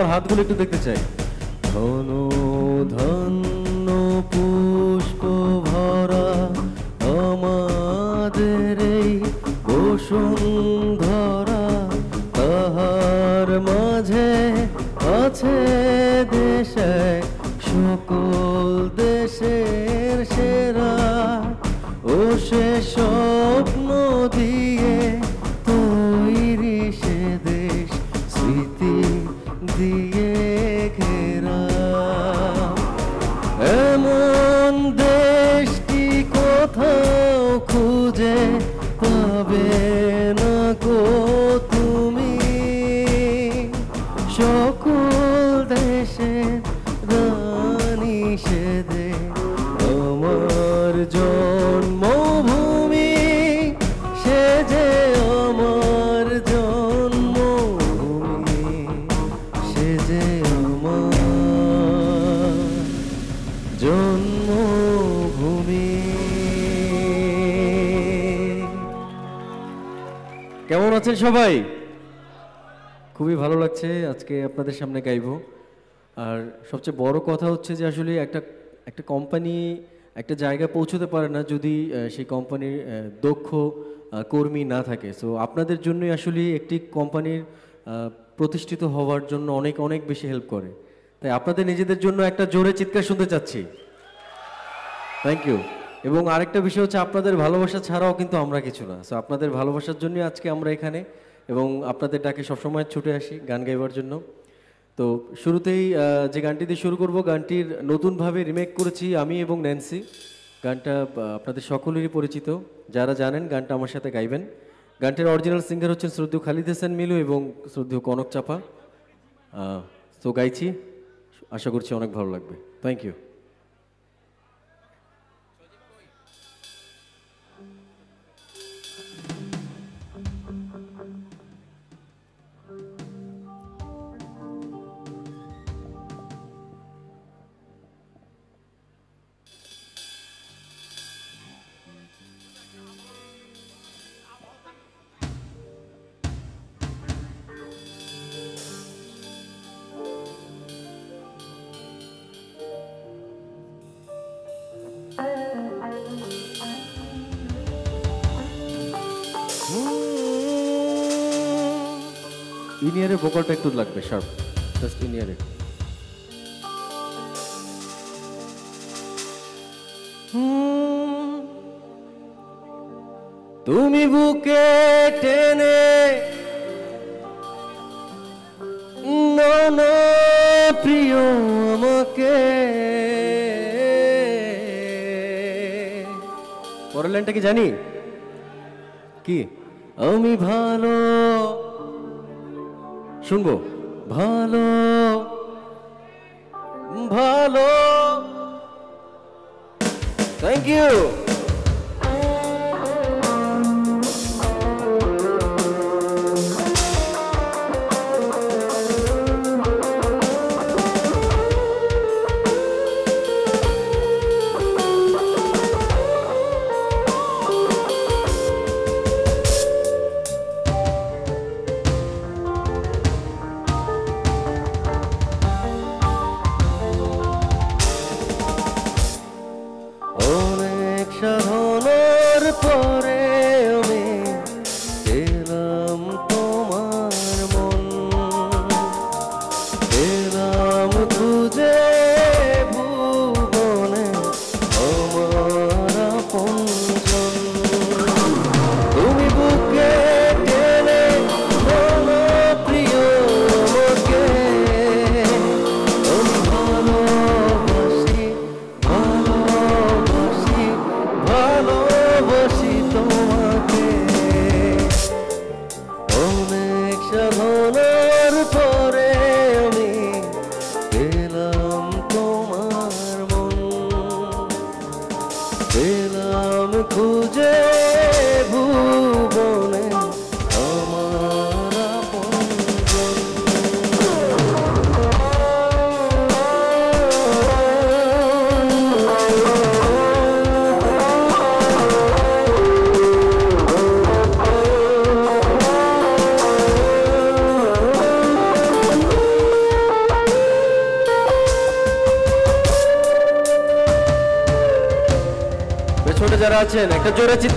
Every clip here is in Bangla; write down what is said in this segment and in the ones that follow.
সবার হাতগুলো একটু দেখতে চাই। ধন, ধন্য, পুষ্প, ভরা, আমাদের এই ধরা তাহার মাঝে আছে সবাই। খুবই ভালো লাগছে আজকে আপনাদের সামনে গাইবো। আর সবচেয়ে বড় কথা হচ্ছে যে আসলে একটা একটা কোম্পানি একটা জায়গায় পৌঁছতে পারে না যদি সেই কোম্পানির দক্ষ কর্মী না থাকে। সো আপনাদের জন্যই আসলে একটি কোম্পানির প্রতিষ্ঠিত হওয়ার জন্য অনেক অনেক বেশি হেল্প করে। তাই আপনাদের নিজেদের জন্য একটা জোরে চিৎকার শুনতে চাচ্ছি। থ্যাংক ইউ এবং আরেকটা বিষয় হচ্ছে আপনাদের ভালোবাসা ছাড়াও কিন্তু আমরা কিছু না। সো আপনাদের ভালোবাসার জন্য আজকে আমরা এখানে এবং আপনাদের ডাকে সবসময় ছুটে আসি গান গাইবার জন্য। তো শুরুতেই যে গানটি দিয়ে শুরু করব, গানটির নতুনভাবে রিমেক করেছি আমি এবং ন্যান্সি গানটা আপনাদের সকলেরই পরিচিত। যারা জানেন, গানটা আমার সাথে গাইবেন। গানটির অরিজিনাল সিঙ্গার হচ্ছেন শ্রদ্ধেয় খালিদ হাসান মিলু এবং শ্রদ্ধেয় কনক চাপা। তো গাইছি। আশা করছি অনেক ভালো লাগবে। থ্যাংক ইউ ইনিয়ারের ভোকালটা একটু লাগবে শার্প জাস্ট ইনিয়ারে তুমি বুকে টেনে না প্রিয় আমাকে। পরের লাইনটা কি জানি? কি? আমি ভালো শুনব? ভালো ভালো। থ্যাংক ইউ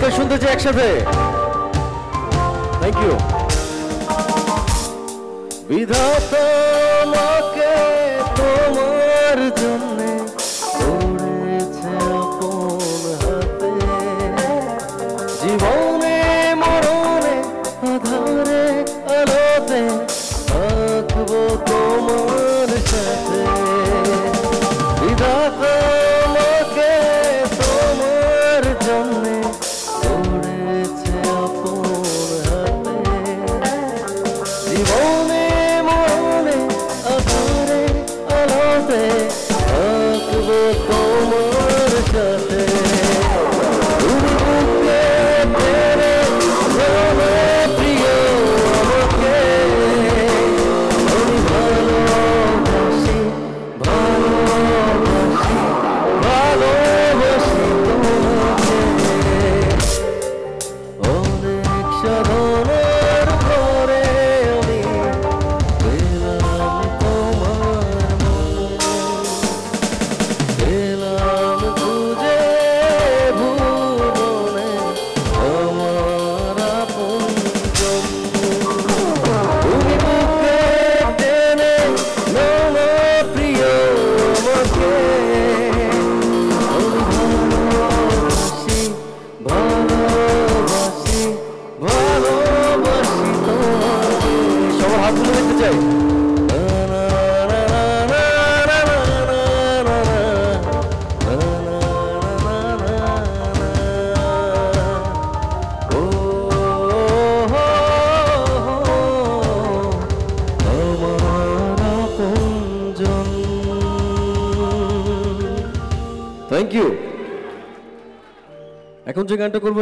সুন্দর শুনতে একসাথে।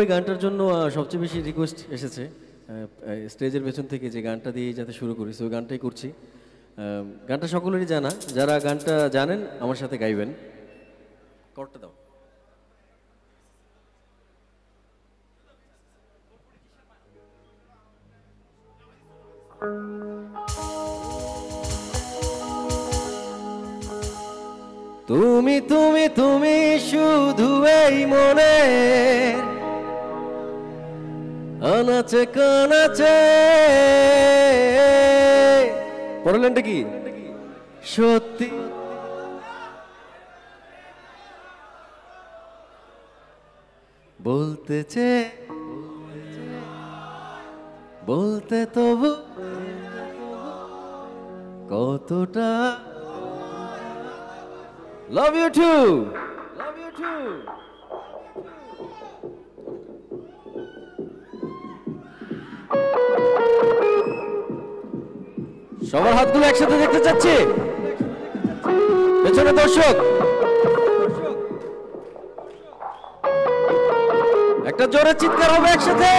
ওই গানটার জন্য সবচেয়ে বেশি রিকোয়েস্ট এসেছে। স্টেজের পেছন থেকে যে গানটা দিয়ে যাতে শুরু করি ওই গানটাই করছি। গানটা সকলেরই জানা। যারা গানটা জানেন, আমার সাথে গাইবেন। বলতে চে, বলতে তবু কতটা love you too love you too সবার হাতগুলো একসাথে দেখতে চাচ্ছি। পেছনে দর্শক। একটা জোরে চিৎকার হবে একসাথে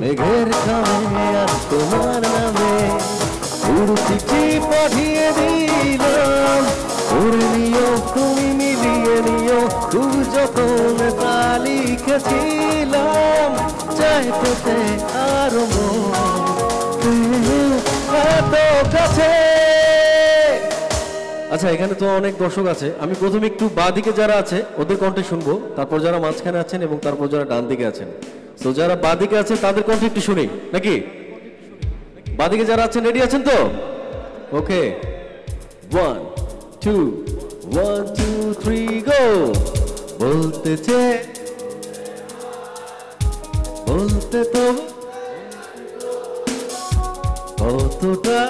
মেঘের খামে আজ তোমার নামে। চিঠি পাঠিয়ে দিলাম পড়ে নিও, তুমি মিলিয়ে নিও, খুব যতনে তা লিখেছিলাম চাই পেতে আরও এত কাছে। আচ্ছা এখানে তো অনেক দর্শক আছে। আমি প্রথমে একটু বাঁ দিকে যারা আছে, ওদের কণ্ঠে শুনব, তারপর যারা মাঝখানে আছেন এবং তারপর যারা ডান দিকে আছেন। তো যারা বাঁ দিকে আছেন, তাদের কণ্ঠে একটু শুনি। নাকি? বাঁ দিকে যারা আছেন রেডি আছেন তো? Okay one two one two three go বলতেছে, বলতে তো কতটা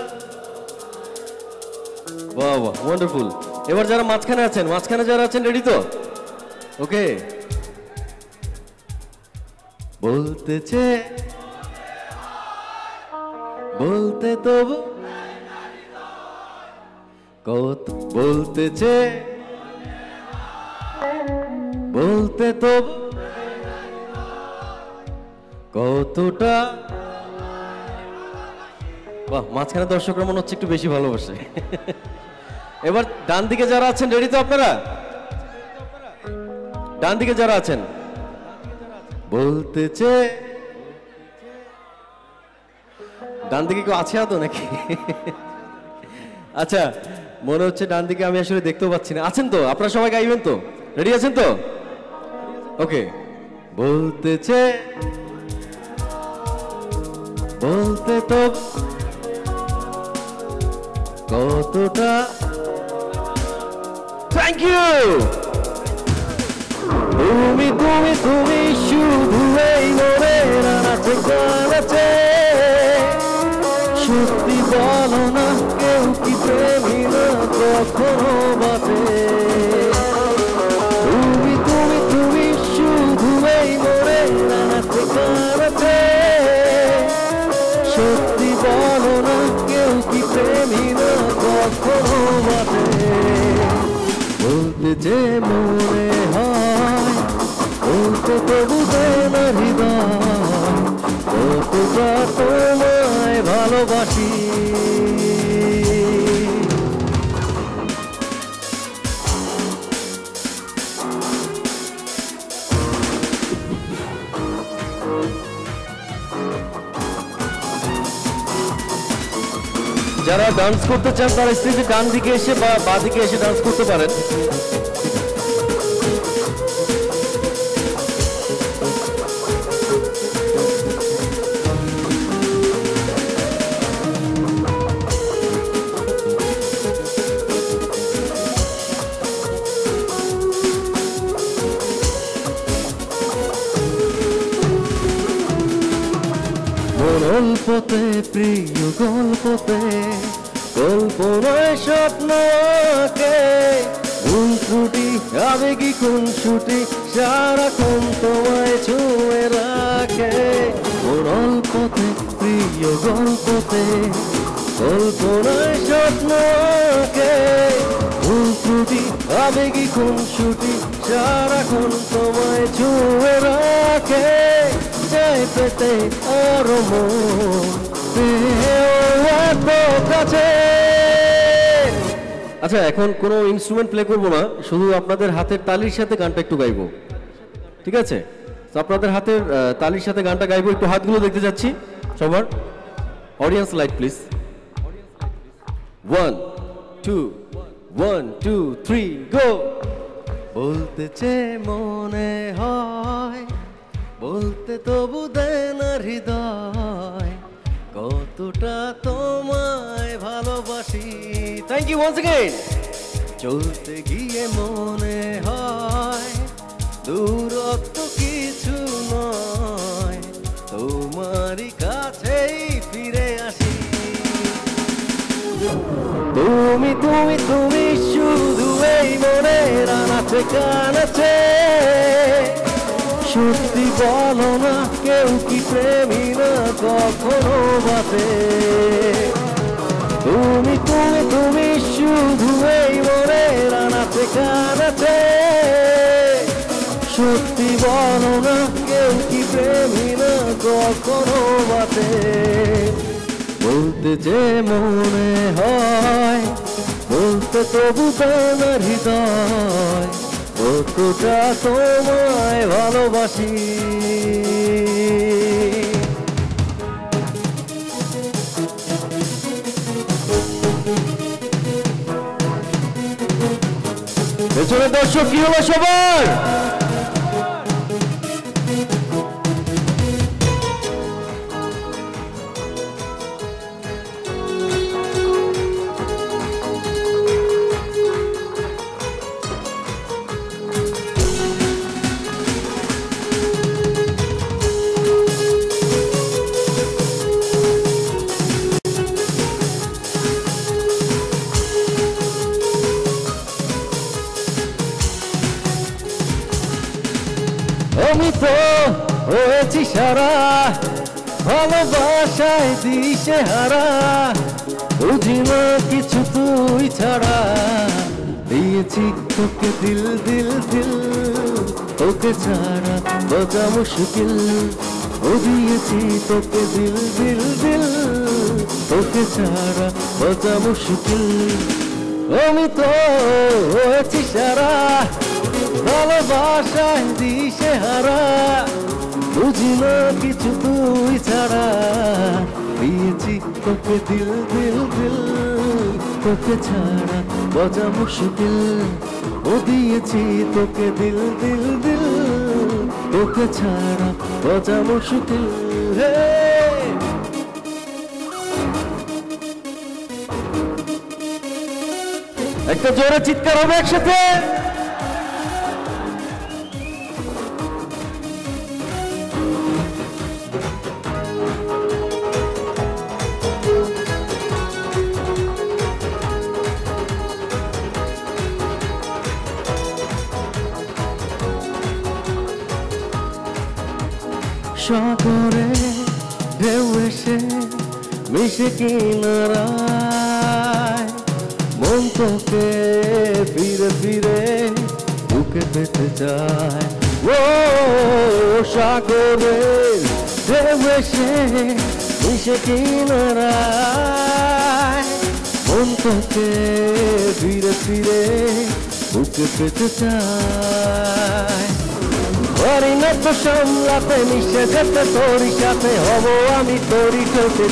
বাহ বাহ ওয়ান্ডারফুল এবার যারা মাঝখানে আছেন, মাঝখানে যারা আছেন রেডি তো? ওকে বলতেছে বলতে তবু, কত বলতেছে বলতে তবু, কতটা বাহ, মাঝখানে দর্শকরা মনে হচ্ছে একটু বেশি ভালোবাসে। এবার ডান দিকে যারা আছেন রেডি তো আপনারা? ডান দিকে যারা আছেন বলতেছে ডান দিকে কেউ আছে আদৌ নাকি? আচ্ছা মনে হচ্ছে ডান দিকে আমি আসলে দেখতেও পাচ্ছি না। আছেন তো? আপনারা সবাই গাইবেন তো? রেডি আছেন তো? ওকে বলতেছে বলতে তো কতটা? থ্যাংক ইউ তুমি তুমি তুমি শুধু এই মনের আনাচে কানাচে ভালোবাসি। যারা ডান্স করতে চান, তারা স্টেজে ডান দিকে এসে বা বাঁ দিকে এসে ডান্স করতে পারেন। অল্পতে প্রিয় গল্পতে কল্পনায় স্বপ্ন আঁকে ভুল ত্রুটি আবেগী কোন ছুটি, সারাক্ষণ তোমায় ছুঁয়ে রাখে। মোর অল্পতে, প্রিয় গল্পতে কল্পনায় স্বপ্ন আঁকে ভুল ত্রুটি আবেগী কোন ছুটি, সারাক্ষণ তোমায় ছুঁয়ে রাখে। পেতে এত কাছে আচ্ছা এখন কোনো ইনস্ট্রুমেন্ট প্লে করব না, শুধু আপনাদের হাতের তালির সাথে গানটা একটু গাইবো। ঠিক আছে? তো আপনাদের হাতের তালির সাথে গানটা গাইবো, একটু হাতগুলো দেখতে যাচ্ছি। সবার। Audience light please one two one two three go বলতে চেয়ে মনে হয় বলতে তবু দেয় না হৃদয় কতটা তোমায় ভালোবাসি থ্যাংক ইউ ওয়ান্স अगेन চলতে গিয়ে মনে হয় দূরত্ব কিছু নয় তোমারই কাছেই ফিরে আসি তুমি তুমি তুমি শুধু এই মনে রানাতে কানাতে সত্যি বলো না, কেউ কি প্রেমী না কখনো বাতে তুমি তুমি তুমি শুধু এই মনে রানাতে কানাতে সত্যি বলো না, কেউ কি প্রেমী না কখনো বাতে বলতে যে মনে হয়, বলতে তবু তোমার হৃদয়। কতটা তোমায় ভালোবাসি। পেছনে দর্শক কি হলো সবার? তো হয়েছি সারা, ভালোবাসায় দিশে হারা, বুঝি না কিছু তুই ছাড়া। দিয়েছি তোকে দিল দিল দিল, তোকে ছাড়া বোঝা মুশকিল। ও দিয়েছি তোকে দিল দিল দিল, তোকে ছাড়া বোঝা মুশকিল। আমি তো হয়েছি সারা ভালোবাসায় দিশে হারা বুঝি না কিছু তুই ছাড়া। দিয়েছি তোকে দিল দিল দিল। তোকে ছাড়া বোঝা মুশকিল। ও দিয়েছি তোকে দিল দিল দিল। তোকে ছাড়া বোঝা মুশকিল। হে! একটা জোরে চিৎকার হবে একসাথে। এসে মিশে কিনারায়। মন তোকে ফিরে ফিরে বুকে পেতে চায়। পারি না তো সামলাতে মিশে যেতে তোরই সাথে হব আমি, তোরই ঠোঁটে।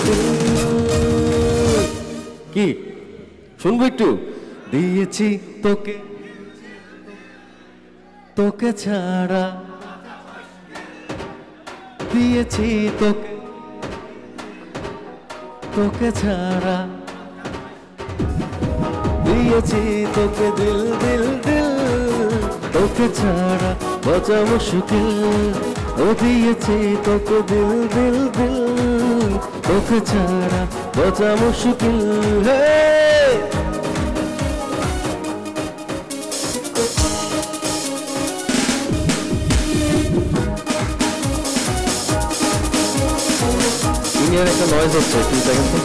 কি? শুনব একটু? দিয়েছি তোকে তোকে ছাড়া দিয়েছি তোকে তোকে ছাড়া। দিয়েছি তোকে দিল দিল দিল, তোকে ছাড়া। বাঁচা মুশকিল ও দিয়েছি তোকে দিল দিল দিল, তোকে ছাড়া। বাঁচা মুশকিল হে নয়েজ হচ্ছে একটু দেখেন তো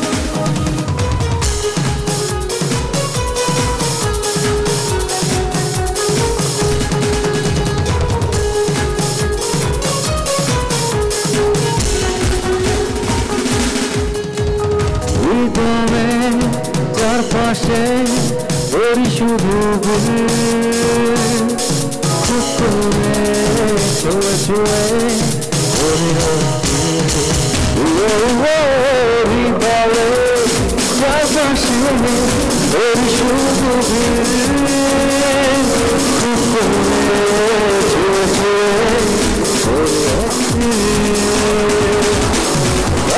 চারপাশে ওরি শুধু ছুঁয়ে ছুঁয়ে ওরে হৃদয়ে বাতাসে ওর শুধু ছুঁয়ে ছুঁয়ে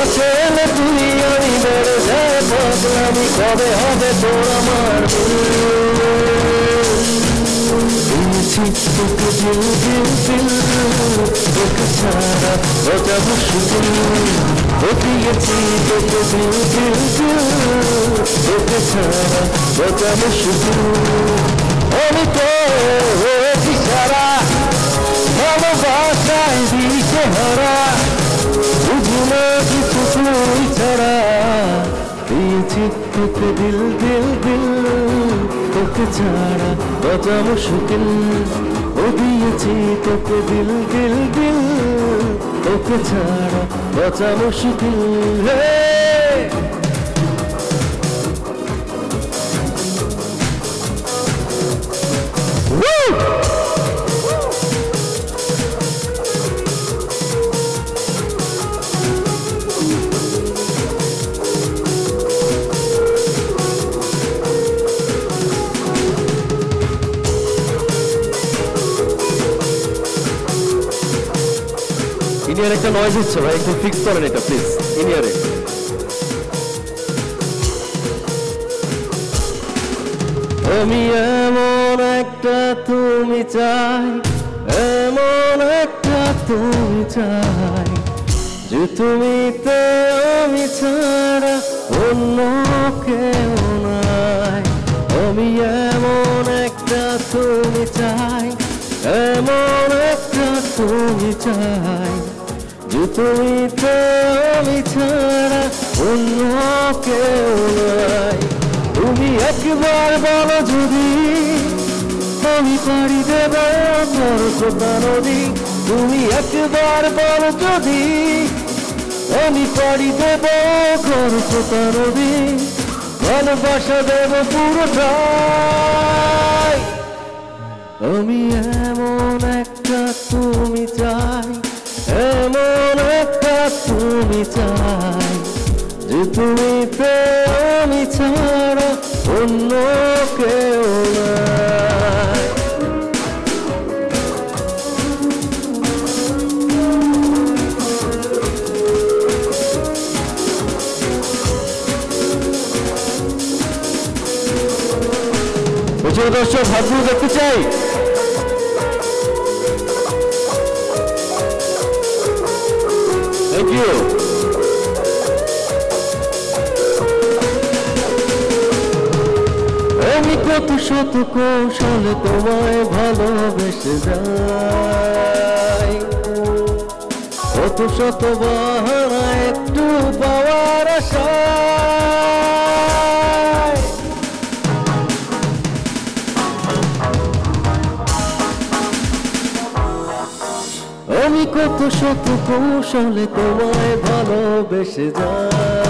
আসলে তুই আমি বেড়ে যায় বদলামি কবে হবে তোর আমার দিয়েছি তোকে দিল দিল দিল তোকে ছাড়া বাজাব শুধু ও দিয়েছি তোকে দিল দিল দিল তোকে ছাড়া বাজাব শুধু আমি তো হয়েছি সারা ভালোবাসায় দিকে হারা বুঝি না কিছু তুই ছাড়া দিয়েছি তোকে দিল দিল দিল তোকে ছাড়া বাজা মুশকিল ও দিয়েছি তোকে দিল দিল দিল তোকে ছাড়া বাজা মুশকিল হে একটা নয়েজ হচ্ছে ভাই একটু ফিক্স করেন এটা প্লিজ ইনিয়ারে আমি এমন একটা তুমি চাই, এমন একটা তুমি চাই, যে তুমিতে আমি ছাড়া অন্য কেউ নাই। আমি এমন একটা তুমি চাই, এমন একটা তুমি চাই যে তুমিতে আমি ছাড়া অন্য কেউ নাই। তুমি একবার বলো যদি আমি পারি দেব আমার তোর নদী তুমি একবার বলো যদি আমি পারি দেব খরচতা নদী ভালোবাসা দেব পুরোটাই আমি তুমিতে আমি ছাড়া অন্য কেউ দর্শক হাতগুলো দেখতে চাই। কত শত কৌশলে তোমায় ভালোবেসে যাই। কত শত বাহানা একটু পাওয়ার আমি কত শত কৌশলে তোমায় ভালোবেসে যাই।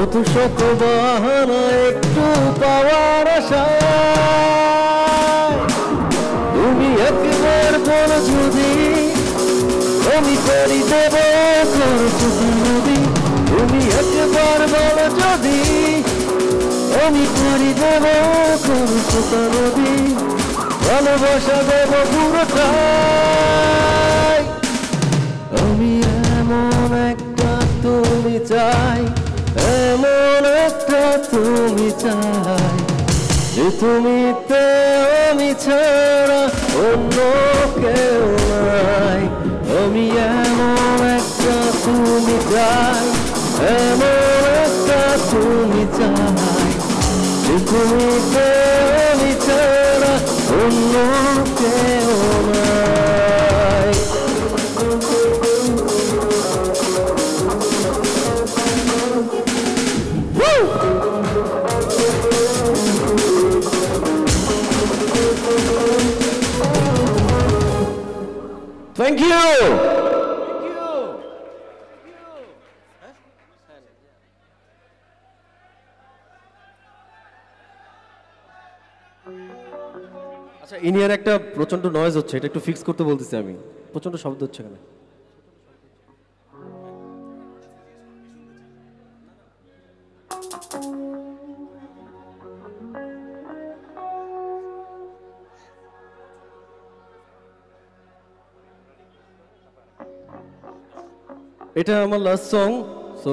কত শত বাহানা একটু পাওয়ার আশায়। তুমি একবার বলো যদি, আমি করি দেব নদী তুমি একবার বলো যদি, আমি করি দেব খরচ নদী ভালোবাসা দেব পুরোটাই। আমি এমন একটা তুমি চাই এমন একটা তুমি চাই যে তুমিতে আমি ছাড়া অন্য কেউ নাই। আমি এমন একটা তুমি চাই, এমন একটা তুমি চাই যে তুমিতে আমি ছাড়া অন্য কেউ নাই। Thank you. আচ্ছা ইনিয়ার একটা প্রচণ্ড নয়েজ হচ্ছে, এটা একটু ফিক্স করতে বলতেছি আমি প্রচণ্ড শব্দ হচ্ছে এখানে এটা আমার লাস্ট সং সো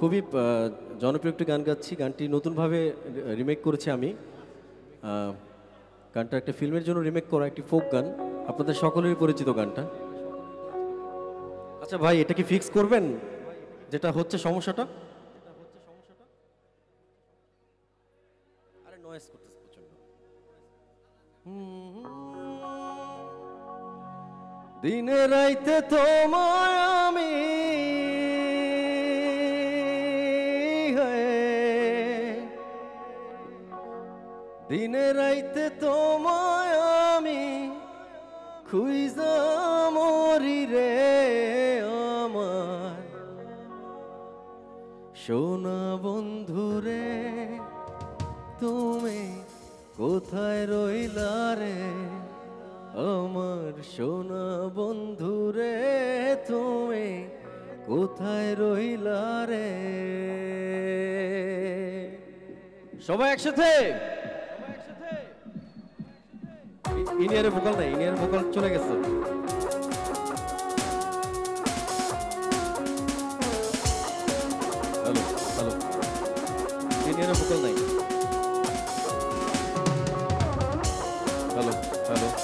খুবই জনপ্রিয় একটি গান গাচ্ছি। গানটি নতুনভাবে রিমেক করেছি আমি। গানটা একটা ফিল্মের জন্য রিমেক করা একটি ফোক গান। আপনাদের সকলেরই পরিচিত গানটা। আচ্ছা ভাই, এটা কি ফিক্স করবেন? যেটা হচ্ছে সমস্যাটা? আরে প্রচণ্ড দিনে রাইতে তোমায় আমি দিনে রাইতে তোমায় আমি খুইজা রে আমার। সোনা বন্ধু রে, তুমি কোথায় রইলা রে? আমার সোনা বন্ধু রে, তুমি কোথায় রইলা রে? সবাই একসাথে? ইনিয়ারের ভোকাল নাই, ইনিয়ারের ভোকাল চলে গেছে। ইনিয়ারের ভোকাল নাই।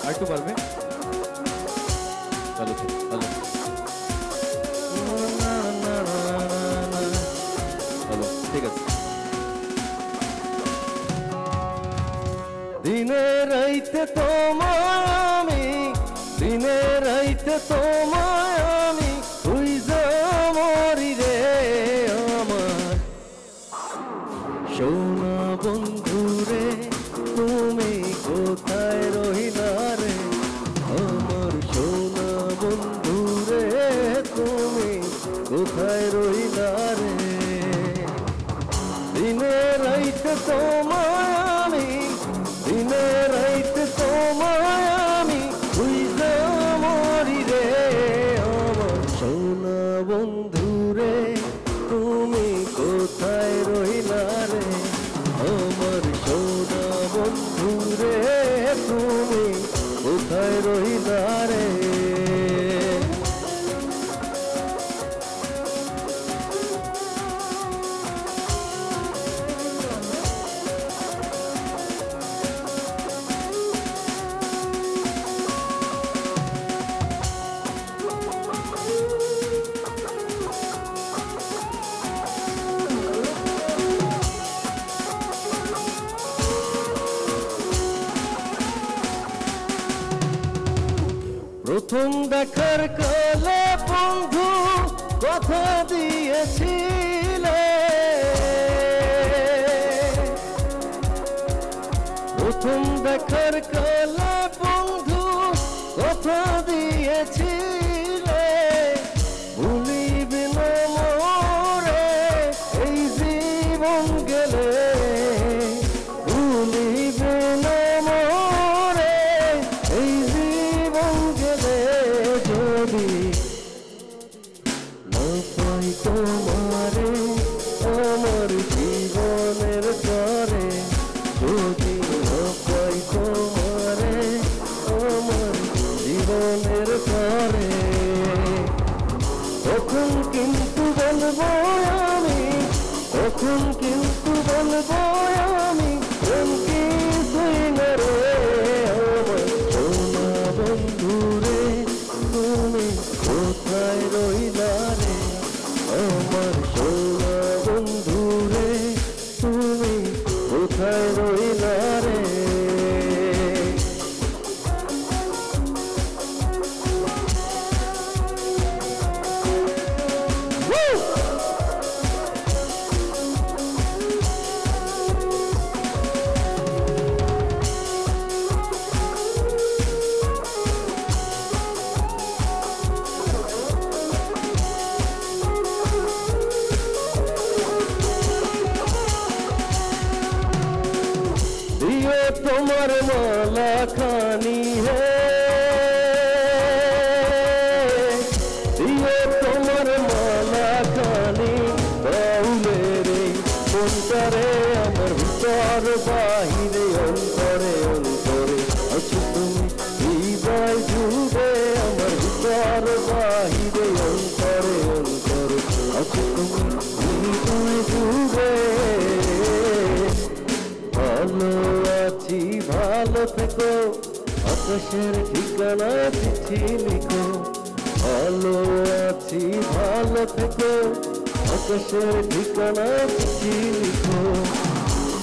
আরেকটু পারবে? ভালো ভালো ভালো ঠিক আছে। দিনে রাইতে তোমার আমি দিনে রাইতে তোমায় প্রথম দেখার কালে আকাশের ঠিকানা চিঠি লিখো। ভালো আছি, ভালো থেকো। আকাশের ঠিকানা চিঠি লিখো।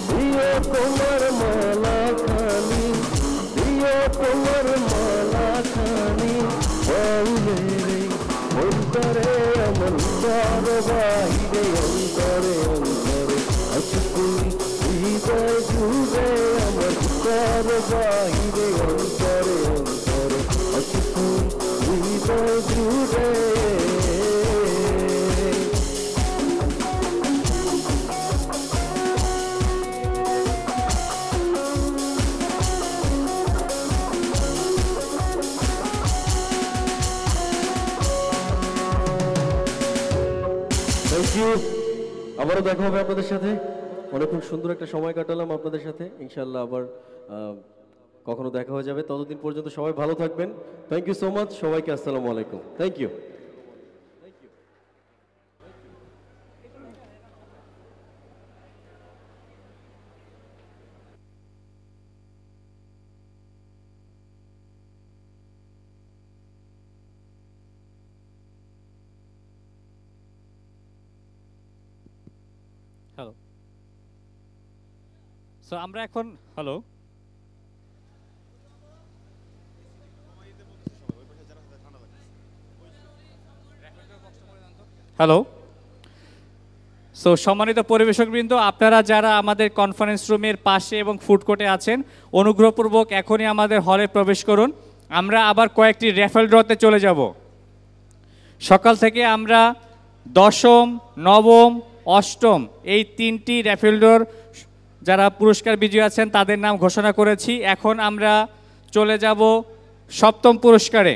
দিও তোমার মালা খানি, দিও তোমার মালা খানি। বাউলে রে অন্তরে উত্তর বাহিরে অন্তরে অন্তরে আছো। হৃদয় জুড়ে আমার অন্তরে অন্তরে আছো তুমি আবারও দেখা হবে আপনাদের সাথে। অনেকক্ষণ সুন্দর একটা সময় কাটালাম আপনাদের সাথে। ইনশাল্লাহ আবার কখনো দেখা হয়ে যাবে। ততদিন পর্যন্ত সবাই ভালো থাকবেন। থ্যাংক ইউ সো মাচ সবাইকে আসসালামু আলাইকুম। থ্যাংক ইউ হ্যালো সো আমরা এখন হ্যালো হ্যালো সো সম্মানিত পরিবেশকবৃন্দ, আপনারা যারা আমাদের কনফারেন্স রুমের পাশে এবং ফুড কোর্টে আছেন, অনুগ্রহপূর্বক এখনই আমাদের হলে প্রবেশ করুন। আমরা আবার কয়েকটি র্যাফেল ড্রতে চলে যাব। সকাল থেকে আমরা দশম, নবম, অষ্টম এই তিনটি র্যাফেল ড্রর যারা পুরস্কার বিজয়ী আছেন, তাদের নাম ঘোষণা করেছি। এখন আমরা চলে যাব সপ্তম পুরস্কারে।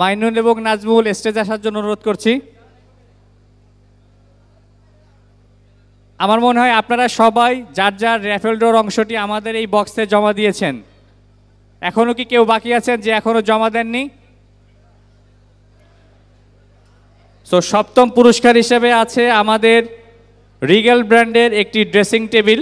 মাইনুল এবং নাজমুল স্টেজ আসার জন্য অনুরোধ করছি। আমার মনে হয় আপনারা সবাই, যার যার র্যাফেল ড্রর অংশটি আমাদের এই বক্সে জমা দিয়েছেন, এখনও কি কেউ বাকি আছেন যে এখনও জমা দেননি? সো সপ্তম পুরস্কার হিসেবে আছে আমাদের রিগেল ব্র্যান্ডের একটি ড্রেসিং টেবিল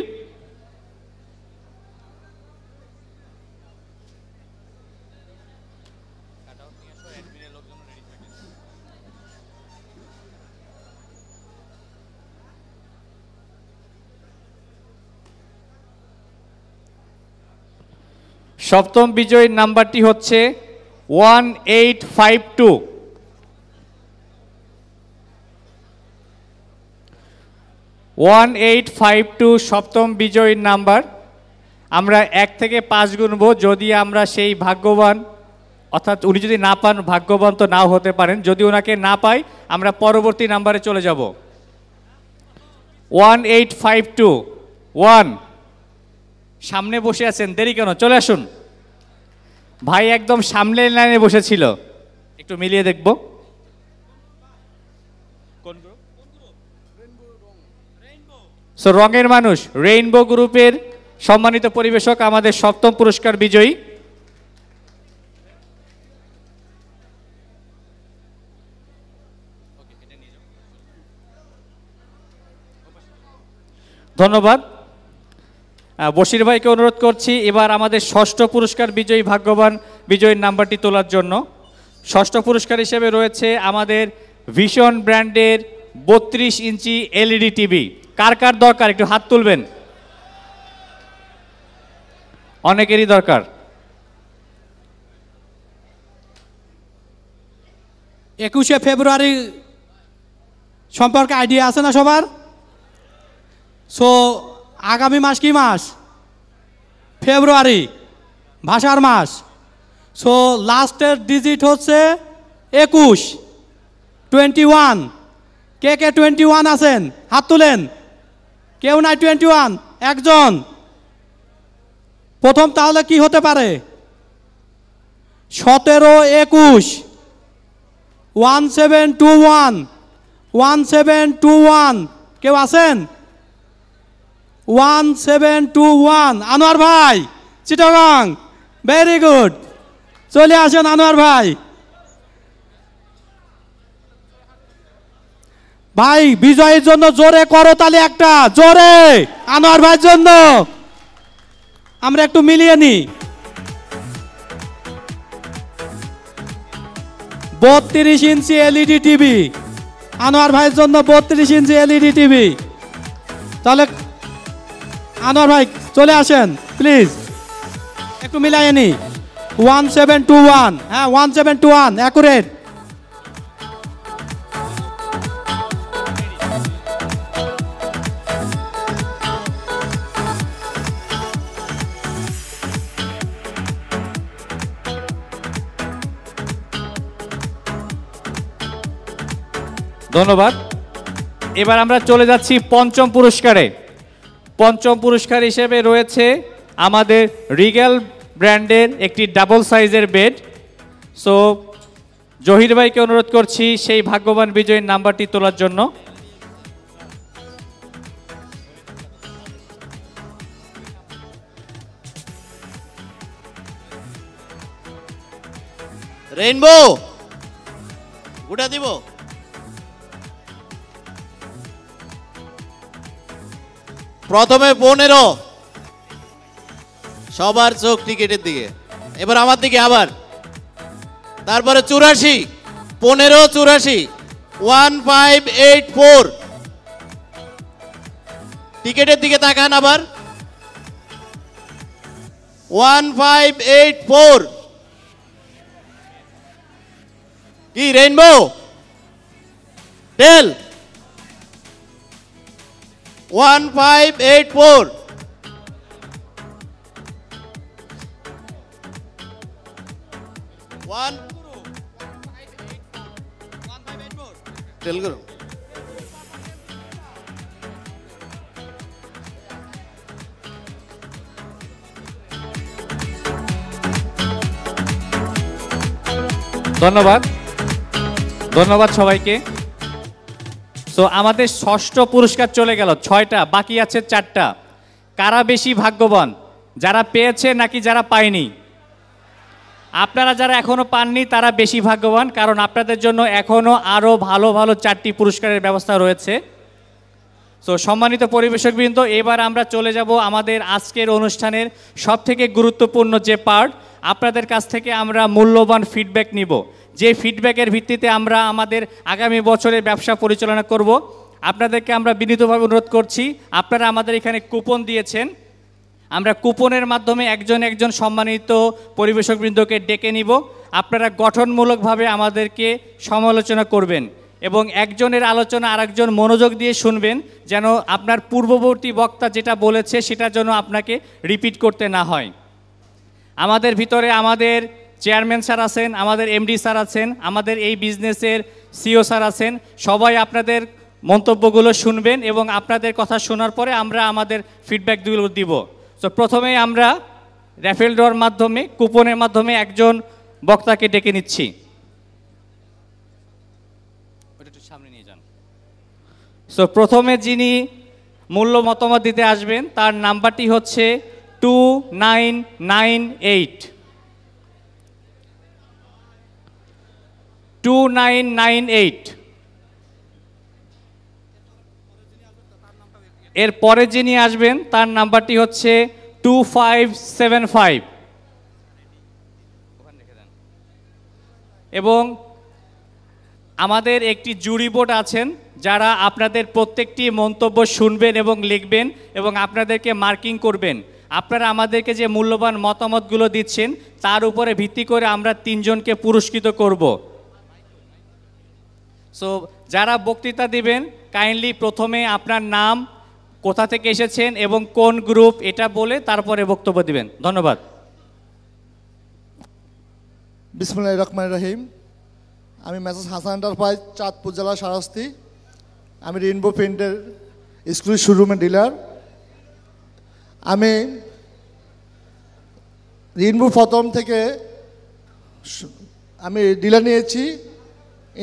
সপ্তম বিজয়ীর নাম্বারটি হচ্ছে one eight five two. One eight five two সপ্তম বিজয়ীর নাম্বার। আমরা এক থেকে পাঁচ গুনব যদি আমরা সেই ভাগ্যবান, অর্থাৎ উনি যদি না পান, ভাগ্যবান তো নাও হতে পারেন। যদি ওনাকে না পাই, আমরা পরবর্তী নাম্বারে চলে যাব। One eight five two. One. সামনে বসে আছেন, দেরি কেন? চলে আসুন। ভাই একদম সামনের লাইনে বসেছিল। একটু মিলিয়ে দেখব। সো রঙের মানুষ রেইনবো গ্রুপের সম্মানিত পরিবেশক আমাদের সপ্তম পুরস্কার বিজয়ী। ধন্যবাদ। বশির ভাইকে অনুরোধ করছি, এবার আমাদের ষষ্ঠ পুরস্কার বিজয়ী ভাগ্যবান বিজয়ীর নাম্বারটি তোলার জন্য। ষষ্ঠ পুরস্কার হিসেবে রয়েছে আমাদের ভিশন ব্র্যান্ডের বত্রিশ ইঞ্চি এলইডি টিভি। কার কার দরকার? একটু হাত তুলবেন। অনেকেরই দরকার। একুশে ফেব্রুয়ারি সম্পর্কে আইডিয়া আছে না সবার? সো আগামী মাস কি মাস? ফেব্রুয়ারি, ভাষার মাস। সো লাস্টের ডিজিট হচ্ছে একুশ টোয়েন্টি ওয়ান কে কে টোয়েন্টি ওয়ান আছেন? হাত তুলেন। কেউ নাই টোয়েন্টি ওয়ান একজন। প্রথম তাহলে কি হতে পারে? সতেরো, একুশ। One seven two one one seven two one কেউ আছেন? One seven two one. Anwar ভাই, চিটাগাং। ভেরি গুড চলে আসেন আনোয়ার ভাই। ভাই, বিজয়ের জন্য জোরে করতালি একটা, জোরে। আনোয়ার ভাইয়ের জন্য। আমরা একটু মিলিয়ে নিই বত্রিশ ইঞ্চি এলইডি টিভি। আনোয়ার ভাইয়ের জন্য বত্রিশ ইঞ্চি এলইডি টিভি। তাহলে আনোয়ার ভাই, চলে আসেন প্লিজ একটু মিলাই নি। ওয়ান সেভেন টু ওয়ান হ্যাঁ one seven two one accurate ধন্যবাদ। এবার আমরা চলে যাচ্ছি পঞ্চম পুরস্কারে। পঞ্চম পুরস্কার হিসেবে রয়েছে আমাদের রিগেল ব্র্যান্ডের একটি ডাবল সাইজের বেড। সো জহির ভাইকে অনুরোধ করছি সেই ভাগ্যবান বিজয়ীর নাম্বারটি তোলার জন্য। রেইনবো গুটা দিব। প্রথমে পনেরো। সবার চোখ টিকিটের দিকে। এবার আমার দিকে আবার। তারপরে চুরাশি। পনেরো, চুরাশি। One, five, eight, four. টিকিটের দিকে তাকান আবার। One, five, eight, four. কি, Rainbow? Tell. Five eight four one tell করো ধন্যবাদ। ধন্যবাদ সবাইকে। সো আমাদের ষষ্ঠ পুরস্কার চলে গেল। ছয়টা, বাকি আছে চারটা। কারা বেশি ভাগ্যবান? যারা পেয়েছে নাকি যারা পায়নি? আপনারা যারা এখনও পাননি, তারা বেশি ভাগ্যবান, কারণ আপনাদের জন্য এখনও আরও ভালো ভালো চারটি পুরস্কারের ব্যবস্থা রয়েছে। তো সম্মানিত পরিবেশকবৃন্দ, এবার আমরা চলে যাব আমাদের আজকের অনুষ্ঠানের সবথেকে গুরুত্বপূর্ণ যে পার্ট আপনাদের কাছ থেকে আমরা মূল্যবান ফিডব্যাক নিব। যে ফিডব্যাকের ভিত্তিতে আমরা আমাদের আগামী বছরের ব্যবসা পরিচালনা করব, আপনাদেরকে আমরা বিনীতভাবে অনুরোধ করছি, আপনারা আমাদের এখানে কুপন দিয়েছেন। আমরা কুপনের মাধ্যমে একজন একজন সম্মানিত পরিবেশকবৃন্দকে ডেকে নিব। আপনারা গঠনমূলকভাবে আমাদেরকে সমালোচনা করবেন এবং একজনের আলোচনা আরেকজন মনোযোগ দিয়ে শুনবেন, যেন আপনার পূর্ববর্তী বক্তা যেটা বলেছে সেটা যেন আপনাকে রিপিট করতে না হয়। আমাদের ভিতরে আমাদের চেয়ারম্যান স্যার আছেন, আমাদের এমডি স্যার আছেন, আমাদের এই বিজনেসের সিও স্যার আছেন। সবাই আপনাদের মন্তব্যগুলো শুনবেন এবং আপনাদের কথা শোনার পরে আমরা আমাদের ফিডব্যাকগুলো দিব। তো প্রথমে আমরা র্যাফেল ড্রর মাধ্যমে কুপনের মাধ্যমে একজন বক্তাকে ডেকে নিচ্ছি। সামনে নিয়ে যান। সো প্রথমে যিনি মূল্য মতামত দিতে আসবেন, তার নাম্বারটি হচ্ছে two nine nine eight two nine nine eight এর পরে যিনি আসবেন, তার নাম্বারটি হচ্ছে টু ফাইভ সেভেন ফাইভ এবং আমাদের একটি জুরি বোর্ড আছেন, যারা আপনাদের প্রত্যেকটি মন্তব্য শুনবেন এবং লিখবেন এবং আপনাদেরকে মার্কিং করবেন। আপনারা আমাদেরকে যে মূল্যবান মতামতগুলো দিচ্ছেন, তার উপরে ভিত্তি করে আমরা তিনজনকে পুরস্কৃত করব। সো যারা বক্তৃতা দিবেন কাইন্ডলি প্রথমে আপনার নাম কোথা থেকে এসেছেন এবং কোন গ্রুপ এটা বলে তারপরে বক্তব্য দিবেন। ধন্যবাদ। বিসমুল্লাহ রহমান রহিম। আমি মেসেজ হাসান এন্টারপ্রাইজ চাঁদপুর জেলা সারাস্তি আমি রেইনবো পেন্টের এক্সক্লুসিভ শোরুমের ডিলার আমি রিনবু প্রথম থেকে আমি ডিলার নিয়েছি।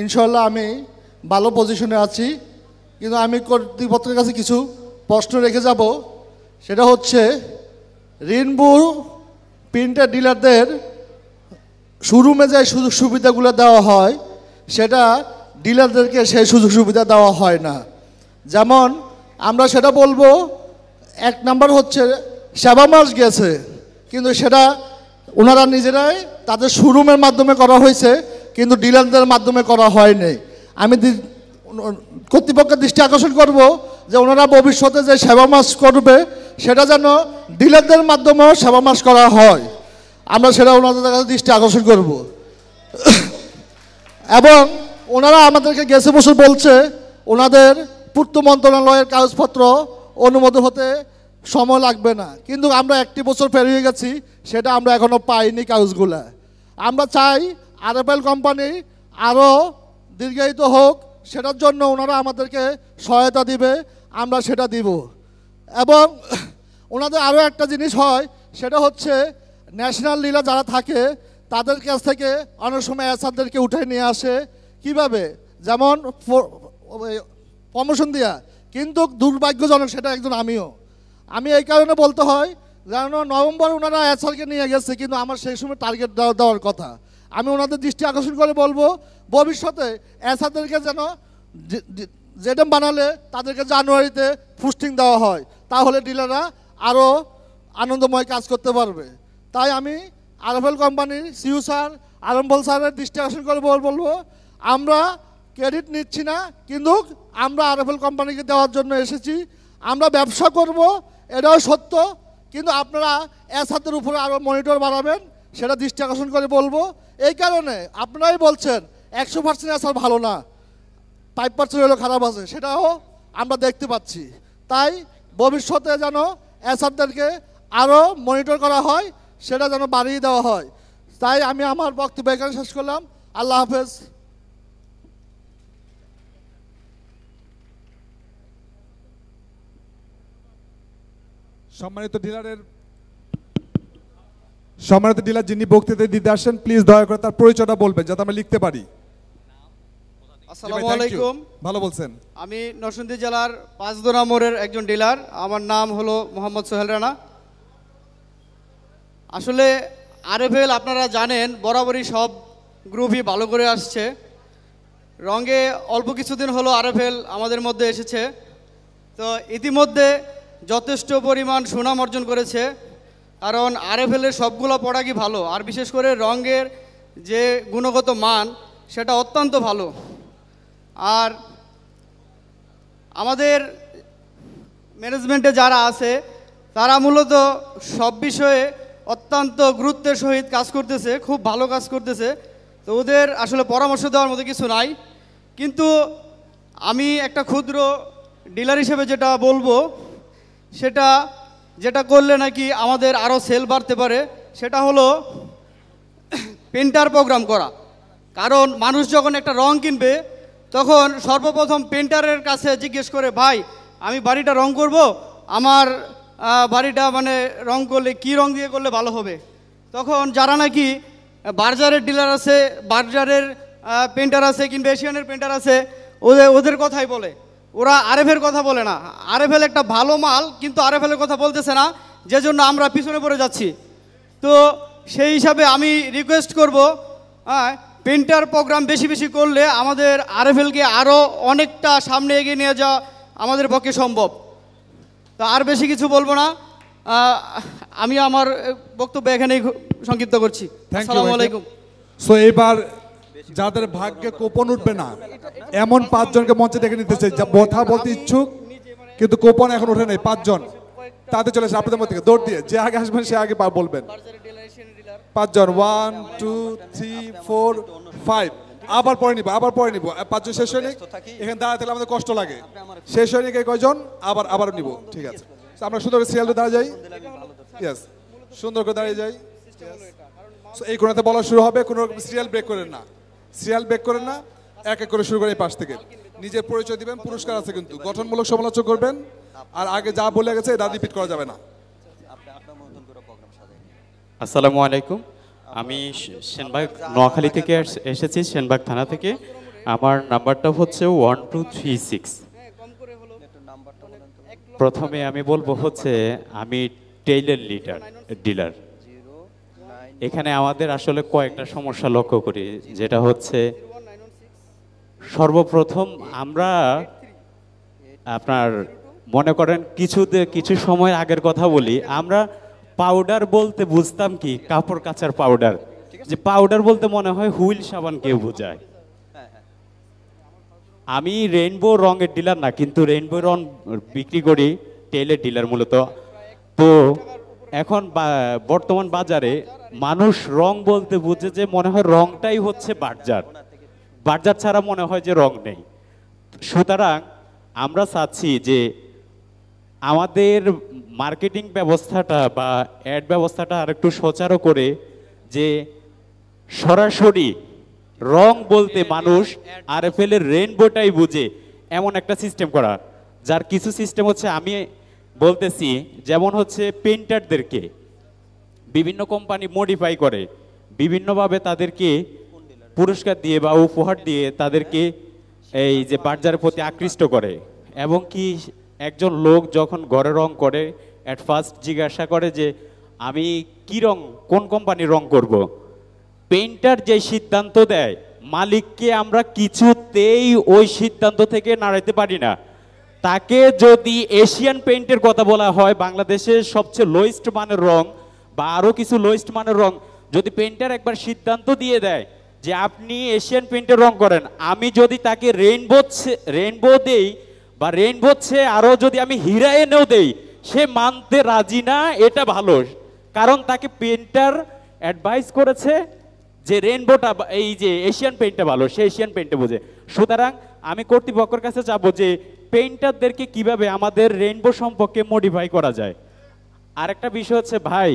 ইনশাল্লাহ আমি ভালো পজিশনে আছি। কিন্তু আমি কর্তৃপক্ষের কাছে কিছু প্রশ্ন রেখে যাব। সেটা হচ্ছে রিনবু প্রিন্টার ডিলারদের শোরুমে যে সুযোগ সুবিধাগুলো দেওয়া হয়, সেটা ডিলারদেরকে সেই সুযোগ সুবিধা দেওয়া হয় না। যেমন, আমরা সেটা বলব, এক নাম্বার হচ্ছে, সেবা মাস গেছে, কিন্তু সেটা ওনারা নিজেরাই তাদের শোরুমের মাধ্যমে করা হয়েছে। কিন্তু ডিলারদের মাধ্যমে করা হয়নি আমি কর্তৃপক্ষের দৃষ্টি আকর্ষণ করব যে ওনারা ভবিষ্যতে যে সেবা মাস করবে, সেটা যেন ডিলারদের মাধ্যমেও সেবা মাস করা হয়। আমরা সেটা ওনাদের কাছে দৃষ্টি আকর্ষণ করব। এবং ওনারা আমাদেরকে গেছে বছর বলছে, ওনাদের পূর্ত মন্ত্রণালয়ের কাগজপত্র অনুমোদন হতে সময় লাগবে না। কিন্তু আমরা একটি বছর পেরিয়ে গেছি, সেটা আমরা এখনও পাইনি কাগজগুলা। আমরা চাই আরএফএল কোম্পানি আরও দীর্ঘায়িত হোক, সেটার জন্য ওনারা আমাদেরকে সহায়তা দিবে, আমরা সেটা দিব। এবং ওনাদের আরও একটা জিনিস হয়, সেটা হচ্ছে ন্যাশনাল লীলা যারা থাকে, তাদের কাছ থেকে অনেক সময় অ্যাসারদেরকে উঠে নিয়ে আসে। কীভাবে? যেমন প্রমোশন দেওয়া কিন্তু দুর্ভাগ্যজনক সেটা একজন আমিও। আমি এই কারণে বলতে হয়, যেন নভেম্বর ওনারা অ্যাসারকে নিয়ে গেছে, কিন্তু আমার সেই সময় টার্গেট দেওয়ার কথা। আমি ওনাদের দৃষ্টি আকর্ষণ করে বলব, ভবিষ্যতে অ্যাসারদেরকে যেন জেডএম বানালে তাদেরকে জানুয়ারিতে পুস্টিং দেওয়া হয়, তাহলে ডিলাররা আরও আনন্দময় কাজ করতে পারবে। তাই আমি আরএফএল কোম্পানির সিউ স্যার আরম্বল স্যারের দৃষ্টি আকর্ষণ করে বল- বলব, আমরা ক্রেডিট নিচ্ছি না, কিন্তু আমরা আরএফএল কোম্পানিকে দেওয়ার জন্য এসেছি, আমরা ব্যবসা করব, এটাও সত্য, কিন্তু আপনারা এস হাতের উপরে আরও মনিটর বাড়াবেন, সেটা দৃষ্টি আকর্ষণ করে বলব এই কারণে আপনারাই বলছেন, একশো পার্সেন্ট এসার ভালো না। ফাইভ পার্সেন্ট হলেও খারাপ আছে, সেটাও আমরা দেখতে পাচ্ছি। তাই ভবিষ্যতে যেন এসারদেরকে আরও মনিটর করা হয়, সেটা যেন বাড়িয়ে দেওয়া হয়। তাই আমি আমার বক্তব্য এখানে শেষ করলাম। আল্লাহ হাফেজ। সম্মানিত ডিলারের সম্মানিত ডিলার যিনি বক্তৃতা দিতে আসেন প্লিজ দয়া করে তার পরিচয়টা বলবেন যাতে আমরা লিখতে পারি। আসসালামু আলাইকুম। ভালো বলছেন। আমি নরসিংদী জেলার পাঁচদোনা মোড়ের একজন ডিলার। আমার নাম হলো মোহাম্মদ সোহেল রানা। আসলে আরএফএল আপনারা জানেন বরাবরই সব গ্রুপই ভালো করে আসছে। রঙে অল্প কিছুদিন হলো আরএফএল আমাদের মধ্যে এসেছে। তো ইতিমধ্যে যথেষ্ট পরিমাণ সুনাম অর্জন করেছে। কারণ আরএফএলের সবগুলো প্রোডাক্টই ভালো? আর বিশেষ করে রঙের যে গুণগত মান, সেটা অত্যন্ত ভালো। আর আমাদের ম্যানেজমেন্টে যারা আছে, তারা মূলত সব বিষয়ে অত্যন্ত গুরুত্বের সহিত কাজ করতেছে, খুব ভালো কাজ করতেছে। তো ওদের আসলে পরামর্শ দেওয়ার মতো কিছু নাই। কিন্তু আমি একটা ক্ষুদ্র ডিলার হিসেবে যেটা বলব, সেটা যেটা করলে নাকি আমাদের আরও সেল বাড়তে পারে, সেটা হলো পেন্টার প্রোগ্রাম করা। কারণ মানুষ যখন একটা রং কিনবে, তখন সর্বপ্রথম পেন্টারের কাছে জিজ্ঞেস করে, ভাই, আমি বাড়িটা রং করব? আমার বাড়িটা মানে রং করলে কি রং দিয়ে করলে ভালো হবে? তখন যারা নাকি বার্জারের ডিলার আছে, বার্জারের পেন্টার আছে কিংবা এশিয়ানের পেন্টার আছে, ওদের ওদের কথাই বলে। ওরা আরএফের কথা বলে না। আরএফএল একটা ভালো মাল কিন্তু আরএফএলের কথা বলতেছে না। যে জন্য আমরা পিছনে পড়ে যাচ্ছি। তো সেই হিসাবে আমি রিকোয়েস্ট করব হ্যাঁ পেন্টার প্রোগ্রাম বেশি বেশি করলে আমাদের আরএফএলকে আরও অনেকটা সামনে এগিয়ে নিয়ে যাওয়া আমাদের পক্ষে সম্ভব। তো আর বেশি কিছু বলব না। আমি আমার বক্তব্য এখানেই সংক্ষিপ্ত করছি। আসসালামু আলাইকুম। সো এবার যাদের ভাগ্যে কোপন উঠবে না। এমন পাঁচজনকে মঞ্চে ডেকে নিতেছে যা কথা বলতে ইচ্ছুক, কিন্তু কোপন এখন ওঠে নাই। পাঁচজন। তাতে চলে আসে আপনাদের মধ্যে দৌড় দিয়ে, যে আগে আসবেন সে আগে বলবেন। পাঁচজন one two three four five আবার পরে নিব, আবার পরে নিব। পাঁচজন শেষ হয়নি, এখানে দাঁড়াতে আমাদের কষ্ট লাগে। শেষ হয়নি কে কয়জন, আবার আবার নিব। ঠিক আছে। আমরা সুন্দর করে সিরিয়াল দাঁড়িয়ে যাই। ইয়েস সুন্দর করে দাঁড়িয়ে যাই। এই কোনাতে বলা শুরু হবে, কোনো সিরিয়াল ব্রেক করেন না। সিরিয়াল ব্রেক করেন না, এক এক করে শুরু করেন এই পাশ থেকে। নিজের পরিচয় দিবেন, পুরস্কার আছে কিন্তু। গঠনমূলক সমালোচনা করবেন, আর আগে যা বলে গেছে এটা রিপিট করা যাবে না। আসসালামু আলাইকুম। আমি সেনবাগ নোয়াখালী থেকে এসেছি, সেনবাগ থানা থেকে। আমার নাম্বারটা হচ্ছে ওয়ান টু থ্রি সিক্স। প্রথমে আমি বলব হচ্ছে, আমি টেইলার লিডার, ডিলার। এখানে আমাদের আসলে কয়েকটা সমস্যা লক্ষ্য করি যেটা হচ্ছে সর্বপ্রথম আমরা আপনার মনে করেন কিছুতে কিছু সময় আগের কথা বলি আমরা পাউডার বলতে বুঝতাম কি কাপড় কাচার পাউডার যে পাউডার বলতে মনে হয় হুইল সাবান কেউ বোঝায়। আমি রেইনবো রঙের ডিলার না কিন্তু রেইনবো রং বিক্রি করি টেলের ডিলার মূলত। তো এখন বর্তমান বাজারে মানুষ রং বলতে বুঝে যে মনে হয় রংটাই হচ্ছে বার্জার বার্জার ছাড়া মনে হয় যে রং নেই। সুতরাং আমরা চাচ্ছি যে আমাদের মার্কেটিং ব্যবস্থাটা বা অ্যাড ব্যবস্থাটা আর একটু সচারও করে যে সরাসরি রং বলতে মানুষ আর এফ এর রেনবোটাই বুঝে এমন একটা সিস্টেম করা যার কিছু সিস্টেম হচ্ছে আমি বলতেছি, যেমন হচ্ছে পেন্টারদেরকে বিভিন্ন কোম্পানি মডিফাই করে, বিভিন্নভাবে তাদেরকে পুরস্কার দিয়ে বা উপহার দিয়ে তাদেরকে এই যে বার্জারের প্রতি আকৃষ্ট করে এবং কি একজন লোক যখন ঘরে রং করে অ্যাট ফার্স্ট জিজ্ঞাসা করে যে, আমি কি রং, কোন কোম্পানির রং করব। পেইন্টার যে সিদ্ধান্ত দেয়, মালিককে আমরা কিছুতেই ওই সিদ্ধান্ত থেকে নাড়াইতে পারি না তাকে যদি এশিয়ান পেইন্টের কথা বলা হয়, বাংলাদেশের সবচেয়ে লোয়েস্ট মানের রং বা আরও কিছু লোয়েস্ট মানের রং, যদি পেইন্টার একবার সিদ্ধান্ত দিয়ে দেয় যে আপনি এশিয়ান পেইন্টের রং করেন, আমি যদি তাকে রেইনবো রেইনবো দেই বা রেইনবো হচ্ছে আরও যদি আমি হীরা এনেও দেই, সে মানতে রাজি না, এটা ভালো। কারণ তাকে পেইন্টার অ্যাডভাইস করেছে যে রেনবোটা এই যে এশিয়ান পেইন্টটা ভালো, সে এশিয়ান পেইন্টে বোঝে। সুতরাং আমি কর্তৃপক্ষের কাছে যাব যে পেইন্টারদেরকে কীভাবে আমাদের রেইনবো সম্পর্কে মডিফাই করা যায়? আরেকটা বিষয় হচ্ছে, ভাই,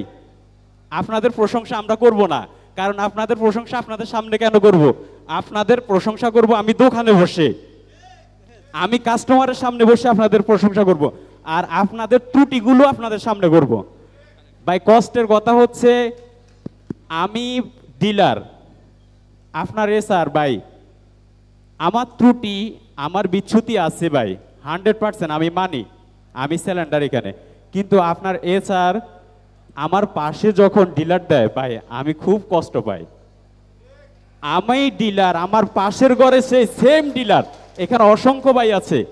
আপনাদের প্রশংসা আমরা করব না। কারণ আপনাদের প্রশংসা আপনাদের সামনে কেন করব? আপনাদের প্রশংসা করব আমি দোকানে বসে। আমি কাস্টমারের সামনে বসে আপনাদের প্রশংসা করব। আর আপনাদের ত্রুটিগুলো আপনাদের সামনে করব। ভাই, কষ্টের কথা হচ্ছে, আমি ডিলার আপনার এ স্যার ভাই, আমার ত্রুটি, আমার বিচ্ছুতি আছে, ভাই। হান্ড্রেড পার্সেন্ট আমি মানি, আমি সিলিন্ডার এখানে। কিন্তু আপনার এ স্যার আমার পাশে যখন ডিলার দেয়, ভাই, আমি খুব কষ্ট পাই। আমি ডিলার, আমার পাশের ঘরে সেই সেম ডিলার, এখানে অসংখ্য ভাই আছে।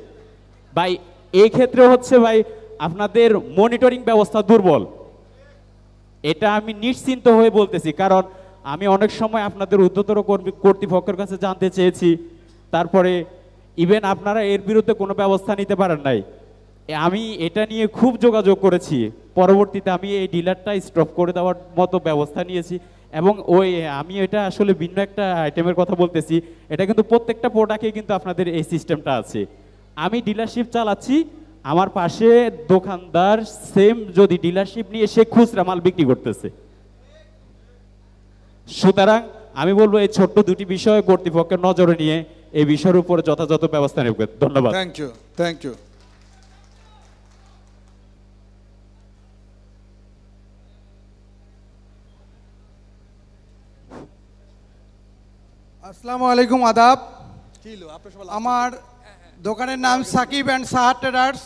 ভাই এই ক্ষেত্রে হচ্ছে ভাই, আপনাদের মনিটরিং ব্যবস্থা দুর্বল। এটা আমি নিশ্চিন্ত হয়ে বলতেছি, কারণ আমি অনেক সময় আপনাদের উদ্যতর কর্মী- কর্তৃপক্ষের কাছে জানতে চেয়েছি। তারপরে ইভেন আপনারা এর বিরুদ্ধে কোনো ব্যবস্থা নিতে পারেন নাই। আমি এটা নিয়ে খুব যোগাযোগ করেছি। পরবর্তীতে আমি এই ডিলারটা স্টপ করে দেওয়ার মতো ব্যবস্থা নিয়েছি। এবং ওই, আমি এটা আসলে ভিন্ন একটা আইটেমের কথা বলতেছি। এটা কিন্তু প্রত্যেকটা প্রোডাক্টে কিন্তু আপনাদের এই সিস্টেমটা আছে। আমি ডিলারশিপ চালাচ্ছি। আমার পাশে দোকানদার সেম যদি ডিলারশিপ নিয়ে সে খুচরা মাল বিক্রি করতেছে। সুতরাং আমি বলব এই ছোট্ট দুটি বিষয় কর্তৃপক্ষের নজরে নিয়ে এই বিষয়ের উপর যথাযথ ব্যবস্থা নেবে। ধন্যবাদ। থ্যাংক ইউ থ্যাংক ইউ আসসালামু আলাইকুম আদাব। আমার দোকানের নাম সাকিব অ্যান্ড সাহার ট্রেডার্স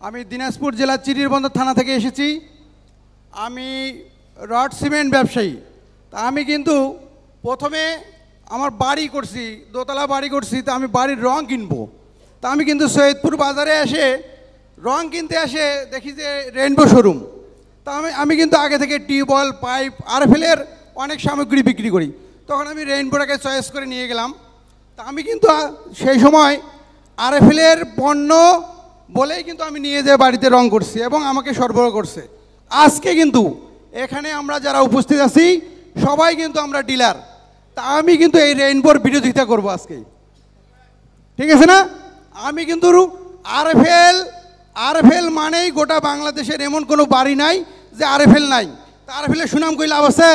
আমি দিনাজপুর জেলার চিরিরবন্দর থানা থেকে এসেছি। আমি রড সিমেন্ট ব্যবসায়ী। তা আমি কিন্তু প্রথমে আমার বাড়ি করছি, দোতলা বাড়ি করছি, তা আমি বাড়ির রং কিনবো। তা আমি কিন্তু সৈয়দপুর বাজারে এসে রং কিনতে এসে দেখি যে রেনবো শোরুম তা আমি আমি কিন্তু আগে থেকে টিউবওয়েল, পাইপ আরফেলের অনেক সামগ্রী বিক্রি করি। তখন আমি রেইনবোটাকে চয়েস করে নিয়ে গেলাম। তা আমি কিন্তু সেই সময় আরএফএলের পণ্য বলেই কিন্তু আমি নিয়ে যেয়ে বাড়িতে রং করছি এবং আমাকে সরবরাহ করছে। আজকে কিন্তু এখানে আমরা যারা উপস্থিত আছি, সবাই কিন্তু আমরা ডিলার। তা আমি কিন্তু এই রেইনবোর বিরোধিতা করব আজকে। ঠিক আছে না? আমি কিন্তু আরএফএল আরএফএল মানেই গোটা বাংলাদেশের এমন কোনো বাড়ি নাই যে আরএফএল নাই। তা আরএফএলের সুনাম কই লাভ আছে?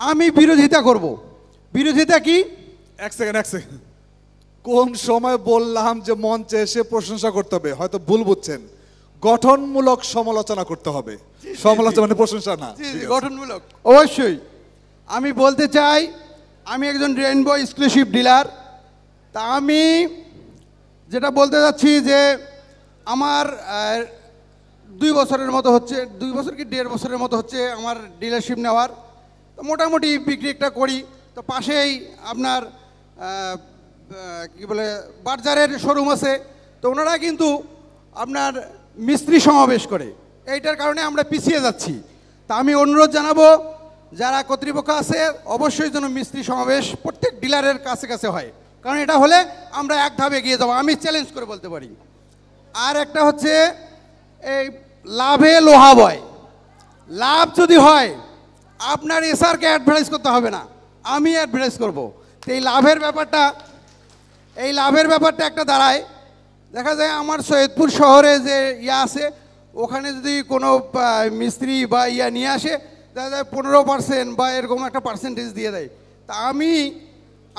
আমি বিরোধিতা করব। বিরোধিতা কি? এক সেকেন্ড এক সেকেন্ড কোন সময় বললাম যে মঞ্চে এসে প্রশংসা করতে হবে? হয়তো ভুল বুঝছেন। গঠনমূলক সমালোচনা করতে হবে। সমালোচনা মানে প্রশংসা না। গঠনমূলক। অবশ্যই। আমি বলতে চাই আমি একজন রেইনবো এক্সক্লুসিভ ডিলার তা আমি যেটা বলতে যাচ্ছি যে আমার দুই বছরের মতো হচ্ছে, দুই বছর কি দেড় বছরের মতো হচ্ছে আমার ডিলারশিপ নেওয়ার। তো মোটামুটি বিক্রি একটা করি। তো পাশেই আপনার কি বলে বার্জারের শোরুম আছে। তো ওনারা কিন্তু আপনার মিস্ত্রি সমাবেশ করে। এইটার কারণে আমরা পিছিয়ে যাচ্ছি। তা আমি অনুরোধ জানাব যারা কর্তৃপক্ষ আছে, অবশ্যই যেন মিস্ত্রি সমাবেশ প্রত্যেক ডিলারের কাছে কাছে হয়। কারণ এটা হলে আমরা এক ধাপ এগিয়ে যাব। আমি চ্যালেঞ্জ করে বলতে পারি। আর একটা হচ্ছে, এই লাভে লোহা বয়। লাভ যদি হয়, আপনার এসআরকে অ্যাডভার্টাইজ করতে হবে না। আমি অ্যাডভার্টাইজ করব। তো এই লাভের ব্যাপারটা, এই লাভের ব্যাপারটা একটা দাঁড়ায়। দেখা যায় আমার সৈয়দপুর শহরে যে ইয়া আছে, ওখানে যদি কোনো মিস্ত্রি বা ইয়া নিয়ে আসে দেখা যায় পনেরো পার্সেন্ট বা এরকম একটা পার্সেন্টেজ দিয়ে দেয়। তা আমি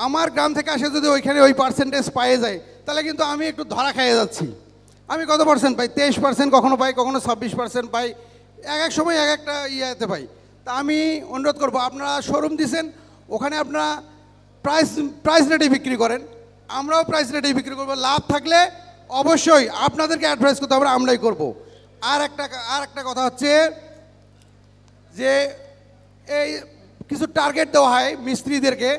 আমার গ্রাম থেকে আসে যদি ওইখানে ওই পার্সেন্টেজ পায়ে যায়, তাহলে কিন্তু আমি একটু ধরা খাইয়ে যাচ্ছি। আমি কত পার্সেন্ট পাই? তেইশ পার্সেন্ট কখনো পাই, কখনো ছাব্বিশ পার্সেন্ট পাই। এক এক সময় এক একটা ইয়েতে পাই। তা আমি অনুরোধ করব, আপনারা শোরুম দিছেন, ওখানে আপনারা প্রাইস প্রাইস রেটে বিক্রি করেন। আমরাও প্রাইস রেটে বিক্রি করব। লাভ থাকলে অবশ্যই আপনাদেরকে অ্যাডভাইস করতে হবে, আমরাই করব। আর একটা আর একটা কথা হচ্ছে যে এই কিছু টার্গেট দেওয়া হয় মিস্ত্রিদেরকে,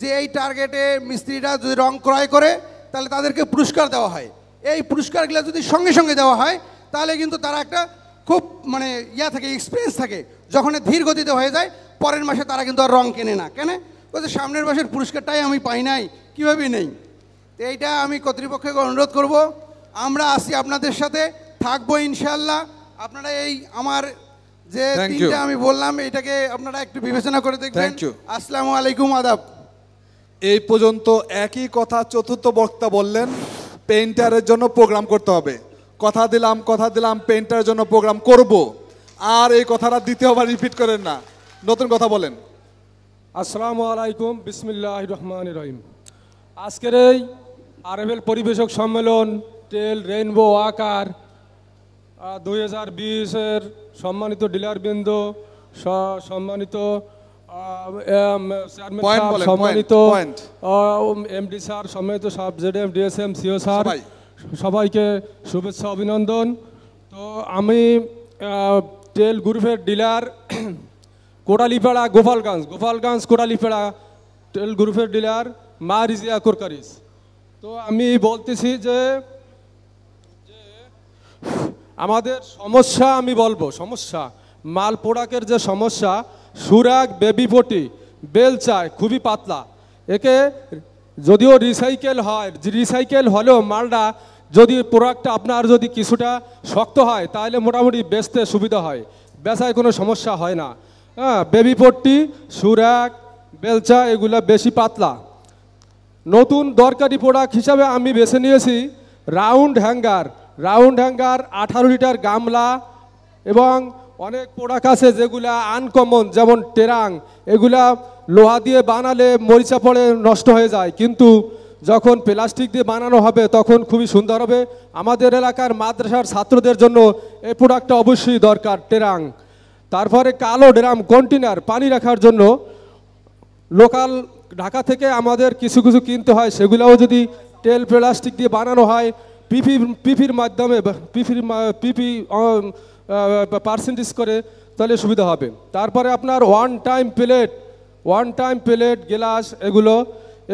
যে এই টার্গেটে মিস্ত্রিরা যদি রং ক্রয় করে, তাহলে তাদেরকে পুরস্কার দেওয়া হয়। এই পুরস্কারগুলো যদি সঙ্গে সঙ্গে দেওয়া হয়, তাহলে কিন্তু তারা একটা খুব মানে ইয়া থাকে এক্সপিরিয়েন্স থাকে। যখন ধীর গতিতে হয়ে যায়, পরের মাসে তারা কিন্তু আর রং কেনে না। কেন? বলছে, সামনের মাসের পুরস্কারটাই আমি পাই নাই কীভাবে নেই? তো এইটা আমি কর্তৃপক্ষকে অনুরোধ করব। আমরা আসি আপনাদের সাথে, থাকব ইনশাল্লাহ আপনারা এই আমার যে. তিনটা আমি বললাম এটাকে আপনারা একটু বিবেচনা করে দেখবেন। আসসালামু আলাইকুম আদাব। এই পর্যন্ত একই কথা চতুর্থ বক্তা বললেন পেইন্টারের জন্য প্রোগ্রাম করতে হবে। কথা দিলাম কথা দিলাম পেইন্টারের জন্য প্রোগ্রাম করব। আর এই কথাটা দ্বিতীয়বার রিপিট করেন না। নতুন কথা বলেন। আসসালামু আলাইকুম বিসমিল্লাহ রহমান রহিম। আজকের এই আরএফএল পরিবেশক সম্মেলন টেল রেইনবো ওয়াকার দুই হাজার বিশের সম্মানিত ডিলারবৃন্দ সম্মানিত এম, সম্মানিত এমডি স্যার সম্মানিত sub ZM DSM CO sir সবাইকে শুভেচ্ছা অভিনন্দন। তো আমি টেল গ্রুপের ডিলার কোটালিপাড়া গোপালগঞ্জ গোপালগঞ্জ কোটালিপাড়া টেল গ্রুপের ডিলার মা রিজিয়া কোরকারিস। তো আমি বলতেছি যে আমাদের সমস্যা আমি বলব, সমস্যা। মাল পোড়াকের যে সমস্যা, সুরাগ, বেবিপটি বেলচায় খুবই পাতলা। একে যদিও রিসাইকেল হয় রিসাইকেল হলেও মালটা যদি প্রোডাক্টটা আপনার যদি কিছুটা শক্ত হয়, তাহলে মোটামুটি বেচতে সুবিধা হয়। বেচায় কোনো সমস্যা হয় না। হ্যাঁ বেবি পট্টি সুরাগ বেলচা এগুলো বেশি পাতলা। নতুন দরকারি প্রোডাক্ট হিসাবে আমি বেছে নিয়েছি, রাউন্ড হ্যাঙ্গার। রাউন্ড হ্যাঙ্গার, আঠারো লিটার গামলা এবং অনেক প্রোডাক্ট আছে যেগুলা আনকমন, যেমন টেরাং। এগুলা লোহা দিয়ে বানালে মরিচা পড়ে, নষ্ট হয়ে যায়। কিন্তু যখন প্লাস্টিক দিয়ে বানানো হবে, তখন খুবই সুন্দর হবে। আমাদের এলাকার মাদ্রাসার ছাত্রদের জন্য এই প্রোডাক্টটা অবশ্যই দরকার, টেরাং। তারপরে কালো ড্রাম কন্টেনার পানি রাখার জন্য। লোকাল ঢাকা থেকে আমাদের কিছু কিছু কিনতে হয়, সেগুলোও যদি তেল প্লাস্টিক দিয়ে বানানো হয় পিপি পিপির মাধ্যমে পিপির পিপি পার্সেন্টেজ করে তাহলে সুবিধা হবে। তারপরে আপনার one time plate one time plate glass এগুলো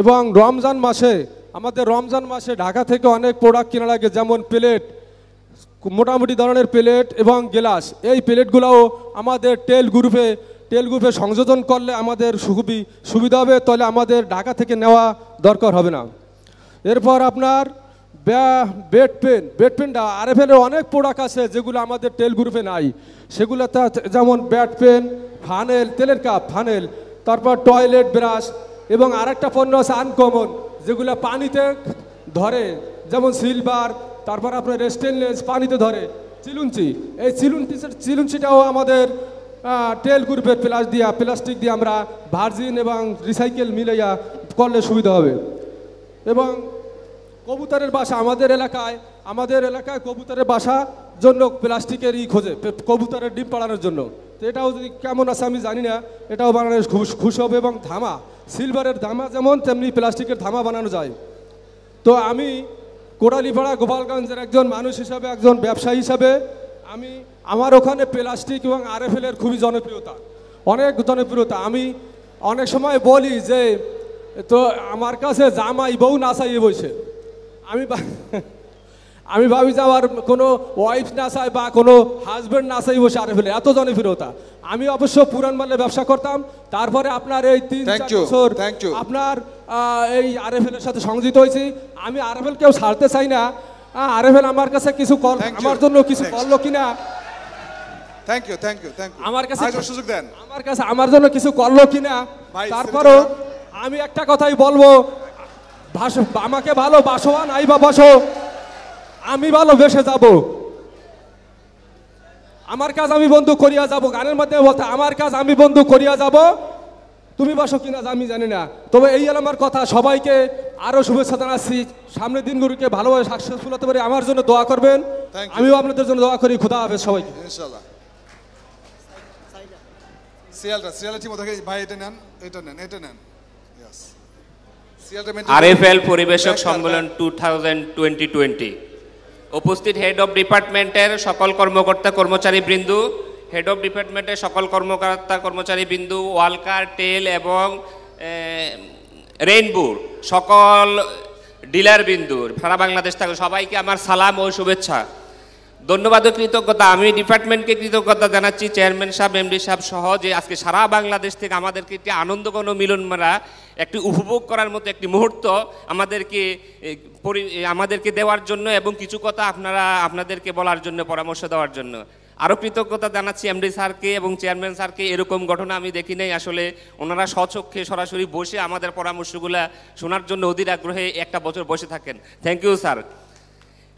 এবং রমজান মাসে, আমাদের রমজান মাসে ঢাকা থেকে অনেক প্রোডাক্ট কেনা লাগে, যেমন প্লেট মোটামুটি ধরনের প্লেট এবং গ্লাস এই প্লেটগুলোও আমাদের টেল গ্রুপে টেল গ্রুপে সংযোজন করলে আমাদের খুবই সুবিধা হবে, তাহলে আমাদের ঢাকা থেকে নেওয়া দরকার হবে না। এরপর আপনার বেড পেন, বেড পেনটা আরএফএলের অনেক প্রোডাক্ট আছে যেগুলো আমাদের টেল গ্রুপে নাই। সেগুলো তা- যেমন ব্যাট পেন ফানেল তেলের কাপ ফানেল তারপর টয়লেট ব্রাশ এবং আরেকটা পণ্য আছে আনকমন যেগুলো পানিতে ধরে, যেমন সিলভার তারপর আপনার স্টেনলেস পানিতে ধরে, চিলুঞ্চি। এই চিলুঞ্চি, চিলুঞ্চিটাও আমাদের তেল গ্রুপের প্লাস দিয়া প্লাস্টিক দিয়ে আমরা ভার্জিন এবং রিসাইকেল মিলাইয়া করলে সুবিধা হবে। এবং কবুতরের বাসা আমাদের এলাকায় আমাদের এলাকায় কবুতরের বাসা জন্য প্লাস্টিকের ই খোঁজে কবুতরের ডিম পাড়ানোর জন্য। তো এটাও যদি কেমন আছে আমি জানি না, এটাও বানানো খুশ খুশ হবে এবং ধামা, সিলভারের ধামা যেমন, তেমনি প্লাস্টিকের ধামা বানানো যায়। তো আমি কোড়ালিপাড়া গোপালগঞ্জের একজন মানুষ হিসাবে, একজন ব্যবসায়ী হিসাবে, আমি, আমার ওখানে প্লাস্টিক এবং আরএফএল এর খুবই জনপ্রিয়তা, অনেক জনপ্রিয়তা। আমি অনেক সময় বলি যে, তো আমার কাছে জামাই বউ নাচাইয়ে বসে। আমি আমি ভাবি যে আমার কোনো ওয়াইফ না চাই বা কোনো হাজব্যান্ড না চাই বসে আরে ফেলে এত জনপ্রিয়তা। আমি অবশ্য পুরান মালে ব্যবসা করতাম তারপরে আপনার এই তিন বছর আপনার এই আরএফএল এর সাথে সংযুক্ত হয়েছি। আমি আরএফএল কেউ ছাড়তে চাই না। আরএফএল আমার কাছে কিছু কল আমার জন্য কিছু. করল কিনা? Thank you thank you thank you আমার কাছে সুযোগ দেন। আমার কাছে আমার জন্য কিছু করল কিনা? তারপরও আমি একটা কথাই বলব ভাস- আমাকে ভালো বাসোয়া নাই বা বাসো। আমি ভালোবেসে যাব। আমার কাজ আমি বন্ধু করিয়া যাব গানের মাধ্যমে বলতে আমার কাজ আমি বন্ধু করিয়া যাব। তুমি বাসো কিনা আমি জানি না। তবে এই আমার কথা। সবাইকে আরও শুভেচ্ছা জানাচ্ছি। সামনের দিনগুলোকে ভালোভাবে সাকসেসফুল হতে পারি। আমার জন্য দোয়া করবেন. আমিও আপনাদের জন্য দোয়া করি। খুদা হাফেজ সবাইকে। সিরিয়ালটা সিরিয়ালটা ঠিক ভাই এটা নেন এটা নেন এটা নেন Yes. সিরিয়ালটা maintain করুন। আরএফএল পরিবেশক সম্মেলন টু থাউজেন্ড টোয়েন্টি টোয়েন্টি উপস্থিত হেড অফ ডিপার্টমেন্টের সকল কর্মকর্তা কর্মচারী বৃন্দু হেড অফ ডিপার্টমেন্টের সকল কর্মকর্তা কর্মচারী বিন্দু ওয়ালকার টেল এবং রেইনবোর সকল ডিলার বিন্দুর সারা বাংলাদেশ থেকে সবাইকে আমার সালাম ও শুভেচ্ছা। ধন্যবাদ ও কৃতজ্ঞতা। আমি ডিপার্টমেন্টকে কৃতজ্ঞতা জানাচ্ছি। চেয়ারম্যান সাহেব এমডি সাহেব সহ যে আজকে সারা বাংলাদেশ থেকে আমাদেরকে একটি আনন্দঘন মিলন মেলা, একটি উপভোগ করার মতো একটি মুহূর্ত আমাদেরকে আমাদেরকে দেওয়ার জন্য এবং কিছু কথা আপনারা, আপনাদেরকে বলার জন্য, পরামর্শ দেওয়ার জন্য। আরও কৃতজ্ঞতা জানাচ্ছি এমডি স্যারকে এবং চেয়ারম্যান স্যারকে। এরকম ঘটনা আমি দেখি নাই। আসলে ওনারা স্বচক্ষে সরাসরি বসে আমাদের পরামর্শগুলা শোনার জন্য অধীর আগ্রহে একটা বছর বসে থাকেন। থ্যাংক ইউ স্যার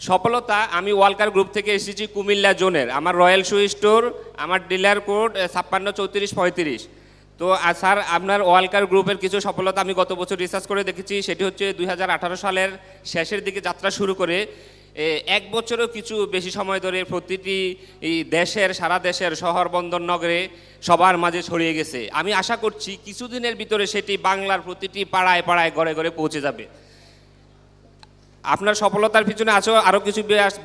সফলতা, আমি ওয়ালকার গ্রুপ থেকে এসেছি কুমিল্লা জোনের। আমার রয়্যাল শু স্টোর আমার ডিলার কোড ছাপ্পান্ন, চৌত্রিশ, পঁয়ত্রিশ। তো স্যার, আপনার ওয়ালকার গ্রুপের কিছু সফলতা আমি গত বছর রিসার্চ করে দেখেছি। সেটি হচ্ছে দুই হাজার আঠারো সালের শেষের দিকে যাত্রা শুরু করে এক বছরও কিছু বেশি সময় ধরে প্রতিটি দেশের, সারা দেশের শহর, বন্দর, নগরে সবার মাঝে ছড়িয়ে গেছে। আমি আশা করছি কিছুদিনের ভিতরে সেটি বাংলার প্রতিটি পাড়ায় পাড়ায় ঘরে ঘরে পৌঁছে যাবে। আপনার সফলতার পিছনে আছে আরও কিছু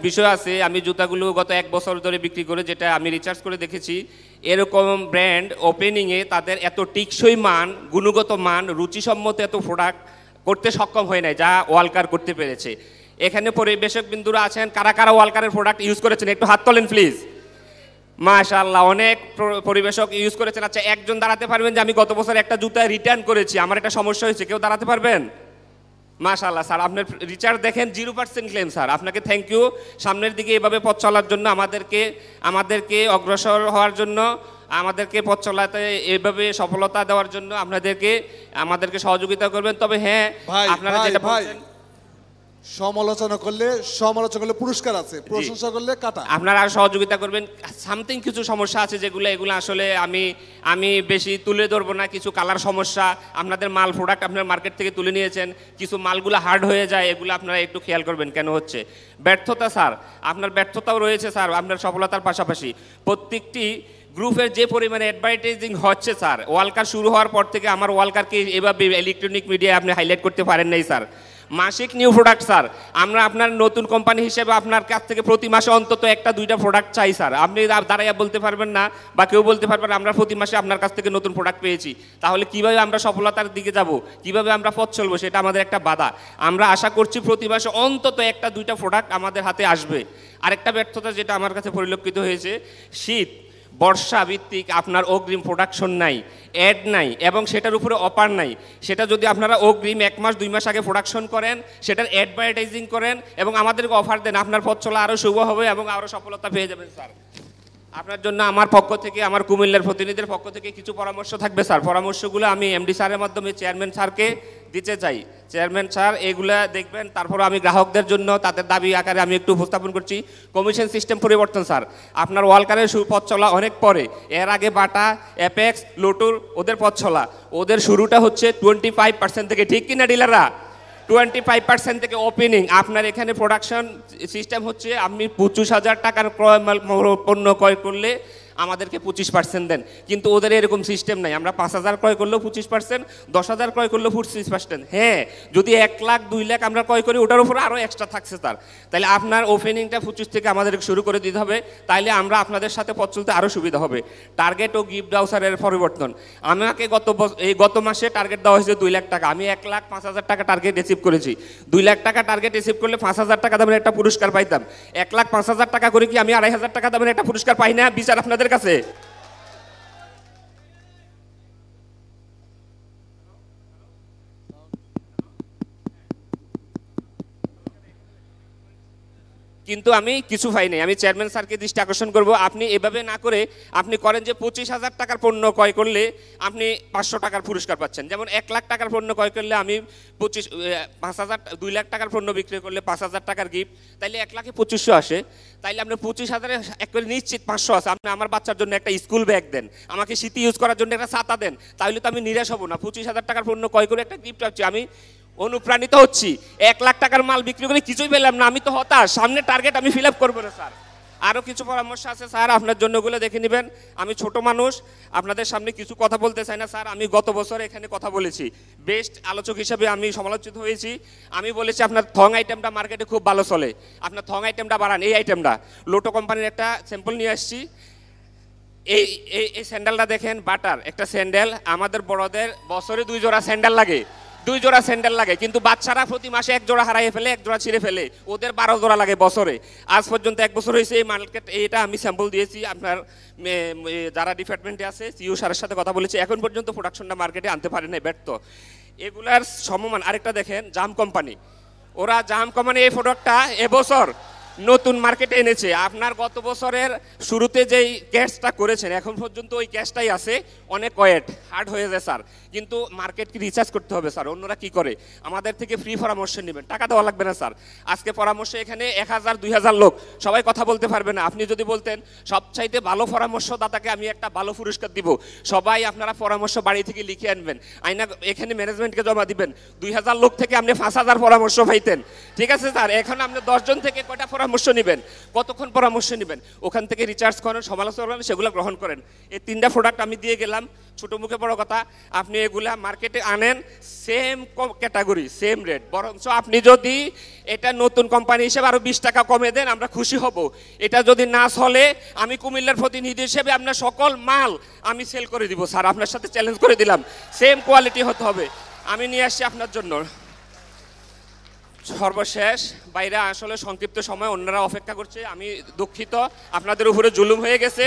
বিষয় আছে। আমি জুতাগুলো গত এক বছর ধরে বিক্রি করে, যেটা আমি রিচার্জ করে দেখেছি। এরকম ব্র্যান্ড ওপেনিংয়ে তাদের এত টিকসই মান, গুণগত মান, রুচিসম্মত এত প্রোডাক্ট করতে সক্ষম হয় নাই, যা ওয়ালকার করতে পেরেছে। এখানে পরিবেশক বিন্দুরা আছেন, কারা কারা ওয়ালকারের প্রোডাক্ট ইউজ করেছেন? একটু হাত তোলেন প্লিজ মাশাআল্লাহ, অনেক পরিবেশক ইউজ করেছেন। আচ্ছা একজন দাঁড়াতে পারবেন যে আমি গত বছর একটা জুতা রিটার্ন করেছি, আমার একটা সমস্যা হয়েছে, কেউ দাঁড়াতে পারবেন? মাশাআল্লাহ স্যার আপনার রিচার্জ দেখেন জিরো পার্সেন্ট ক্লেম স্যার। আপনাকে থ্যাংক ইউ সামনের দিকে এভাবে পথ চলার জন্য আমাদেরকে আমাদেরকে অগ্রসর হওয়ার জন্য আমাদেরকে পথ চলাতে এভাবে সফলতা দেওয়ার জন্য আপনাদেরকে আমাদেরকে সহযোগিতা করবেন। তবে হ্যাঁ আপনারা যেটা বলছেন সমালোচনা করলে সমালোচনা করলে পুরস্কার আছে প্রশংসা করলে কাটা। আপনারা সহযোগিতা করবেন। সামথিং কিছু সমস্যা আছে যেগুলো এগুলো আসলে আমি আমি বেশি তুলে ধরবো না। কিছু কালার সমস্যা আপনাদের মাল প্রোডাক্ট আপনার মার্কেট থেকে তুলে নিয়েছেন। কিছু মালগুলো হার্ড হয়ে যায় এগুলো আপনারা একটু খেয়াল করবেন কেন হচ্ছে। ব্যর্থতা স্যার আপনার ব্যর্থতাও রয়েছে স্যার আপনার সফলতার পাশাপাশি। প্রত্যেকটি গ্রুপের যে পরিমাণে অ্যাডভার্টাইজিং হচ্ছে স্যার ওয়ালকার শুরু হওয়ার পর থেকে আমার ওয়ালকারকে এভাবে ইলেকট্রনিক মিডিয়ায় আপনি হাইলাইট করতে পারেন নাই স্যার। মাসিক নিউ প্রোডাক্ট স্যার আমরা আপনার নতুন কোম্পানি হিসেবে আপনার কাছ থেকে প্রতি মাসে অন্তত একটা, দুইটা প্রোডাক্ট চাই স্যার আপনি দাঁড়াইয়া বলতে পারবেন না বা কেউ বলতে পারবেন আমরা প্রতি মাসে আপনার কাছ থেকে নতুন প্রোডাক্ট পেয়েছি। তাহলে কীভাবে আমরা সফলতার দিকে যাব? কীভাবে আমরা পথ চলবো? সেটা আমাদের একটা বাধা। আমরা আশা করছি প্রতি মাসে অন্তত একটা, দুইটা প্রোডাক্ট আমাদের হাতে আসবে। আরেকটা ব্যর্থতা যেটা আমার কাছে পরিলক্ষিত হয়েছে, শীত। বর্ষা ভিত্তিক আপনার অগ্রিম প্রোডাকশন নাই অ্যাড নাই, এবং সেটার উপরে অপার নাই। সেটা যদি আপনারা অগ্রিম এক মাস, দুই মাস আগে প্রোডাকশন করেন, সেটার অ্যাডভার্টাইজিং করেন, এবং আমাদেরকে অফার দেন, আপনার পথ চলা আরও শুভ হবে এবং আরও সফলতা পেয়ে যাবেন, স্যার। আপনার জন্য আমার পক্ষ থেকে, আমার কুমিল্লার প্রতিনিধির পক্ষ থেকে কিছু পরামর্শ থাকবে, স্যার। পরামর্শগুলো আমি এমডি স্যারের মাধ্যমে চেয়ারম্যান স্যারকে দিতে চাই। চেয়ারম্যান স্যার, এগুলা দেখবেন তারপর আমি গ্রাহকদের জন্য তাদের দাবি আকারে আমি একটু উপস্থাপন করছি। কমিশন সিস্টেম পরিবর্তন, স্যার। আপনার ওয়ালকারের পথ চলা অনেক পরে, এর আগে বাটা অ্যাপেক্স লোটুর ওদের পথ চলা। ওদের শুরুটা হচ্ছে টোয়েন্টি ফাইভ পার্সেন্ট থেকে, ঠিক কিনা, ডিলাররা? টোয়েন্টি ফাইভ পার্সেন্ট থেকে ওপেনিং আপনার এখানে প্রোডাকশন সিস্টেম হচ্ছে, আপনি পঁচিশ হাজার টাকার ক্রয় পণ্য ক্রয় করলে আমাদেরকে পঁচিশ পার্সেন্ট দেন। কিন্তু ওদের এরকম সিস্টেম নাই। আমরা পাঁচ হাজার ক্রয় করলেও পঁচিশ পার্সেন্ট দশ হাজার ক্রয় করলেও পঁচিশ পার্সেন্ট হ্যাঁ যদি এক লাখ, দুই লাখ আমরা ক্রয় করি, ওটার উপরে আরও এক্সট্রা থাকছে তার। তাহলে আপনার ওপেনিংটা পঁচিশ থেকে আমাদের শুরু করে দিতে হবে। তাইলে আমরা আপনাদের সাথে পথ চলতে আরও সুবিধা হবে। টার্গেট ও গিফট ডাউসারের পরিবর্তন। আমাকে গত এই গত মাসে টার্গেট দেওয়া হয়েছে দুই লাখ টাকা। আমি এক লাখ পাঁচ হাজার টাকা টার্গেট রিসিভ করেছি। দুই লাখ টাকা টার্গেট রিসিভ করলে পাঁচ হাজার টাকা দামের একটা পুরস্কার পাইতাম। এক লাখ পাঁচ হাজার টাকা করে কি আমি আড়াই হাজার টাকা দামের একটা পুরস্কার পাই না? বিচার আপনাদের কাছে। কিন্তু আমি কিছু পাই নাই, আমি চেয়ারম্যান স্যারকে দৃষ্টি আকর্ষণ করব। আপনি এভাবে না করে আপনি করেন যে পঁচিশ হাজার টাকার পণ্য ক্রয় করলে আপনি পাঁচশো টাকার পুরস্কার পাচ্ছেন। যেমন এক লাখ টাকার পণ্য ক্রয় করলে আমি পঁচিশ পাঁচ হাজার, দুই লাখ টাকার পণ্য বিক্রি করলে পাঁচ হাজার টাকার গিফট তাইলে এক লাখে পঁচিশশো আসে। তাইলে আপনি পঁচিশ হাজারে এক করে নিশ্চিত পাঁচশো আছে। আপনি আমার বাচ্চার জন্য একটা স্কুল ব্যাগ দেন। আমাকে স্মৃতি ইউজ করার জন্য একটা ছাতা দেন। তাহলে তো আমি নিরাশ হব না। পঁচিশ হাজার টাকার পণ্য ক্রয় করে একটা গিফট পাচ্ছি। আমি অনুপ্রাণিত হচ্ছি। এক লাখ টাকার মাল বিক্রি করে কিছুই পেলাম না। আমি তো হতাশ। সামনে টার্গেট আমি ফিল আপ করব না, স্যার। আরও কিছু পরামর্শ আছে, স্যার, আপনার জন্য ওগুলো দেখে নেবেন। আমি ছোট মানুষ, আপনাদের সামনে কিছু কথা বলতে চাই না, স্যার। আমি গত বছর এখানে কথা বলেছি। বেস্ট আলোচক হিসেবে আমি সমালোচিত হয়েছি। আমি বলেছি, আপনার থং আইটেমটা মার্কেটে খুব ভালো চলে। আপনার থং আইটেমটা বাড়ান, এই আইটেমটা। লোটো কোম্পানির একটা স্যাম্পল নিয়ে আসছি। এই এই এই স্যান্ডেলটা দেখেন, বাটার, একটা স্যান্ডেল। আমাদের বড়দের বছরে দুই জোড়া স্যান্ডেল লাগে। দুই জোড়া স্যান্ডেল লাগে, কিন্তু বাচ্চারা প্রতি মাসে এক জোড়া হারাই ফেলে, এক জোড়া ছিঁড়ে ফেলে। ওদের বারো জোড়া লাগে বছরে। আজ পর্যন্ত এক বছর হয়েছে এই মার্কেট, এটা আমি স্যাম্পল দিয়েছি, আপনার যারা ডিপার্টমেন্টে আছে সিও স্যারের সাথে কথা বলেছি, এখন পর্যন্ত প্রোডাকশনটা মার্কেটে আনতে পারে না ব্যর্থ। এগুলার সমমান, আরেকটা দেখেন, জাম কোম্পানি ওরা জাম কোম্পানি এই প্রোডাক্টটা এবছর নতুন মার্কেটে এনেছে। আপনার গত বছরের শুরুতে যেই ক্যাশটা করেছেন, এখন পর্যন্ত ওই ক্যাশটাই আছে। অনেক ওয়েট হার্ড হয়ে যায় স্যার কিন্তু মার্কেটকে রিচার্জ করতে হবে স্যার অন্যরা কি করে? আমাদের থেকে ফ্রি পরামর্শ নেবেন। টাকা দেওয়া লাগবে না স্যার আজকে পরামর্শ এখানে এক হাজার, দুই হাজার লোক। সবাই কথা বলতে পারবে না। আপনি যদি বলতেন, সবচাইতে ভালো পরামর্শদাতাকে আমি একটা ভালো পুরস্কার দিব। সবাই আপনারা পরামর্শ বাড়ি থেকে লিখে আনবেন। আইনা এখানে ম্যানেজমেন্টকে জমা দিবেন। দুই হাজার লোক থেকে আপনি পাঁচ হাজার পরামর্শ পাইতেন। ঠিক আছে স্যার এখন আপনি দশজন থেকে কয়টা পরামর্শ নেবেন, কতক্ষণ পরামর্শ নেবেন, ওখান থেকে রিচার্জ করেন সমালোচনা করেন, সেগুলো গ্রহণ করেন। এই তিনটা প্রোডাক্ট আমি দিয়ে গেলাম, ছোটো মুখে বড় কথা, আপনি এগুলা মার্কেটে আনেন সেম ক্যাটাগরি সেম রেট বরঞ্চ আপনি যদি এটা নতুন কোম্পানি হিসেবে আরও বিশ টাকা কমে দেন, আমরা খুশি হব। এটা যদি না চলে, আমি কুমিল্লার প্রতিনিধি হিসেবে আপনার সকল মাল আমি সেল করে দিব, স্যার। আপনার সাথে চ্যালেঞ্জ করে দিলাম। সেম কোয়ালিটি হতে হবে। আমি নিয়ে আসছি আপনার জন্য। সর্বশেষ, বাইরে আসলে সংক্ষিপ্ত সময় অন্যরা অপেক্ষা করছে, আমি দুঃখিত, আপনাদের উপরে জুলুম হয়ে গেছে।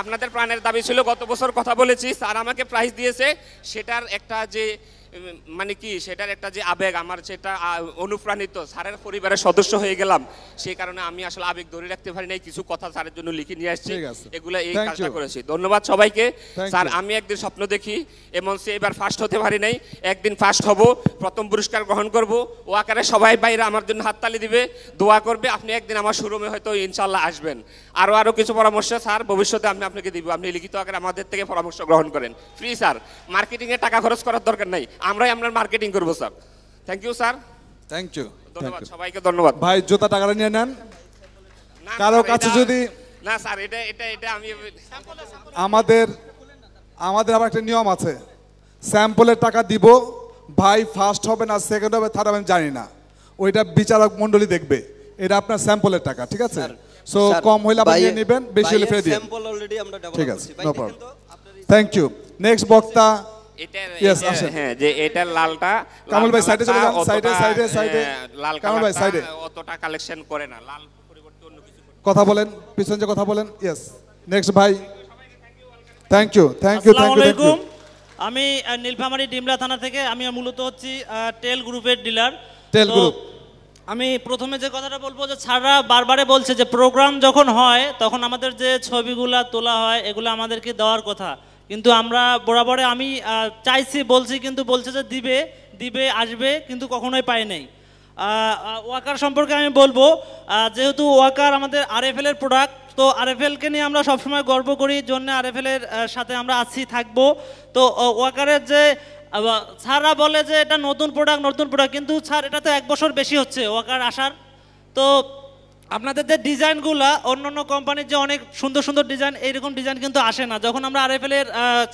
আপনাদের প্রাণের দাবি ছিল, গত বছর কথা বলেছি, স্যার আমাকে প্রাইজ দিয়েছে, সেটার একটা যে মানে কি সেটার একটা যে আবেগ আমার সেটা অনুপ্রাণিত। স্যারের পরিবারের সদস্য হয়ে গেলাম। সেই কারণে আমি আসলে আবেগ ধরে রাখতে পারি নাই কিছু কথা স্যারের জন্য লিখে নিয়ে আসছি। এগুলো এই কাজটা করেছি। ধন্যবাদ সবাইকে। স্যার আমি একদিন স্বপ্ন দেখি এমন সে এবার ফার্স্ট হতে পারি নাই। একদিন ফার্স্ট হব প্রথম পুরস্কার গ্রহণ করব। ও আকারে সবাই বাইরে আমার জন্য হাততালি দিবে দোয়া করবে। আপনি একদিন আমার শোরুমে হয়তো ইনশাল্লাহ আসবেন। আরও আরও কিছু পরামর্শ স্যার ভবিষ্যতে আমি আপনাকে দিব। আপনি লিখিত আকারে আমাদের থেকে পরামর্শ গ্রহণ করেন। Free sir. মার্কেটিংয়ে টাকা খরচ করার দরকার নাই। আমরাই আপনার মার্কেটিং করব sir thank you sir thank you ধন্যবাদ সবাইকে ধন্যবাদ। ভাই জুতা টাকাটা নিয়ে নেন। কারও কাছে যদি না স্যার এটা এটা এটা আমি আমাদের আমাদের আবার একটা নিয়ম আছে। স্যাম্পলের টাকা দিব ভাই ফার্স্ট হবে না সেকেন্ড হবে থার্ড হবে আমি জানি না। ওইটা বিচারক মন্ডলী দেখবে। এটা আপনার স্যাম্পলের টাকা ঠিক আছে? সো কম হইলে আপনি নিয়ে নেবেন বেশি হলে ফেলে দিন ঠিক আছে no problem thank you next বক্তা হ্যাঁ যে এটার লালটা কামাল ভাই, এ চলে যান, side এ। হ্যাঁ, লাল কামাল ভাই, এ। অতটা কালেকশন করে না লাল কথা বলেন পিছন যে কথা বলেন ইয়েস নেক্সট ভাই। Thank you thank you thank you আলাইকুম। আমি নীলফামারী ডিমলা থানা থেকে আমি মূলত হচ্ছি টেল গ্রুপের ডিলার টেল গ্রুপ। আমি প্রথমে যে কথাটা বলব যে ছাড়া বারবারে বলছে যে প্রোগ্রাম যখন হয় তখন আমাদের যে ছবিগুলা তোলা হয় এগুলো আমাদেরকে দেওয়ার কথা। কিন্তু আমরা বরাবরে আমি চাইছি, বলছি, কিন্তু বলছে যে দিবে দিবে, আসবে, কিন্তু কখনোই পাই নাই। ওয়াকার সম্পর্কে আমি বলব যেহেতু ওয়াকার আমাদের আরএফএল এর প্রোডাক্ট তো আর আরএফএলকে নিয়ে আমরা সবসময় গর্ব করি, জন্য আরএফএল এর সাথে আমরা আছি, থাকব। তো ওয়াকারের যে স্যাররা বলে যে এটা নতুন প্রোডাক্ট নতুন প্রোডাক্ট কিন্তু স্যার, এটা তো এক বছর বেশি হচ্ছে ওয়াকার আসার। তো আপনাদের যে ডিজাইনগুলো অন্য অন্য কোম্পানির যে অনেক সুন্দর সুন্দর ডিজাইন, এইরকম ডিজাইন কিন্তু আসে না। যখন আমরা আর আরএফএল এর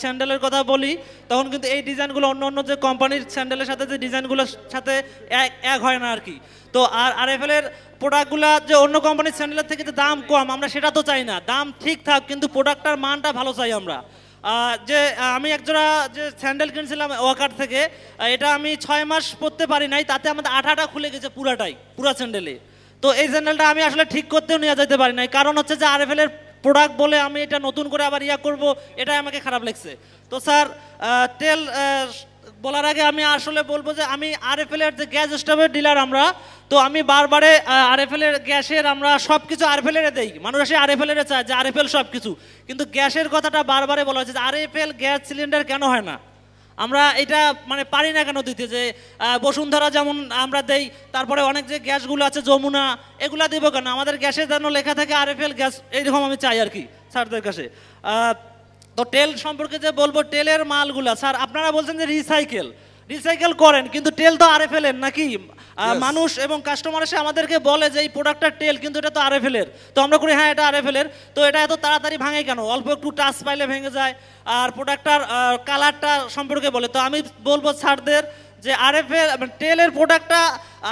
স্যান্ডেলের কথা বলি, তখন কিন্তু এই ডিজাইনগুলো অন্য অন্য যে কোম্পানির স্যান্ডেলের সাথে যে ডিজাইনগুলোর সাথে এক এক হয় না আর কি তো আর আর আরএফএল এর প্রোডাক্টগুলো যে অন্য কোম্পানির স্যান্ডেলের থেকে যে দাম কম, আমরা সেটা তো চাই না। দাম ঠিক থাক, কিন্তু প্রোডাক্টটার মানটা ভালো চাই আমরা। যে আমি একজোড়া যে স্যান্ডেল কিনছিলাম ওয়াকার থেকে এটা আমি ছয় মাস পরতে পারি নাই, তাতে আমাদের আঠাটা খুলে গেছে পুরাটাই, পুরা স্যান্ডেলে তো এই স্যান্ডেলটা আমি আসলে ঠিক করতেও নিয়ে যেতে পারি নাই। কারণ হচ্ছে যে আরএফএল এর প্রোডাক্ট বলে আমি এটা নতুন করে আবার ইয়া করব, এটাই আমাকে খারাপ লাগছে। তো স্যার তেল বলার আগে আমি আসলে বলব যে আমি আরএফএল এর যে গ্যাস স্টোভের ডিলার আমরা, তো আমি বারবারে আর আরএফএল এর গ্যাসের আমরা সব কিছু আরএফএল এর দেই। মানুষ আসে আরএফএল এর চায় যে আরএফএল সব কিছু কিন্তু গ্যাসের কথাটা বারবারে বলা হচ্ছে যে আরএফএল গ্যাস সিলিন্ডার কেন হয় না? আমরা এটা মানে পারি না কেন দিতে যে বসুন্ধরা যেমন আমরা দেই, তারপরে অনেক যে গ্যাসগুলো আছে, যমুনা, এগুলো দেবো কেন? আমাদের গ্যাসে যেন লেখা থাকে আর এফ এল গ্যাস, এইরকম আমি চাই আর কি স্যারদের কাছে। তো তেল সম্পর্কে যে বলব, তেলের মালগুলা, স্যার, আপনারা বলছেন যে রিসাইকেল রিসাইকেল করেন কিন্তু তেল তো আরে ফেলেন নাকি? মানুষ এবং কাস্টমার এসে আমাদেরকে বলে যে এই প্রোডাক্টটা তেল কিন্তু এটা তো আরে ফেলের তো আমরা করি হ্যাঁ এটা আরে ফেলের তো এটা এত তাড়াতাড়ি ভাঙে কেন? অল্প একটু টাচ পাইলে ভেঙে যায়। আর প্রোডাক্টটার কালারটা সম্পর্কে বলে। তো আমি বলব স্যারদের যে আরএফএল টেলের প্রোডাক্টটা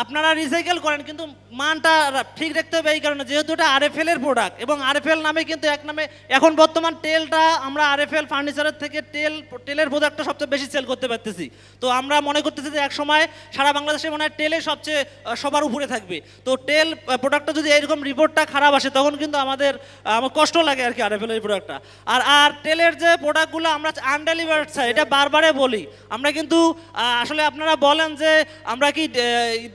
আপনারা রিসাইকেল করেন, কিন্তু মানটা ঠিক রাখতে হবে এই কারণে, যেহেতু এটা আরএফএল এর প্রোডাক্ট এবং আরএফএল নামে কিন্তু এক নামে, এখন বর্তমান তেলটা আমরা আরএফএল ফার্নিচারের থেকে তেল, তেলের প্রোডাক্টটা সবচেয়ে বেশি সেল করতে পারতেছি। তো আমরা মনে করতেছি যে এক সময় সারা বাংলাদেশে মনে হয় তেলে সবচেয়ে সবার উপরে থাকবে। তো তেল প্রোডাক্টটা যদি এরকম রিপোর্টটা খারাপ আসে, তখন কিন্তু আমাদের আমার কষ্ট লাগে আর কি আর আরএফএল এর প্রোডাক্টটা আর আর তেলের যে প্রোডাক্টগুলো আমরা আনডেলিভার্ড চাই এটা বারবারে বলি। আমরা কিন্তু আসলে আপনারা বলেন যে আমরা কি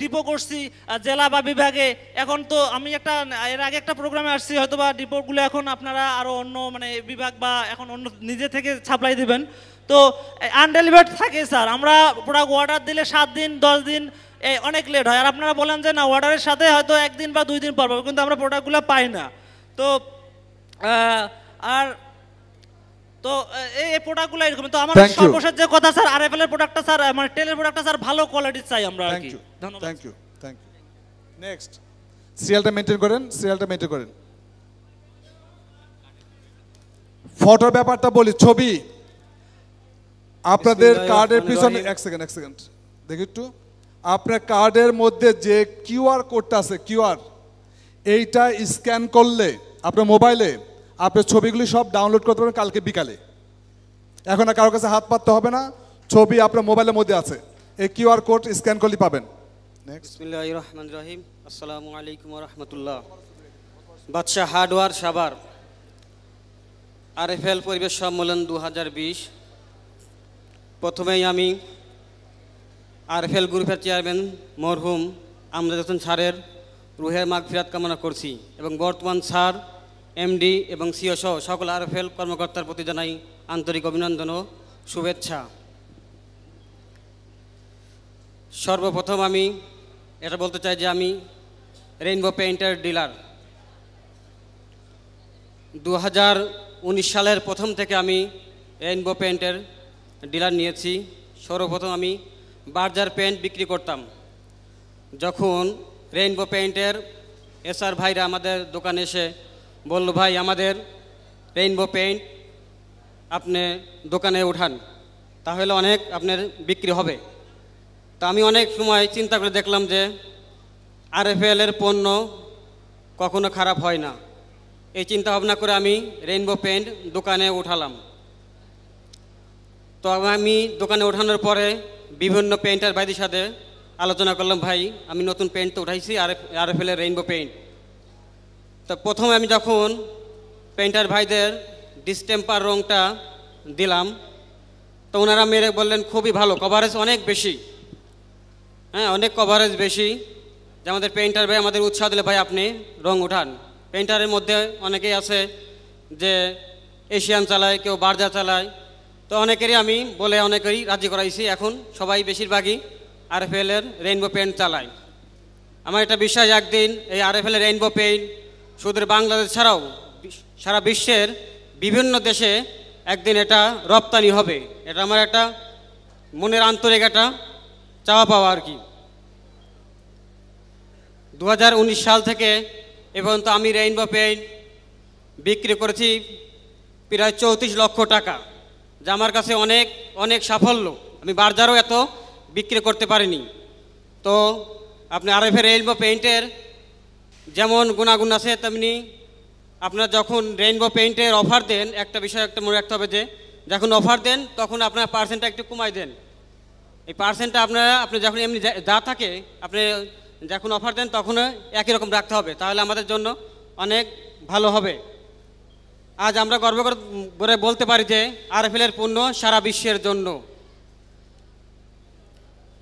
ডিপো করছি জেলা বা বিভাগে। এখন তো আমি একটা এর আগে একটা প্রোগ্রামে আসছি হয়তো বা ডিপোগুলো এখন আপনারা আরও অন্য মানে বিভাগ বা এখন অন্য নিজে থেকে সাপ্লাই দিবেন। তো আনডেলিভার্ড থাকে স্যার। আমরা প্রোডাক্ট অর্ডার দিলে সাত দিন দশ দিন এ, অনেক লেট হয়। আর আপনারা বলেন যে না অর্ডারের সাথে হয়তো একদিন বা দুই দিন পর কিন্তু আমরা প্রোডাক্টগুলো পাই না। তো আর তো এই প্রোডাক্টগুলো এরকম। তো আমার সর্বশেষ যে কথা স্যার আরএফএল এর প্রোডাক্টটা স্যার মানে টেলের প্রোডাক্টটা স্যার ভালো কোয়ালিটির চাই আমরা আর কি। ইউ ধন্যবাদ। Thank you thank you next সিরিয়ালটা মেনটেন করেন সিরিয়ালটা মেনটেন করেন। ফটোর ব্যাপারটা বলি ছবি। আপনাদের কার্ডের পিছনে এক সেকেন্ড এক সেকেন্ড দেখি একটু। আপনার কার্ডের মধ্যে যে কিউআর কোডটা আছে কিউআর এইটা স্ক্যান করলে আপনার মোবাইলে আপনার ছবিগুলি সব ডাউনলোড করতে পারবেন কালকে বিকালে। এখন আর কারোর কাছে হাত পাততে হবে না, ছবি আপনার মোবাইলের মধ্যে আছে। এই কিউআর কোড স্ক্যান করলে পাবেন। রহিম আলাইকুম বাদশাহ হার্ডওয়ার সাবার আরএফএল পরিবেশ সম্মেলন দু হাজার বিশ। প্রথমেই আমি আরএফএল গ্রুপের চেয়ারম্যান মরহুম আমজাদ হোসেন স্যারের রুহের মাগফিরাত কামনা করছি এবং বর্তমান স্যার এমডি এবং সিও সহ সকল আরএফএল কর্মকর্তার প্রতি জানাই আন্তরিক অভিনন্দন ও শুভেচ্ছা। সর্বপ্রথম আমি এটা বলতে চাই যে আমি রেইনবো পেইন্টার ডিলার দু উনিশ সালের প্রথম থেকে আমি রেইনবো পেইন্টের ডিলার নিয়েছি। সর্বপ্রথম আমি বার্জার পেন্ট বিক্রি করতাম। যখন রেইনবো পেইন্টের এসআর ভাইরা আমাদের দোকানে এসে বলল, ভাই, আমাদের রেইনবো পেইন্ট আপনি দোকানে উঠান, তাহলে অনেক আপনার বিক্রি হবে। তা আমি অনেক সময় চিন্তা করে দেখলাম যে আরএফএল এর পণ্য কখনো খারাপ হয় না। এই চিন্তা ভাবনা করে আমি রেইনবো পেন্ট দোকানে উঠালাম। তো আমি দোকানে ওঠানোর পরে বিভিন্ন পেন্টার ভাইদের সাথে আলোচনা করলাম, ভাই, আমি নতুন পেন্ট তো উঠাইছি, আর আরএফএল এর রেইনবো পেন্ট তো প্রথমে আমি যখন পেন্টার ভাইদের ডিস্টেম্পার রংটা দিলাম, তো ওনারা মেরে বললেন, খুবই ভালো কভারেজ অনেক বেশি। হ্যাঁ অনেক কভারেজ বেশি। যে আমাদের পেইন্টার ভাই আমাদের উৎসাহ দিলে, ভাই, আপনি রং উঠান। পেন্টারের মধ্যে অনেকেই আছে যে এশিয়ান চালায়, কেউ বার্জা চালায়। তো অনেকেরই আমি বলে অনেকেরই রাজি করাইছি। এখন সবাই বেশিরভাগই আরএফএল এর রেইনবো পেইন্ট চালায়। আমার একটা বিশ্বাস, একদিন এই আরএফএল এর রেইনবো পেইন্ট শুধু বাংলাদেশ ছাড়াও সারা বিশ্বের বিভিন্ন দেশে একদিন এটা রপ্তানি হবে। এটা আমার একটা মনের আন্তরিক একটা চাওয়া পাওয়া আর কি। দু হাজার উনিশ সাল থেকে এ পর্যন্ত আমি রেইনবো পেইন্ট বিক্রি করেছি প্রায় চৌত্রিশ লক্ষ টাকা, যা আমার কাছে অনেক অনেক সাফল্য। আমি বাজারও এত বিক্রি করতে পারিনি। তো আপনি আরএফের রেইনবো পেইন্টের যেমন গুণাগুণ আছে, তেমনি আপনারা যখন রেইনবো পেইন্টের অফার দেন, একটা বিষয় একটা মনে রাখতে হবে যে, যখন অফার দেন, তখন আপনার পার্সেন্টটা একটু কমাই দেন। এই পার্সেন্টটা আপনারা, আপনি যখন এমনি যা- থাকে, আপনি যখন অফার দেন, তখন একই রকম রাখতে হবে। তাহলে আমাদের জন্য অনেক ভালো হবে। আজ আমরা গর্ব করে বলতে পারি যে আরএফএলের পণ্য সারা বিশ্বের জন্য।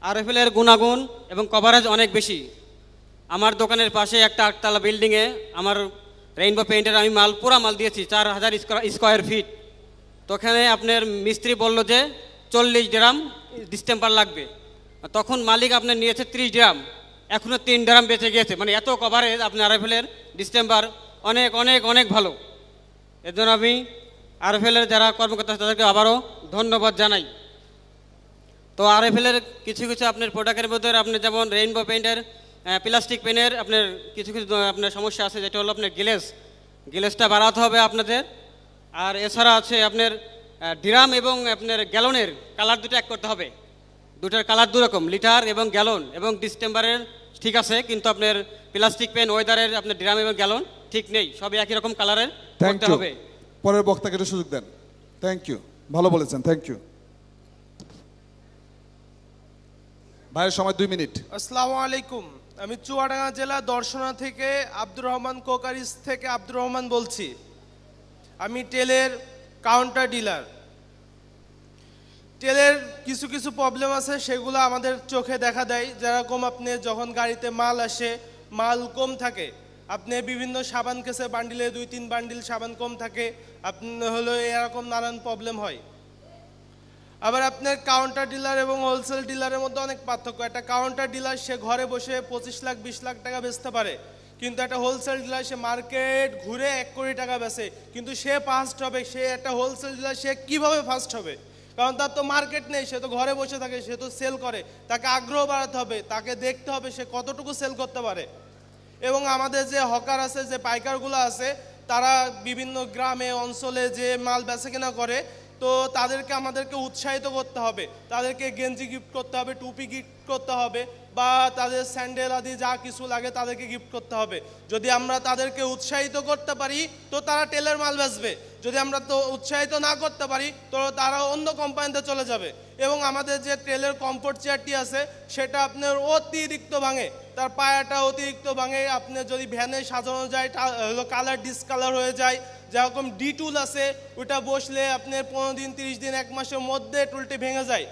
আরএফএলের গুণাগুণ এবং কভারেজ অনেক বেশি। আমার দোকানের পাশে একটা আটতলা বিল্ডিংয়ে আমার রেইনবো পেইন্টের আমি মাল, পুরা মাল দিয়েছি, চার হাজার স্কোয়ার ফিট তো ওখানে আপনার মিস্ত্রি বলল যে চল্লিশ ড্রাম ডিস্টেম্পার লাগবে। তখন মালিক আপনার নিয়েছে ত্রিশ ড্রাম এখনও তিন ড্রাম বেঁচে গিয়েছে। মানে এত কভারেজ আপনার আরএফএলের ডিস্টেম্পার অনেক অনেক অনেক ভালো। এর জন্য আমি আরএফএলের যারা কর্মকর্তা তাদেরকে আবারও ধন্যবাদ জানাই। তো আরএফএলের কিছু কিছু আপনার প্রোডাক্টের মধ্যে, আপনার যেমন রেইনবো পেইন্টের প্লাস্টিক পেনের আপনার কিছু কিছু আপনার সমস্যা আছে যেটা হলো আপনার গ্লেস গ্লেসটা বাড়াতে হবে আপনাদের। আর এছাড়া আছে আপনার ড্রাম এবং আপনার গ্যালনের কালার দুটো এক করতে হবে। দুটার কালার দুরকম লিটার এবং গ্যালন। এবং ডিসটেম্বারের ঠিক আছে কিন্তু আপনার প্লাস্টিক পেন ওয়েদারের আপনার ড্রাম এবং গ্যালন ঠিক নেই। সবই একই রকম কালারের করতে হবে। পরের বক্তাকে একটু সুযোগ দেন। থ্যাংক ইউ ভালো বলেছেন থ্যাংক ইউ ভাইয়ের সময় দুই মিনিট। আসসালামু আলাইকুম। আমি চুয়াডাঙ্গা জেলা দর্শনা থেকে আব্দুর রহমান কোকারিস থেকে আব্দুর রহমান বলছি। আমি টেলের কাউন্টার ডিলার টেলের কিছু কিছু প্রবলেম আছে, সেগুলো আমাদের চোখে দেখা দেয়। যেরকম আপনি যখন গাড়িতে মাল আসে, মাল কম থাকে। আপনি বিভিন্ন সাবান কেসে বান্ডিলে দুই, তিন বান্ডিল সাবান কম থাকে। আপনি হলো এরকম নানান প্রবলেম হয়। আবার আপনার কাউন্টার ডিলার এবং হোলসেল ডিলারের মধ্যে অনেক পার্থক্য। একটা কাউন্টার ডিলার সে ঘরে বসে পঁচিশ লাখ, বিশ লাখ টাকা বেচতে পারে। কিন্তু একটা হোলসেল ডিলার সে মার্কেট ঘুরে এক কোটি টাকা বেচে। কিন্তু সে ফার্স্ট হবে, সে একটা হোলসেল ডিলার সে কীভাবে ফার্স্ট হবে? কারণ তার তো মার্কেট নেই, সে তো ঘরে বসে থাকে, সে তো সেল করে। তাকে আগ্রহ বাড়াতে হবে, তাকে দেখতে হবে সে কতটুকু সেল করতে পারে। এবং আমাদের যে হকার আছে, যে পাইকারগুলো আছে, তারা বিভিন্ন গ্রামে, অঞ্চলে যে মাল বেচা কেনা করে তো তাদেরকে আমাদেরকে উৎসাহিত করতে হবে। তাদেরকে গেঞ্জি গিফট করতে হবে, টুপি গিফট করতে হবে। বা তাদের স্যান্ডেল আদি যা কিছু লাগে তাদেরকে গিফট করতে হবে। যদি আমরা তাদেরকে উৎসাহিত করতে পারি, তো তারা টেলের মাল বেচবে। যদি আমরা তো উৎসাহিত না করতে পারি, তো তারা অন্য কোম্পানিতে চলে যাবে। এবং আমাদের যে ট্রেলের কমফোর্ট চেয়ারটি আছে, সেটা আপনার অতিরিক্ত ভাঙে। তার পায়াটা অতিরিক্ত ভাঙে। আপনি যদি ভ্যানে সাজানো যায় হলো কালার ডিসকালার হয়ে যায়, যেরকম ডি টুল আছে, ওটা বসলে আপনার পনেরো দিন, তিরিশ দিন, এক মাসের মধ্যে টুলটি ভেঙে যায়।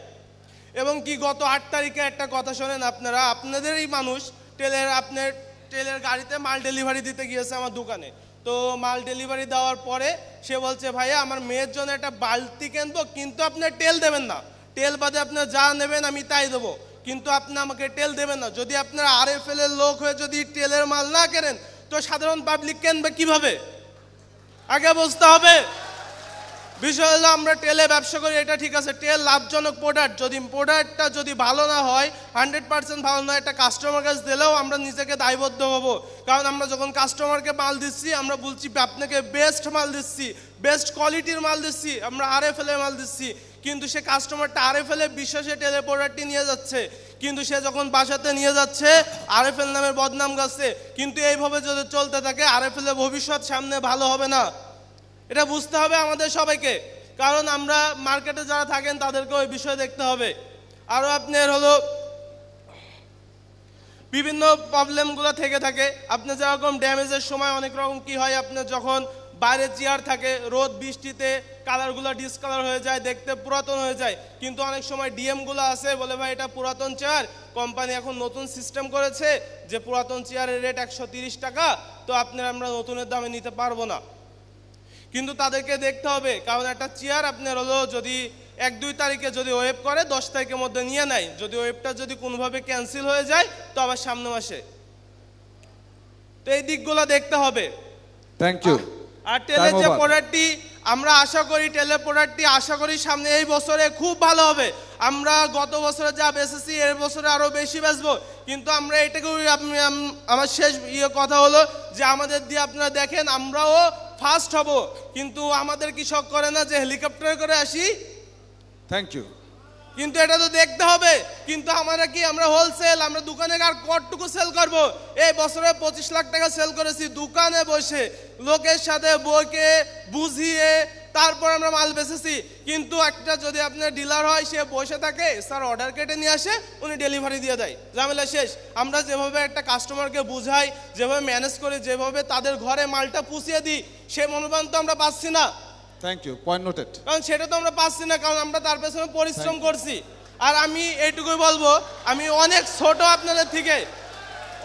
এবং কি গত আট তারিখে একটা কথা শোনেন আপনারা, আপনাদেরই মানুষ টেলের আপনার টেলের গাড়িতে মাল ডেলিভারি দিতে গিয়েছে আমার দোকানে। তো মাল ডেলিভারি দেওয়ার পরে সে বলছে, ভাইয়া, আমার মেয়ের জন্য একটা বালতি কিনবো, কিন্তু আপনার তেল দেবেন না। তেল বাদে আপনার যা নেবেন আমি তাই দেবো। কিন্তু আপনি আমাকে তেল দেবেন না। যদি আপনার আর এফ এর লোক হয়ে যদি টেলের মাল না কেনেন, তো সাধারণ পাবলিক কেনবে কীভাবে? আগে বুঝতে হবে। বিষয় হলো আমরা টেলে ব্যবসা করি, এটা ঠিক আছে। টেল লাভজনক প্রোডাক্ট যদি প্রোডাক্টটা যদি ভালো না হয় হান্ড্রেড পার্সেন্ট ভালো নয় একটা কাস্টমার কাছে দিলেও আমরা নিজেকে দায়বদ্ধ হব। কারণ আমরা যখন কাস্টমারকে মাল দিচ্ছি, আমরা বলছি, আপনাকে বেস্ট মাল দিচ্ছি বেস্ট কোয়ালিটির মাল দিচ্ছি। আমরা আরে ফেলে মাল দিচ্ছি। কিন্তু সে কাস্টমারটা আরে ফেলে বিশ্বাসে টেলে প্রোডাক্টটি নিয়ে যাচ্ছে। কিন্তু সে যখন বাসাতে নিয়ে যাচ্ছে আরএফএল নামের বদনাম গাছে কিন্তু এইভাবে যদি চলতে থাকে আরএফএল এর ভবিষ্যৎ সামনে ভালো হবে না। এটা বুঝতে হবে আমাদের সবাইকে। কারণ আমরা মার্কেটে যারা থাকেন, তাদেরকে ওই বিষয় দেখতে হবে। আরও আপনার হলো, বিভিন্ন প্রবলেমগুলো থেকে থাকে। আপনি যেরকম ড্যামেজের সময় অনেক রকম কি হয় আপনার যখন বাইরে চেয়ার থাকে, রোদ, বৃষ্টিতে কালারগুলো ডিসকালার হয়ে যায়, দেখতে পুরাতন হয়ে যায়। কিন্তু অনেক সময় ডিএমগুলো আছে, বলে ভাই এটা পুরাতন চেয়ার কোম্পানি এখন নতুন সিস্টেম করেছে, যে পুরাতন চেয়ারের রেট একশো টাকা, তো আপনার আমরা নতুনের দামে নিতে পারব না। কিন্তু তাদেরকে দেখতে হবে কারণ একটা চেয়ার আপনার হলো যদি এক দুই তারিখে যদি ওয়েব করে দশ তারিখের মধ্যে নিয়ে নেয়। যদি ওয়েবটা যদি কোনোভাবে ক্যান্সেল হয়ে যায় তো আবার সামনে মাসে। তো এই দিকগুলো দেখতে হবে। থ্যাংক ইউ আর টেলের যে প্রোডাক্টটি আমরা আশা করি টেলের প্রোডাক্টটি আশা করি সামনে এই বছরে খুব ভালো হবে। আমরা গত বছরে যা বেচেছি এর বছরে আরও বেশি বেচবো। কিন্তু আমরা এটাকে আমার শেষ ইয়ে কথা হলো যে আমাদের দিয়ে আপনারা দেখেন আমরাও ফার্স্ট হব কিন্তু আমাদের কি শখ করে না যে হেলিকপ্টার করে আসি? থ্যাংক ইউ কিন্তু এটা তো দেখতে হবে কিন্তু আমরা কি আমরা হোলসেল আমরা দোকানে আর কতটুকু সেল করব? এই বছরে পঁচিশ লাখ টাকা সেল করেছি দোকানে বসে লোকের সাথে বইকে বুঝিয়ে তারপর আমরা মাল বেচেছি। কিন্তু একটা যদি আপনার ডিলার হয় সে বসে থাকে স্যার অর্ডার কেটে নিয়ে আসে উনি ডেলিভারি দিয়ে দেয়। ঝামেলা শেষ। আমরা যেভাবে একটা কাস্টমারকে বুঝাই যেভাবে ম্যানেজ করে যেভাবে তাদের ঘরে মালটা পুষিয়ে দিই সে মনোবান তো আমরা পাচ্ছি না। থ্যাংক ইউ পয়েন্ট নোটেড কারণ সেটা তো আমরা পাচ্ছি না কারণ আমরা তার পেছনে পরিশ্রম করছি। আর আমি এইটুকুই বলব আমি অনেক ছোট আপনাদের থেকে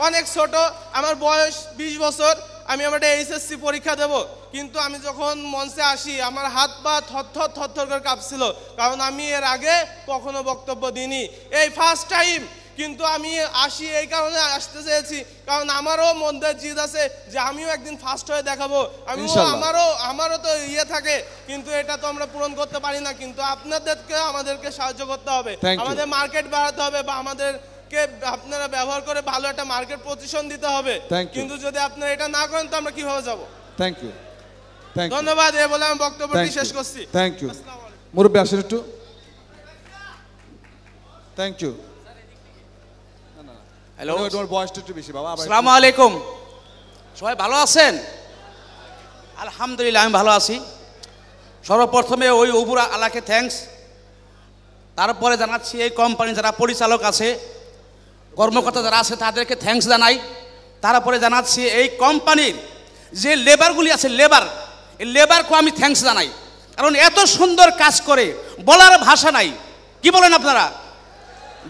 অনেক ছোট আমার বয়স বিশ বছর আমি আমার এইচএসসি পরীক্ষা দেব। কিন্তু আমি যখন মঞ্চে আসি আমার হাত পা থরথর থরথর করে কাঁপছিল। কারণ আমি এর আগে কখনো বক্তব্য দিইনি। এই ফার্স্ট টাইম কিন্তু আমি আসি এই কারণে আসতে চেয়েছি। কারণ আমারও মধ্যে জিদ আছে যে আমিও একদিন ফার্স্ট হয়ে দেখাবো। আমি আমারও আমারও তো ইয়ে থাকে। কিন্তু এটা তো আমরা পূরণ করতে পারি না। কিন্তু আপনাদেরকে আমাদেরকে সাহায্য করতে হবে। আমাদের মার্কেট বাড়াতে হবে বা আমাদেরকে আপনারা ব্যবহার করে ভালো একটা মার্কেট পজিশন দিতে হবে। কিন্তু যদি আপনারা এটা না করেন তো আমরা কীভাবে যাব? থ্যাংক ইউ থ্যাংক ইউ ধন্যবাদ এ বলে আমি বক্তব্যটি শেষ করছি। থ্যাংক ইউ মুরব্বী আসেন একটু। থ্যাংক ইউ হ্যালো তোমার বয়সটা একটু বেশি বাবা আসসালামু আলাইকুম। সবাই ভালো আছেন? আলহামদুলিল্লাহ আমি ভালো আছি। সর্বপ্রথমে ওই উবুর আলাকে থ্যাঙ্কস তারপরে জানাচ্ছি এই কোম্পানি যারা পরিচালক আছে কর্মকর্তা যারা আছে, তাদেরকে থ্যাঙ্কস জানাই। তারপরে জানাচ্ছি, এই কোম্পানির যে লেবারগুলি আছে লেবার এই লেবারকেও আমি থ্যাঙ্কস জানাই। কারণ এত সুন্দর কাজ করে, বলার ভাষা নাই। কি বলেন আপনারা?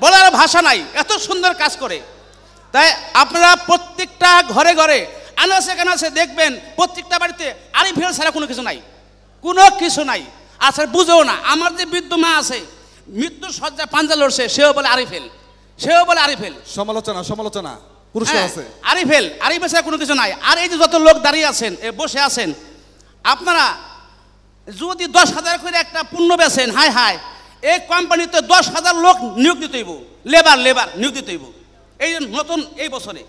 বলার ভাষা নাই, এত সুন্দর কাজ করে। তাই আপনারা প্রত্যেকটা ঘরে ঘরে আনাসে কানাসে দেখবেন, প্রত্যেকটা বাড়িতে আরিফেল ছাড়া কোনো কিছু নাই। কোনো কিছু নাই। আচ্ছা বুঝেও না, আমার যে বৃদ্ধ মা আছে, মৃত্যুর সজ্জা পাঞ্জা লড়ছে, সেও বলে আরিফেল সেও বলে আরিফেল সমালোচনা সমালোচনা। পুরস্কার হ্যাঁ, আছে। আরিফেল আরিফেল ছাড়া কোনো কিছু নাই। আর এই যে যত লোক দাঁড়িয়ে আছেন এ বসে আছেন আপনারা যদি দশ হাজার করে একটা পণ্য বেছেন হায় হায় এই কোম্পানিতে দশ হাজার লোক নিয়োগ দিতে হইব লেবার লেবার নিয়োগ দিতে হইব। এই যে নতুন এই বছরে।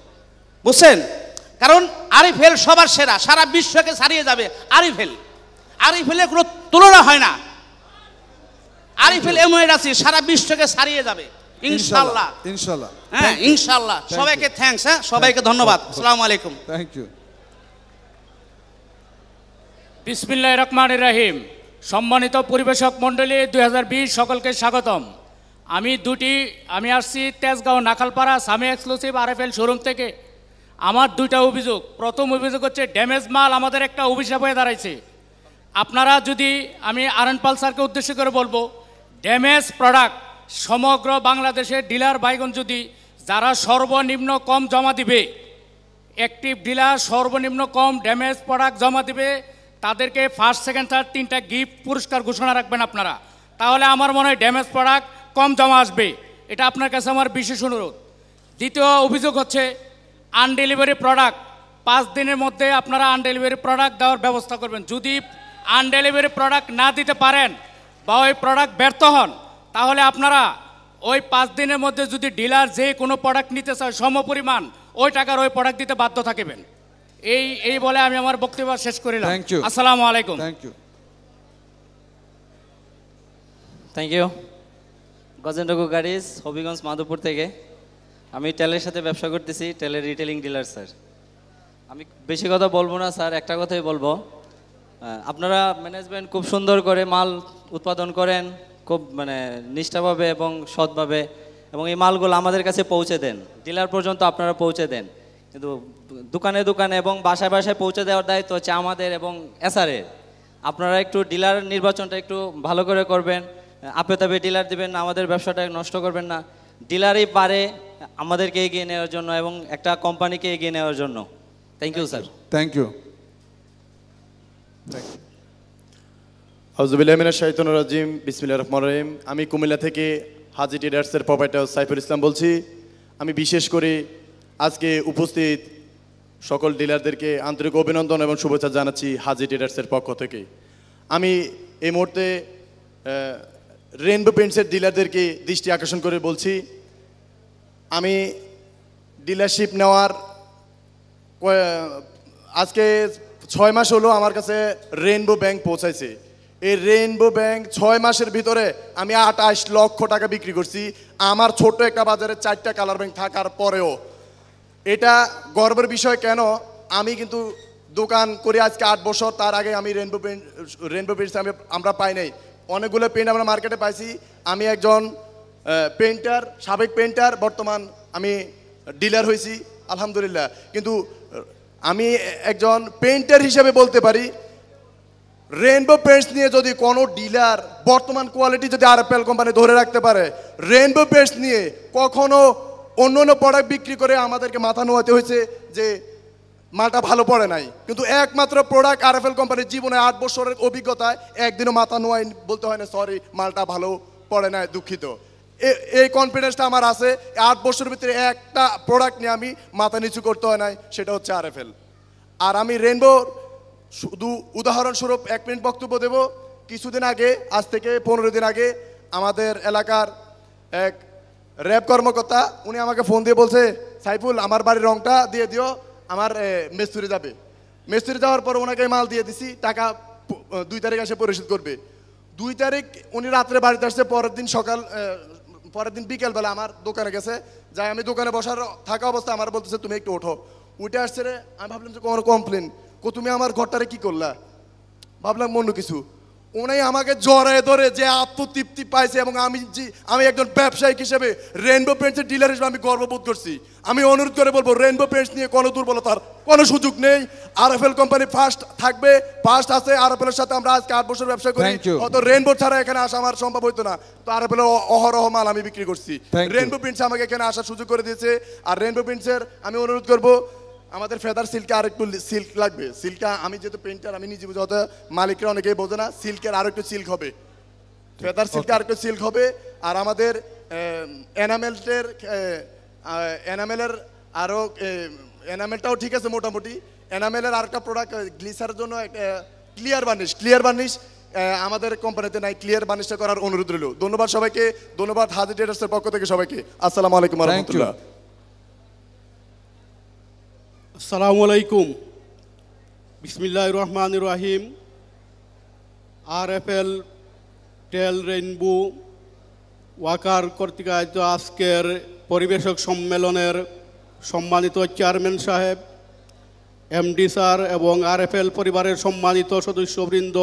বুঝছেন? কারণ আরিফেল সবার সেরা সারা বিশ্বকে ছাড়িয়ে যাবে আরিফেল আরিফেলের কোনো তুলনা হয় না। আরিফেল এমন আছে সারা বিশ্বকে ছাড়িয়ে যাবে। ইনশাল্লাহ। ইনশাল্লাহ হ্যাঁ ইনশাল্লাহ। সবাইকে থ্যাঙ্কস হ্যাঁ সবাইকে ধন্যবাদ। আসসালামু আলাইকুম। থ্যাংক ইউ বিসমিল্লাহ রহমান রাহিম। সম্মানিত পরিবেশক মণ্ডলী দু হাজার বিশ সকলকে স্বাগতম। আমি দুটি আমি আসছি Tejgaon Nakhalpara Sami exclusive RFL showroom থেকে। আমার দুইটা অভিযোগ। প্রথম অভিযোগ হচ্ছে ড্যামেজ মাল আমাদের একটা অভিশাপ হয়ে দাঁড়াইছে। আপনারা যদি আমি আরন পাল স্যারকে উদ্দেশ্য করে বলব ড্যামেজ প্রোডাক্ট সমগ্র বাংলাদেশের ডিলার বাইগন যদি যারা সর্বনিম্ন কম জমা দিবে অ্যাক্টিভ ডিলার সর্বনিম্ন কম ড্যামেজ প্রোডাক্ট জমা দিবে, তাদেরকে ফার্স্ট সেকেন্ড থার্ড তিনটা গিফট পুরস্কার ঘোষণা রাখবেন আপনারা। তাহলে আমার মনে হয় ড্যামেজ প্রোডাক্ট কম জমা আসবে। এটা আপনার কাছে আমার বিশেষ অনুরোধ। দ্বিতীয় অভিযোগ হচ্ছে আনডেলিভারি প্রোডাক্ট পাঁচ দিনের মধ্যে আপনারা আনডেলিভারি প্রোডাক্ট দেওয়ার ব্যবস্থা করবেন। যদি আনডেলিভারি প্রোডাক্ট না দিতে পারেন বা ওই প্রোডাক্ট ব্যর্থ হন তাহলে আপনারা ওই পাঁচ দিনের মধ্যে যদি ডিলার যে কোনো প্রোডাক্ট নিতে চায় সম পরিমাণ ওই টাকার ওই প্রোডাক্ট দিতে বাধ্য থাকবেন। এই এই বলে আমি আমার বক্তব্য শেষ করিলাম। Thank you. আসসালামু আলাইকুম। Thank you thank you Gajendra গাড়িজ Habiganj Madhabpur থেকে। আমি টেলের সাথে ব্যবসা করতেছি টেলের রিটেলিং ডিলার স্যার। আমি বেশি কথা বলব না স্যার একটা কথাই বলব। আপনারা ম্যানেজমেন্ট খুব সুন্দর করে মাল উৎপাদন করেন খুব মানে নিষ্ঠাভাবে এবং সৎভাবে এবং এই মালগুলো আমাদের কাছে পৌঁছে দেন। ডিলার পর্যন্ত আপনারা পৌঁছে দেন। কিন্তু দোকানে দোকানে এবং বাসায় বাসায় পৌঁছে দেওয়ার দায়িত্ব হচ্ছে আমাদের এবং এসআরের আপনারা একটু ডিলার নির্বাচনটা একটু ভালো করে করবেন। আপে তাপে ডিলার দিবেন না, আমাদের ব্যবসাটা নষ্ট করবেন না। ডিলারই পারে আমাদেরকে এগিয়ে নেওয়ার জন্য এবং একটা কোম্পানিকে এগিয়ে নেওয়ার জন্য। Thank you sir thank you রাজিম বিসমিল্লা রহমান রহিম। আমি কুমিল্লা থেকে হাজি ট্রেডার্সের প্রোপাইটার সাইফুল ইসলাম বলছি। আমি বিশেষ করে আজকে উপস্থিত সকল ডিলারদেরকে আন্তরিক অভিনন্দন এবং শুভেচ্ছা জানাচ্ছি হাজি ট্রেডার্সের পক্ষ থেকে। আমি এই মুহূর্তে রেনবো পেন্টসের ডিলারদেরকে দৃষ্টি আকর্ষণ করে বলছি। আমি ডিলারশিপ নেওয়ার আজকে ছয় মাস হলো আমার কাছে রেনবো ব্যাংক পৌঁছাইছে। এই রেইনবো ব্যাংক ছয় মাসের ভিতরে আমি আঠাশ লক্ষ টাকা বিক্রি করছি। আমার ছোট একটা বাজারে চারটা কালার ব্যাংক থাকার পরেও। এটা গর্বের বিষয় কেন? আমি কিন্তু দোকান করে আজকে আট বছর, তার আগে আমি রেনবো পেন্ট রেনবো পেন্টস আমি, আমরা পাই নাই। অনেকগুলো পেন্ট আমরা মার্কেটে পাইছি। আমি একজন পেন্টার সাবেক পেন্টার বর্তমান আমি ডিলার হয়েছি, আলহামদুলিল্লাহ। কিন্তু আমি একজন পেন্টার হিসেবে বলতে পারি রেনবো পেন্টস নিয়ে যদি কোনো ডিলার বর্তমান কোয়ালিটি যদি আর কোম্পানি ধরে রাখতে পারে রেনবো পেন্টস নিয়ে কখনো অন্য অন্য প্রোডাক্ট বিক্রি করে আমাদেরকে মাথা নোয়াতে হয়েছে যে মালটা ভালো পড়ে নাই। কিন্তু একমাত্র প্রোডাক্ট আর কোম্পানির জীবনে আট বছরের অভিজ্ঞতায় একদিনও মাথা নোয়াই বলতে হয় না সরি মালটা ভালো পড়ে নাই, দুঃখিত। এই কনফিডেন্সটা আমার আছে, আট বছরের ভিতরে একটা প্রোডাক্ট নিয়ে আমি মাথা নিচু করতে হয় নাই, সেটা হচ্ছে আর এফ এল আর আমি রেনবোর শুধু উদাহরণস্বরূপ এক মিনিট বক্তব্য দেব। কিছুদিন আগে, আজ থেকে পনেরো দিন আগে আমাদের এলাকার এক র্যাব কর্মকর্তা, উনি আমাকে ফোন দিয়ে বলছে, সাইফুল, আমার বাড়ির রংটা দিয়ে দিও, আমার মিস্ত্রি যাবে। মিস্ত্রি যাওয়ার পর ওনাকে মাল দিয়ে দিছি, টাকা দুই তারিখ এসে পরিশোধ করবে। দুই তারিখ উনি রাত্রে বাড়িতে আসছে, পরের দিন সকাল পরের দিন বিকেলবেলা আমার দোকানে গেছে। যাই আমি দোকানে বসার থাকা অবস্থা আমার বলতেছে, তুমি একটু ওঠো। উঠে আসছে রে, আমি ভাবলাম যে কোনো কমপ্লেন। কো তুমি আমার ঘরটারে কি করলা? ভাবলাম অন্য কিছু। উনি আমাকে জড়ায় ধরে যে আত্মতৃপ্তি পাইছে এবং আমি যে আমি একজন ব্যবসায়িক হিসেবে রেনবো পেন্টসের ডিলার হিসেবে আমি গর্ববোধ করছি। আমি অনুরোধ করে বলব রেনবো পেন্টস নিয়ে কোনো দুর্বলতার কোনো সুযোগ নেই। R F L company first থাকবে ফার্স্ট আছে আর এফ এর সাথে আমরা আজকে আট বছর ব্যবসা করি। অত রেনবো ছাড়া এখানে আসা আমার সম্ভব হইতো না। তো আর এফ এল অহরহ মাল আমি বিক্রি করছি. রেনবো প্রিন্টস আমাকে এখানে আসার সুযোগ করে দিয়েছে। আর রেনবো প্রিন্টসের আমি অনুরোধ করব আমাদের ফেদার সিল্কে আর একটু সিল্ক লাগবে। সিল্কটা আমি যেহেতু পেন্টার আমি নিজে বুঝে হয়তো মালিকরা অনেকেই বোঝে না সিল্কের আর একটু সিল্ক হবে। ফেদার সিল্কে আর একটু সিল্ক হবে আর আমাদের এনামেলের এনামেলের আরও এনামেলটাও ঠিক আছে মোটামুটি। এনামেলের আর একটা প্রোডাক্ট গ্লিসারের জন্য ক্লিয়ার বার্নিশ ক্লিয়ার বার্নিশ আমাদের কোম্পানিতে নাই ক্লিয়ার বার্নিশটা করার অনুরোধ রইল। ধন্যবাদ সবাইকে ধন্যবাদ হাজি ট্রেডার্সের পক্ষ থেকে সবাইকে। আসসালামু আলাইকুম রহমতুল্লাহ। আসসালামু আলাইকুম বিসমিল্লাহ রহমান রাহিম আর এফ এল টেল রেইনবো ওয়াকার কর্তৃক আয়োজিত আজকের পরিবেশক সম্মেলনের সম্মানিত চেয়ারম্যান সাহেব এমডি স্যার এবং আর এফ এল পরিবারের সম্মানিত সদস্যবৃন্দ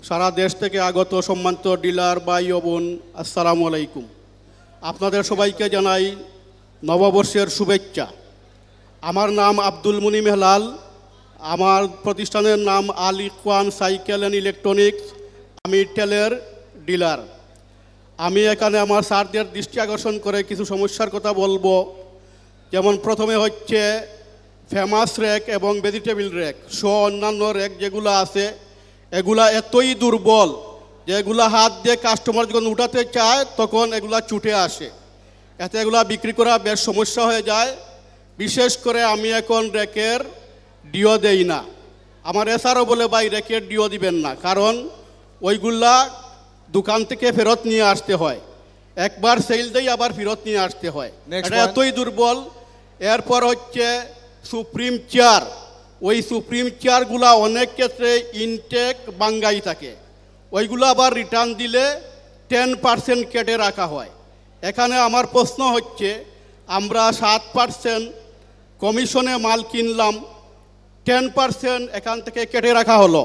সারা দেশ থেকে আগত সম্মানিত ডিলার বাই বোন আসসালামু আলাইকুম আপনাদের সবাইকে জানাই নববর্ষের শুভেচ্ছা আমার নাম আব্দুল মুনিম হেলাল আমার প্রতিষ্ঠানের নাম আলী কোয়ান সাইকেল অ্যান্ড ইলেকট্রনিক্স। আমি টেলের ডিলার। আমি এখানে আমার স্যারদের দৃষ্টি আকর্ষণ করে কিছু সমস্যার কথা বলব। যেমন প্রথমে হচ্ছে ফেমাস র্যাক এবং ভেজিটেবিল র্যাক সহ অন্যান্য র্যাক যেগুলো আছে, এগুলা এতই দুর্বল যে এগুলা হাত দিয়ে কাস্টমার যখন উঠাতে চায় তখন এগুলা ছুটে আসে। এতে এগুলা বিক্রি করা বেশ সমস্যা হয়ে যায়। বিশেষ করে আমি এখন র্যাকের ডিও দেই না। আমার এসআরও বলে ভাই র্যাকের ডিও দিবেন না। কারণ ওইগুলা দোকান থেকে ফেরত নিয়ে আসতে হয়। একবার সেল দেই আবার ফেরত নিয়ে আসতে হয়। এটা এতই দুর্বল। এরপর হচ্ছে সুপ্রিম চেয়ার। ওই সুপ্রিম চেয়ারগুলা অনেক ক্ষেত্রে ইনটেক বাঙ্গাই থাকে। ওইগুলো আবার রিটার্ন দিলে টেন পার্সেন্ট কেটে রাখা হয়। এখানে আমার প্রশ্ন হচ্ছে আমরা সাত পার্সেন্ট কমিশনে মাল কিনলাম টেন পার্সেন্ট এখান থেকে কেটে রাখা হলো।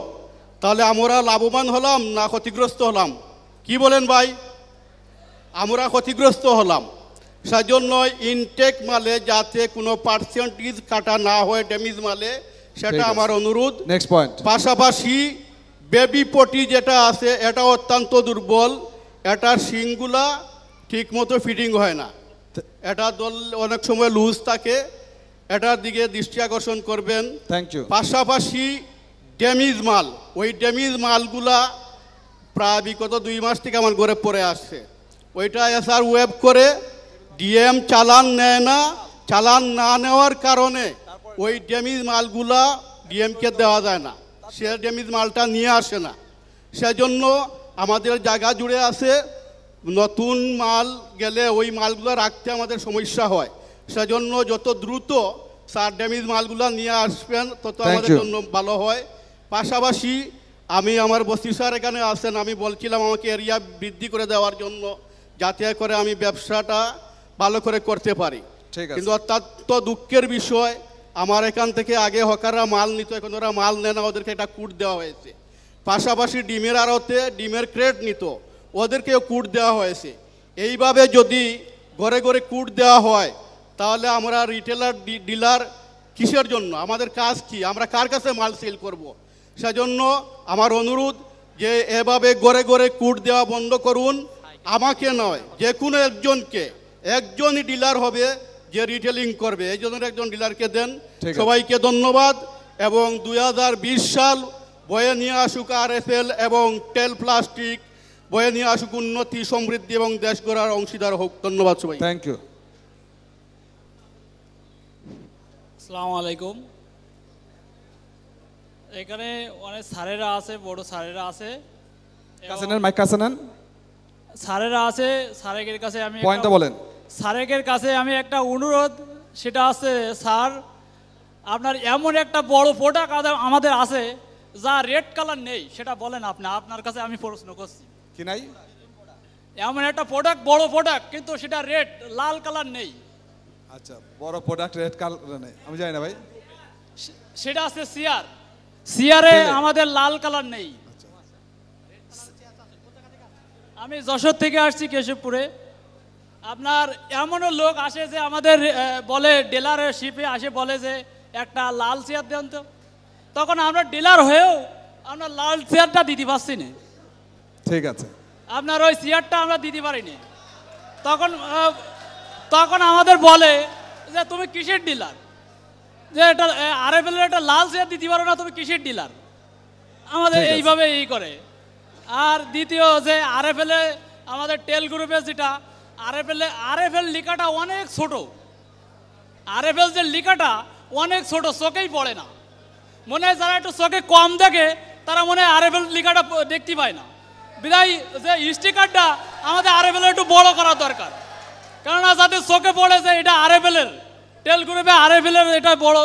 তাহলে আমরা লাভবান হলাম না ক্ষতিগ্রস্ত হলাম? কি বলেন ভাই? আমরা ক্ষতিগ্রস্ত হলাম। সেজন্য ইনটেক মালে যাতে কোনো পার্সেন্টেজ কাটা না হয় ড্যামেজ মালে সেটা আমার অনুরোধ। নেক্সট পয়েন্ট পাশাপাশি বেবি পটি যেটা আছে এটা অত্যন্ত দুর্বল। এটার শিংগুলা ঠিকমতো ফিটিং হয় না। এটা দল অনেক সময় লুজ থাকে। এটার দিকে দৃষ্টি আকর্ষণ করবেন। থ্যাংক ইউ পাশাপাশি ড্যামিজ মাল ওই ড্যামিজ মালগুলা প্রায় বিগত দুই মাস থেকে আমার ঘরে পড়ে আসছে। ওইটা এসআর ওয়েব করে ডিএম চালান নেয় না চালান না নেওয়ার কারণে ওই ড্যামিজ মালগুলা ডিএমকে দেওয়া যায় না সে ড্যামিজ মালটা নিয়ে আসে না। সেজন্য আমাদের জায়গা জুড়ে আছে নতুন মাল গেলে ওই মালগুলো রাখতে আমাদের সমস্যা হয়। সেজন্য যত দ্রুত সার ড্যামেজ মালগুলো নিয়ে আসবেন তত আমাদের জন্য ভালো হয়। পাশাপাশি আমি আমার বস্তি স্যার এখানে আসেন আমি বলছিলাম আমাকে এরিয়া বৃদ্ধি করে দেওয়ার জন্য যাতে করে আমি ব্যবসাটা ভালো করে করতে পারি। ঠিক আছে। কিন্তু অত্যন্ত দুঃখের বিষয় আমার এখান থেকে আগে হকাররা মাল নিত এখন ওরা মাল নেয় না ওদেরকে একটা কুট দেওয়া হয়েছে। পাশাপাশি ডিমের আড়তে ডিমের ক্রেট নিত ওদেরকেও কুট দেওয়া হয়েছে। এইভাবে যদি ঘরে ঘরে কুট দেওয়া হয় তাহলে আমরা রিটেলার ডিলার কিসের জন্য? আমাদের কাজ কি? আমরা কার কাছে মাল সেল করব। সেজন্য আমার অনুরোধ যে এভাবে গড়ে গড়ে কুট দেওয়া বন্ধ করুন। আমাকে নয় যে কোনো একজনকে। একজনই ডিলার হবে যে রিটেলিং করবে। এই জন্য একজন ডিলারকে দেন। সবাইকে ধন্যবাদ। এবং দুই হাজার বিশ সাল বয়ে নিয়ে আসুক আর এবং টেল প্লাস্টিক বয়ে নিয়ে আসুক উন্নতি সমৃদ্ধি এবং দেশ গড়ার অংশীদার হোক। ধন্যবাদ সবাই থ্যাংক ইউ আসসালামু আলাইকুম। এখানে অনেক স্যারেরা আছে বড় স্যারেরা আছে। কাছে নেন মাইক কাছে নেন স্যারেরা আছে স্যারেকের কাছে আমি পয়েন্টটা বলেন। স্যারেকের কাছে আমি একটা অনুরোধ সেটা আছে স্যার আপনার এমন একটা বড় প্রোডাক্ট আমাদের আছে যা রেড কালার নেই সেটা বলেন আপনি আপনার কাছে আমি প্রশ্ন করছি। কি নাই? এমন একটা প্রোডাক্ট বড় প্রোডাক্ট কিন্তু সেটা রেড লাল কালার নেই। আচ্ছা বড় প্রোডাক্ট রেড কালার নেই। আমি জানি না ভাই। সেটা আছে সিয়ার। সিয়ারে? আমাদের লাল কালার নেই। আমি যশোর থেকে আসছি কেশবপুরে। আপনার এমনও লোক আসে যে আমাদের বলে ডিলারের শিপে আসে বলে যে একটা লাল চেয়ার দেন তো। তখন আমরা ডিলার হয়েও আমরা লাল চেয়ারটা দিতে পারছি না। ঠিক আছে। আপনার ওই চেয়ারটা আমরা দিতে পারিনি। তখন তখন আমাদের বলে যে তুমি কিসের ডিলার? যে এটা আরএফএল একটা লাল চেয়ার দিতে পারো না তুমি কিসের ডিলার? আমাদের এইভাবে এই করে। আর দ্বিতীয় যে আরএফএল আমাদের টেল গ্রুপে যেটা আরএফএল আরএফএল লিখাটা অনেক ছোট। আরএফএল যে লিখাটা অনেক ছোট চোখেই পড়ে না। মনে হয় যারা একটু চোখে কম দেখে তারা মনে হয় আরএফএল লিখাটা প- দেখতে পায় না। বিদায় যে স্টিকারটা আমাদের আরএফএল একটু বড় করা দরকার। কেননা যাতে চোখে পড়ে যে এটা আরএফএল এর টেল গ্রুপে আরএফএল এর এটা বড়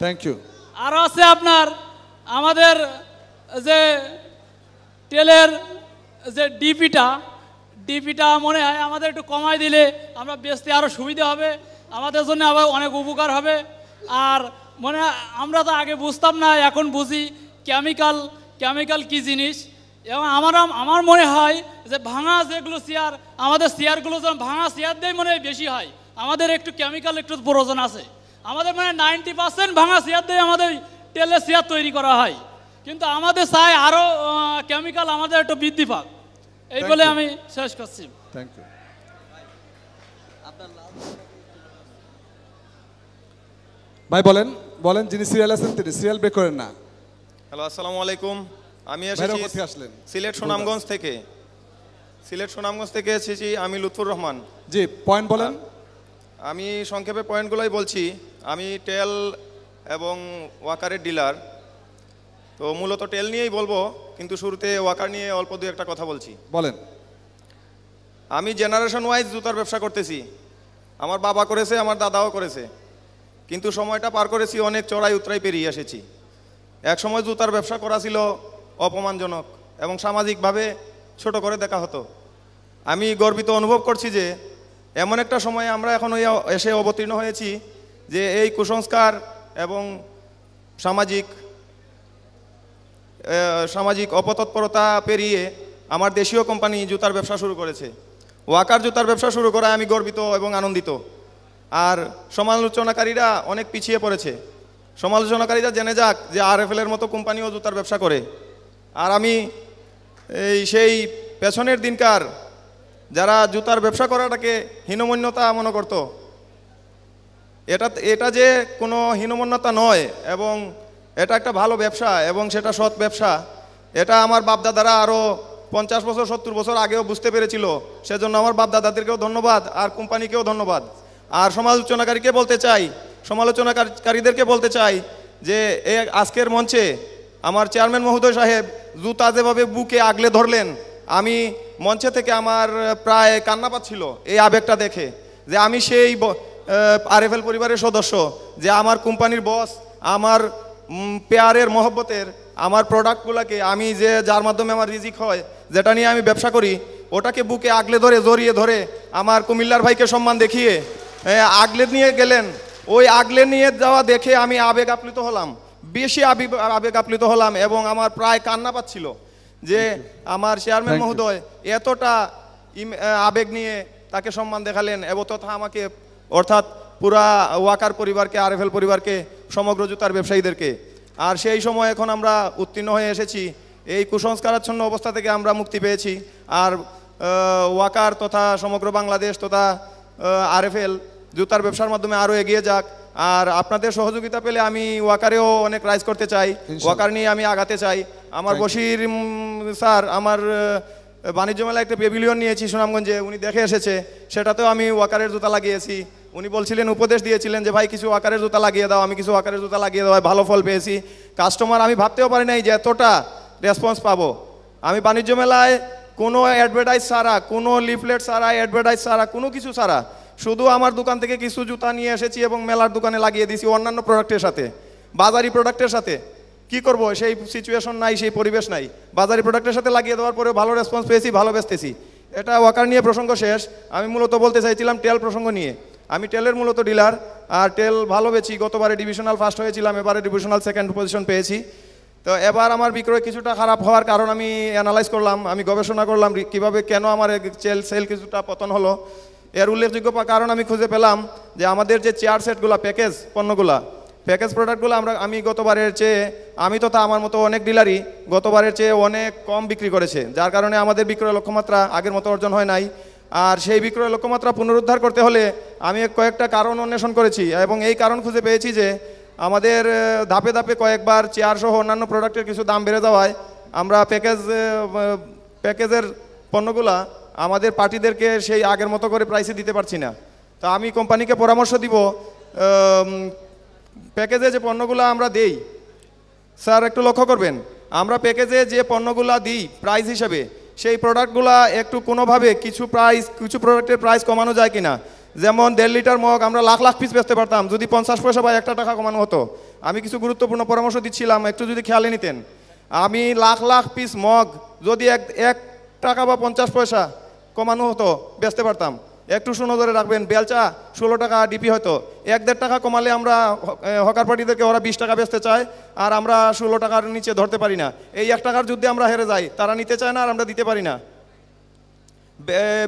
থ্যাংক ইউ আরও আছে আপনার আমাদের যে তেলের যে ডিপিটা ডিপিটা মনে হয় আমাদের একটু কমাই দিলে আমরা বেচতে আরও সুবিধা হবে আমাদের জন্য আবার অনেক উপকার হবে। আর মনে আমরা তো আগে বুঝতাম না এখন বুঝি কেমিক্যাল কেমিক্যাল কি জিনিস? এবং আমার আমার মনে হয় যে ভাঙা যেগুলো চেয়ার আমাদের চেয়ারগুলো যেন ভাঙা চেয়ার দিয়ে মনে হয় বেশি হয়। আমাদের একটু কেমিক্যাল একটু প্রয়োজন আছে। আমাদের মানে নাইনটি পার্সেন্ট ভাঙা চেয়ার দিয়ে আমাদের তেলের চেয়ার তৈরি করা হয়। কিন্তু আমাদের চাই আরও কেমিক্যাল আমাদের একটু বৃদ্ধি পাক। এই বলে আমি শেষ করছি। থ্যাংক ইউ ভাই বলেন বলেন যিনি সিরিয়াল আছেন তিনি। সিরিয়াল ব্রেক করেন না। হ্যালো আসসালামু আলাইকুম। আমি এসেছি সিলেট সুনামগঞ্জ থেকে। সিলেট সুনামগঞ্জ থেকে এসেছি আমি লুৎফুর রহমান। জি পয়েন্ট বলেন। আমি সংক্ষেপে পয়েন্টগুলোই বলছি। আমি টেল এবং ওয়াকারের ডিলার। তো মূলত টেল নিয়েই বলব কিন্তু শুরুতে ওয়াকার নিয়ে অল্প দু একটা কথা বলছি। বলেন। আমি জেনারেশন ওয়াইজ জুতার ব্যবসা করতেছি। আমার বাবা করেছে আমার দাদাও করেছে। কিন্তু সময়টা পার করেছি অনেক চড়াই উতরাই পেরিয়ে এসেছি। এক সময় জুতার ব্যবসা করা ছিল অপমানজনক এবং সামাজিকভাবে ছোট করে দেখা হতো। আমি গর্বিত অনুভব করছি যে এমন একটা সময়ে আমরা এখন ওই এসে অবতীর্ণ হয়েছি যে এই কুসংস্কার এবং সামাজিক সামাজিক অপতৎপরতা পেরিয়ে আমার দেশীয় কোম্পানি জুতার ব্যবসা শুরু করেছে। ওয়াকার জুতার ব্যবসা শুরু করায় আমি গর্বিত এবং আনন্দিত। আর সমালোচনাকারীরা অনেক পিছিয়ে পড়েছে। সমালোচনাকারীরা জেনে যাক যে আর এর মতো কোম্পানিও জুতার ব্যবসা করে। আর আমি এই সেই পেছনের দিনকার যারা জুতার ব্যবসা করাটাকে হীনমন্যতা মনে করতো, এটা এটা যে কোনো হীনমন্যতা নয় এবং এটা একটা ভালো ব্যবসা এবং সেটা সৎ ব্যবসা, এটা আমার বাপদাদারা আরও পঞ্চাশ বছর, সত্তর বছর আগেও বুঝতে পেরেছিল। সেজন্য আমার বাপদাদাদেরকেও ধন্যবাদ, আর কোম্পানিকেও ধন্যবাদ। আর সমালোচনাকারীকে বলতে চাই, সমালোচনাকারীদেরকে বলতে চাই যে, এ আজকের মঞ্চে আমার চেয়ারম্যান মহোদয় সাহেব, জুতা যেভাবে বুকে আগলে ধরলেন, আমি মঞ্চে থেকে আমার প্রায় কান্না পাচ্ছিল এই আবেগটা দেখে যে আমি সেই আরএফএল পরিবারের সদস্য, যে আমার কোম্পানির বস, আমার পেয়ারের মহব্বতের, আমার প্রোডাক্টগুলোকে আমি যে, যার মাধ্যমে আমার রিজিক হয়, যেটা নিয়ে আমি ব্যবসা করি, ওটাকে বুকে আগলে ধরে, জড়িয়ে ধরে আমার কুমিল্লার ভাইকে সম্মান দেখিয়ে আগলে নিয়ে গেলেন। ওই আগলে নিয়ে যাওয়া দেখে আমি আবেগ আপ্লুত হলাম। বেশি আবেগ আবেগ আপ্লুত হলাম এবং আমার প্রায় কান্না পাচ্ছিল যে আমার চেয়ারম্যান মহোদয় এতটা আবেগ নিয়ে তাকে সম্মান দেখালেন এবং তথা আমাকে অর্থাৎ পুরা ওয়াকার পরিবারকে আর আরএফএল পরিবারকে সমগ্র জুতার ব্যবসায়ীদেরকে। আর সেই সময় এখন আমরা উত্তীর্ণ হয়ে এসেছি। এই কুসংস্কারাচ্ছন্ন অবস্থা থেকে আমরা মুক্তি পেয়েছি। আর ওয়াকার তথা সমগ্র বাংলাদেশ তথা আরএফএল জুতার ব্যবসার মাধ্যমে আরও এগিয়ে যাক। আর আপনাদের সহযোগিতা পেলে আমি ওয়াকারেও অনেক রাইজ করতে চাই। ওয়াকার নিয়ে আমি আগাতে চাই। আমার. বশির স্যার আমার বাণিজ্য মেলায় একটা পেভিলিয়ন নিয়েছি সুনামগঞ্জে উনি দেখে এসেছে। সেটাতেও আমি ওয়াকারের জুতা লাগিয়েছি। উনি বলছিলেন উপদেশ দিয়েছিলেন যে ভাই কিছু ওয়াকারের জুতা লাগিয়ে দাও আমি কিছু ওয়াকারের জুতা লাগিয়ে দেওয়ায় ভালো ফল পেয়েছি। কাস্টমার আমি ভাবতেও পারি নাই যে এতটা রেসপন্স পাবো। আমি বাণিজ্য মেলায় কোনো অ্যাডভার্টাইজ ছাড়া কোনো লিফলেট ছাড়া অ্যাডভার্টাইজ ছাড়া কোনো কিছু ছাড়া শুধু আমার দোকান থেকে কিছু জুতা নিয়ে এসেছি এবং মেলার দোকানে লাগিয়ে দিয়েছি অন্যান্য প্রোডাক্টের সাথে। বাজারি প্রোডাক্টের সাথে। কি করব? সেই সিচুয়েশন নাই, সেই পরিবেশ নাই। বাজারি প্রোডাক্টের সাথে লাগিয়ে দেওয়ার পরে ভালো রেসপন্স পেয়েছি, ভালো বেচতেছি। এটা ওয়াকার নিয়ে প্রসঙ্গ শেষ। আমি মূলত বলতে চাইছিলাম টেল প্রসঙ্গ নিয়ে। আমি টেলের মূলত ডিলার আর টেল ভালো বেছি গতবারে ডিভিশনাল ফার্স্ট হয়েছিলাম, এবারে ডিভিশনাল সেকেন্ড পজিশন পেয়েছি। তো এবার আমার বিক্রয় কিছুটা খারাপ হওয়ার কারণ আমি অ্যানালাইজ করলাম, আমি গবেষণা করলাম, কীভাবে কেন আমার সেল কিছুটা পতন হলো। এর উল্লেখযোগ্য কারণ আমি খুঁজে পেলাম যে আমাদের যে চেয়ার সেটগুলো প্যাকেজ পণ্যগুলা প্যাকেজ প্রোডাক্টগুলো আমরা আমি গতবারের চেয়ে আমি তথা আমার মতো অনেক ডিলারই গতবারের চেয়ে অনেক কম বিক্রি করেছে, যার কারণে আমাদের বিক্রয় লক্ষ্যমাত্রা আগের মতো অর্জন হয় নাই। আর সেই বিক্রয় লক্ষ্যমাত্রা পুনরুদ্ধার করতে হলে আমি কয়েকটা কারণ অন্বেষণ করেছি এবং এই কারণ খুঁজে পেয়েছি যে আমাদের ধাপে ধাপে কয়েকবার চেয়ার সহ অন্যান্য প্রোডাক্টের কিছু দাম বেড়ে যাওয়ায় আমরা প্যাকেজ প্যাকেজের পণ্যগুলা আমাদের পার্টিদেরকে সেই আগের মতো করে প্রাইসে দিতে পারছি না। তো আমি কোম্পানিকে পরামর্শ দিব প্যাকেজে যে পণ্যগুলো আমরা দেই, স্যার একটু লক্ষ্য করবেন, আমরা প্যাকেজে যে পণ্যগুলো দিই প্রাইস হিসাবে, সেই প্রোডাক্টগুলো একটু কোনোভাবে কিছু প্রাইস কিছু প্রোডাক্টের প্রাইস কমানো যায় কিনা। যেমন দেড় লিটার মগ আমরা লাখ লাখ পিস বেচতে পারতাম, যদি পঞ্চাশ পয়সা বা একটা টাকা কমানো হতো। আমি কিছু গুরুত্বপূর্ণ পরামর্শ দিচ্ছিলাম, একটু যদি খেয়ালে নিতেন। আমি লাখ লাখ পিস মগ যদি এক এক টাকা বা পঞ্চাশ পয়সা কমানো হতো, বেচতে পারতাম। একটু সুনজরে রাখবেন বেলচা ষোলো টাকা ডিপি হয়তো। এক দেড় টাকা কমালে আমরা হকার পার্টিদেরকে ওরা বিশ টাকা বেচতে চায়, আর আমরা ষোলো টাকার নিচে ধরতে পারি না। এই এক টাকার যুদ্ধে আমরা হেরে যাই, তারা নিতে চায় না আর আমরা দিতে পারি না।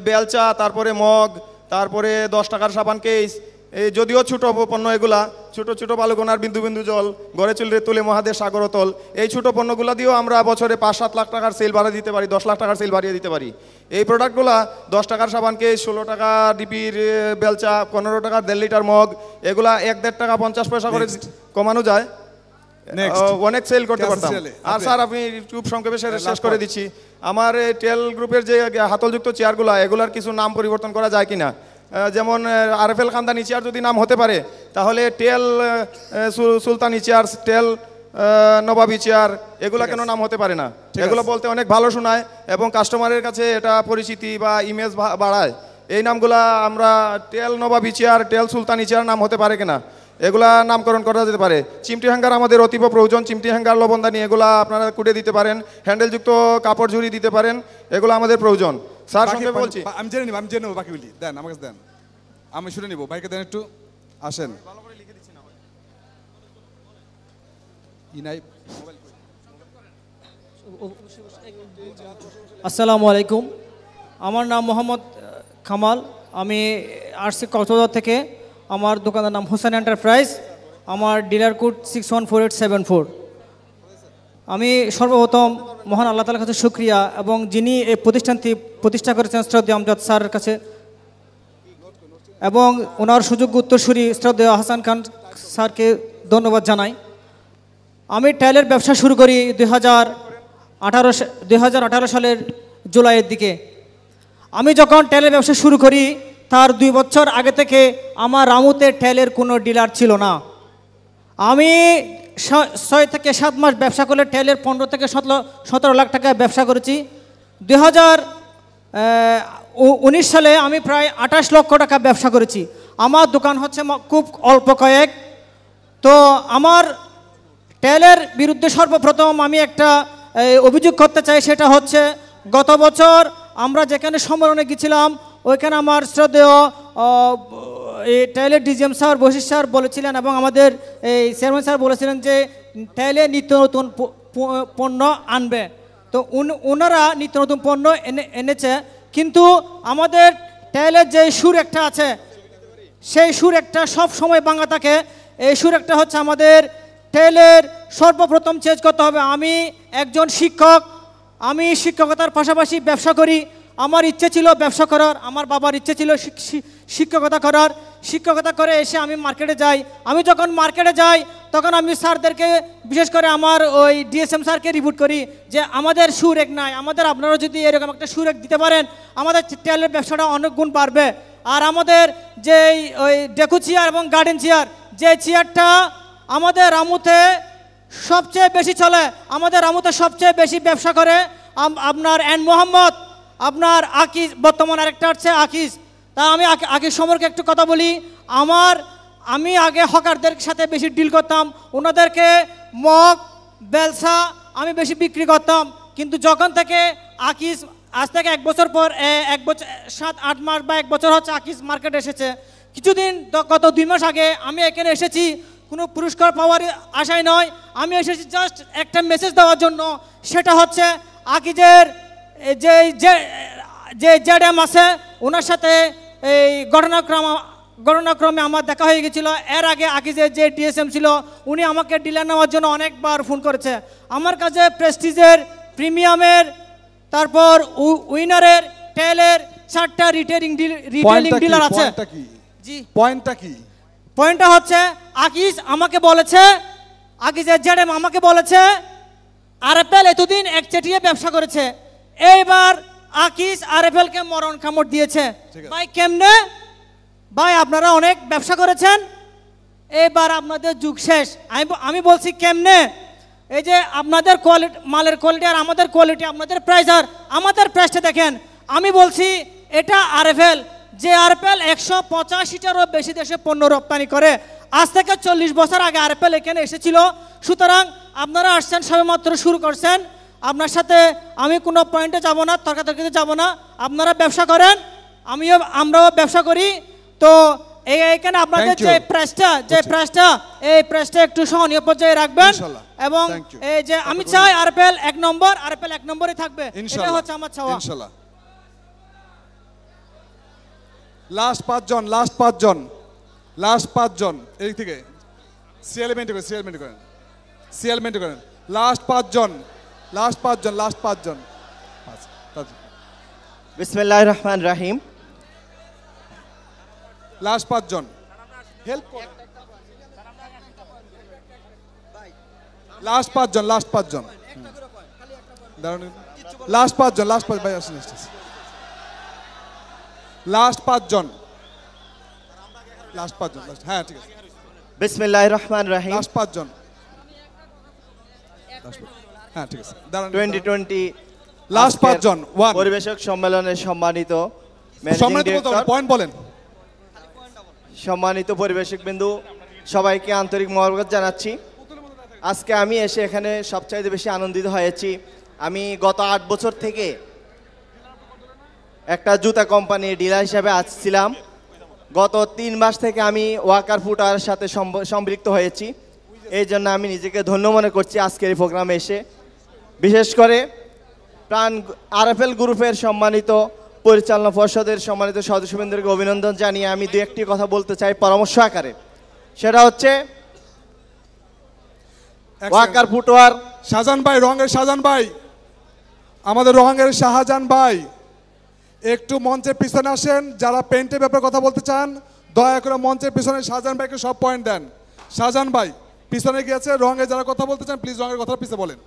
বেলচা তারপরে মগ, তারপরে দশ টাকার সাবান কেস এই যদিও ছোট পণ্য এগুলা ছোট ছোট বালুকোনার বিন্দু বিন্দু জল গড়ে চুলরে তুলে মহাদেশ সাগরতল এই ছোট পণ্যগুলা দিয়েও আমরা বছরে পাঁচ সাত লাখ টাকার সেল বাড়িয়ে দিতে পারি দশ লাখ টাকার সেল বাড়িয়ে দিতে পারি। এই প্রোডাক্টগুলা দশ টাকার সাবানকে ষোলো টাকা ডিপির বেলচা পনেরো টাকার দেড় লিটার মগ এগুলা এক দেড় টাকা পঞ্চাশ পয়সা করে কমানো যায়. অনেক সেল করতে পারতাম। আর স্যার আপনি খুব সংক্ষেপে শেষ- শেষ করে দিচ্ছি। আমার এই টেল গ্রুপের যে হাতলযুক্ত চেয়ারগুলো এগুলার কিছু নাম পরিবর্তন করা যায় কিনা? যেমন আরএফএল খানদানি চেয়ার যদি নাম হতে পারে তাহলে টেল সুলতান ইচিয়ার টেল নবাবী চেয়ার এগুলো কেন নাম হতে পারে না? এগুলো বলতে অনেক ভালো শোনায় এবং কাস্টমারের কাছে এটা পরিচিতি বা ইমেজ বাড়ায়। এই নামগুলা আমরা টেল নবাবি চেয়ার টেল সুলতানি চেয়ার নাম হতে পারে কিনা? এগুলা নামকরণ করা যেতে পারে। চিমটি হ্যাঙ্গার আমাদের অতীব প্রয়োজন। চিমটি হ্যাঙ্গার লবণদানি এগুলা আপনারা কুটে দিতে পারেন। হ্যান্ডেলযুক্ত কাপড় ঝুড়ি দিতে পারেন। এগুলো আমাদের প্রয়োজন। স্যার সঙ্গে বলছি। আমি জেনে নিব আমি জেনে নেব বাকিগুলি। দেন আমাকে দেন। আমি শুনে নিব। ভাইকে দেন একটু। আসেন। ইনাই আসসালামু আলাইকুম। আমার নাম মোহাম্মদ খামাল আমি আসছি কক্সবাজার থেকে আমার দোকানের নাম হোসেন এন্টারপ্রাইজ, আমার dealer code six one four eight seven four আমি সর্বপ্রথম মহান আল্লাহ তালার কাছে শুক্রিয়া এবং যিনি এই প্রতিষ্ঠানটি প্রতিষ্ঠা করেছেন শ্রদ্ধেয় আমজাদ স্যারের কাছে এবং ওনার সুযোগ্য উত্তরসূরি শ্রদ্ধেয় হাসান খান স্যারকে ধন্যবাদ জানাই। আমি টাইলের ব্যবসা শুরু করি দুই হাজার আঠারো দুই সালের জুলাইয়ের দিকে। আমি যখন টাইলের ব্যবসা শুরু করি তার দুই বছর আগে থেকে আমার রামুতে টাইলের কোনো ডিলার ছিল না। আমি ছয় থেকে সাত মাস ব্যবসা করলে টেলের পনেরো থেকে সতেরো সতেরো লাখ টাকা ব্যবসা করেছি। দুই হাজার উনিশ সালে আমি প্রায় আঠাশ লক্ষ টাকা ব্যবসা করেছি। আমার দোকান হচ্ছে খুব অল্প কয়েক। তো আমার টেলের বিরুদ্ধে সর্বপ্রথম আমি একটা অভিযোগ করতে চাই, সেটা হচ্ছে গত বছর আমরা যেখানে সম্মেলনে গেছিলাম ওইখানে আমার শ্রদ্ধেয় এই টেলের ডিজিএম স্যার বশির স্যার বলেছিলেন এবং আমাদের এই চেয়ারম্যান স্যার বলেছিলেন যে টাইলে নিত্য নতুন পণ্য আনবে। তো ওনারা নিত্য নতুন পণ্য এনে, এনেছে। কিন্তু আমাদের টাইলের যে সুর একটা আছে, সেই সুর একটা সব সময় বাংলা থাকে। এই সুর একটা হচ্ছে আমাদের টেলের সর্বপ্রথম চেঞ্জ করতে হবে। আমি একজন শিক্ষক, আমি শিক্ষকতার পাশাপাশি ব্যবসা করি। আমার ইচ্ছে ছিল ব্যবসা করার, আমার বাবার ইচ্ছে ছিল শিক্ষকতা করার। শিক্ষকতা করে এসে আমি মার্কেটে যাই। আমি যখন মার্কেটে যাই, তখন আমি স্যারদেরকে, বিশেষ করে আমার ওই ডিএসএম স্যারকে রিপোর্ট করি যে আমাদের সুর এক নাই। আমাদের আপনারা যদি এরকম একটা সুর এক দিতে পারেন, আমাদের টেলের ব্যবসাটা অনেক গুণ বাড়বে। আর আমাদের যে ওই ডেকু চেয়ার এবং গার্ডেন চেয়ার যে চেয়ারটা আমাদের রামুতে সবচেয়ে বেশি চলে, আমাদের রামুতে সবচেয়ে বেশি ব্যবসা করে আপনার অ্যান্ড মোহাম্মদ আপনার আকিস বর্তমান আরেকটা হচ্ছে আকিস তা আমি আকি- আকিস সম্পর্কে একটু কথা বলি। আমার, আমি আগে হকারদের সাথে বেশি ডিল করতাম। ওনাদেরকে মগ, বেলসা আমি বেশি বিক্রি করতাম। কিন্তু যখন থেকে আকিস আজ থেকে এক বছর পর এক বছর সাত, আট মাস বা এক বছর হচ্ছে আকিস মার্কেটে এসেছে। কিছুদিন গত দুই মাস আগে আমি এখানে এসেছি। কোনো পুরস্কার পাওয়ার আশায় নয়। আমি এসেছি জাস্ট একটা মেসেজ দেওয়ার জন্য। সেটা হচ্ছে আকিজের যে যে- যে জেডএম আছে ওনার সাথে এই ঘটনাক্রম ঘটনাক্রমে আমার দেখা হয়ে গেছিল। এর আগে আকিজের যে যে ডিএসএম ছিল উনি আমাকে ডিলার নেওয়ার জন্য অনেকবার ফোন করেছে। আমার কাছে প্রেস্টিজের প্রিমিয়ামের তারপর উইনারের টেলের চারটা রিটেলিং রিটেলিং ডিলার আছে। পয়েন্টটা জি। পয়েন্টটা কি? পয়েন্টটা হচ্ছে আকিজ আমাকে বলেছে আকিজের জেডেম আমাকে বলেছে আরএফএল এতদিন এক চেটিয়ে ব্যবসা করেছে। এইবার আকিজ আরএফএল কে মরণ কামড় দিয়েছে। ভাই কেমনে? ভাই আপনারা অনেক ব্যবসা করেছেন। এবার আপনাদের যুগ শেষ। আমি আমি বলছি কেমনে? এই যে আপনাদের কোয়ালিটি মালের কোয়ালিটি আর আমাদের কোয়ালিটি আপনাদের প্রাইস আর আমাদের প্রাইসটা দেখেন। আমি বলছি এটা আরএফএল। যে আরএফএল একশো পঁচাশিটারও বেশি দেশে পণ্য রপ্তানি করে। আজ থেকে চল্লিশ বছর আগে আরএফএল এখানে এসেছিল। সুতরাং আপনারা আসছেন সবেমাত্র শুরু করছেন। আপনার সাথে আমি কোনো পয়েন্টে যাব না তর্কাতর্কিতে যাব না। আপনারা ব্যবসা করেন আমিও আমরাও ব্যবসা করি। তো এই এখানে আপনাদের যে প্রেসটা যে প্রেসটা এই প্রেসটা একটু সহনীয় পর্যায়ে রাখবেন। এবং এই যে আমি চাই আরপিএল এক নম্বর আরপিএল এক নম্বরে থাকবে। এটা হচ্ছে আমার চাওয়া। ইনশাল্লাহ। লাস্ট পাঁচজন লাস্ট পাঁচজন লাস্ট পাঁচজন। এই থেকে। সিএল মেন্টে করেন সিএল মেন্টে করেন। সিএল মেন্টে করেন। লাস্ট পাঁচজন। লাস্ট পাঁচজন লাস্ট পাঁচজন পাঁচ, পাঁচজন। বিসমিল্লাহ রহমান রাহিম লাস্ট পাঁচজন হেল্প লাস্ট পাঁচজন লাস্ট পাঁচজন দাঁড়ান লাস্ট পাঁচজন লাস্ট পাঁচ ভাই আসেন লাস্ট পাঁচজন লাস্ট পাঁচজন last- হ্যাঁ ঠিক আছে বিসমিল্লাহ রহমান রাহিম লাস্ট পাঁচজন Last পাঁচ- হ্যাঁ ঠিক আছে। দাঁড়ান টোয়েন্টি টোয়েন্টি Last পাঁচজন, one. পরিবেশক সম্মেলনের সম্মানিত পয়েন্ট বলেন। সম্মানিত পরিবেশক বিন্দু সবাইকে আন্তরিক মহব্বত জানাচ্ছি। আজকে আমি এসে এখানে সবচাইতে বেশি আনন্দিত হয়েছি। আমি গত আট বছর থেকে একটা জুতা কোম্পানির ডিলার হিসাবে আসছিলাম। গত তিন মাস থেকে আমি ওয়াকার ফুটার সাথে সম্পৃক্ত হয়েছি। এই জন্য আমি নিজেকে ধন্য মনে করছি আজকের এই প্রোগ্রামে এসে। বিশেষ করে প্রাণ আরএফএল গ্রুপের সম্মানিত পরিচালনা পর্ষদের সম্মানিত সদস্যবৃন্দকে অভিনন্দন জানিয়ে আমি দু একটি কথা বলতে চাই পরামর্শ আকারে। সেটা হচ্ছে ওয়াকার ফুটওয়ার। শাহজাহান ভাই রঙের শাহজাহান ভাই। আমাদের রঙের শাহজাহান ভাই একটু মঞ্চের পিছনে আসেন যারা পেন্টের ব্যাপারে কথা বলতে চান দয়া করে মঞ্চের পিছনে শাহজাহান ভাইকে সব পয়েন্ট দেন। শাহজাহান ভাই পিছনে গিয়েছে রঙে যারা কথা বলতে চান প্লিজ রঙের কথা পিছনে বলেন।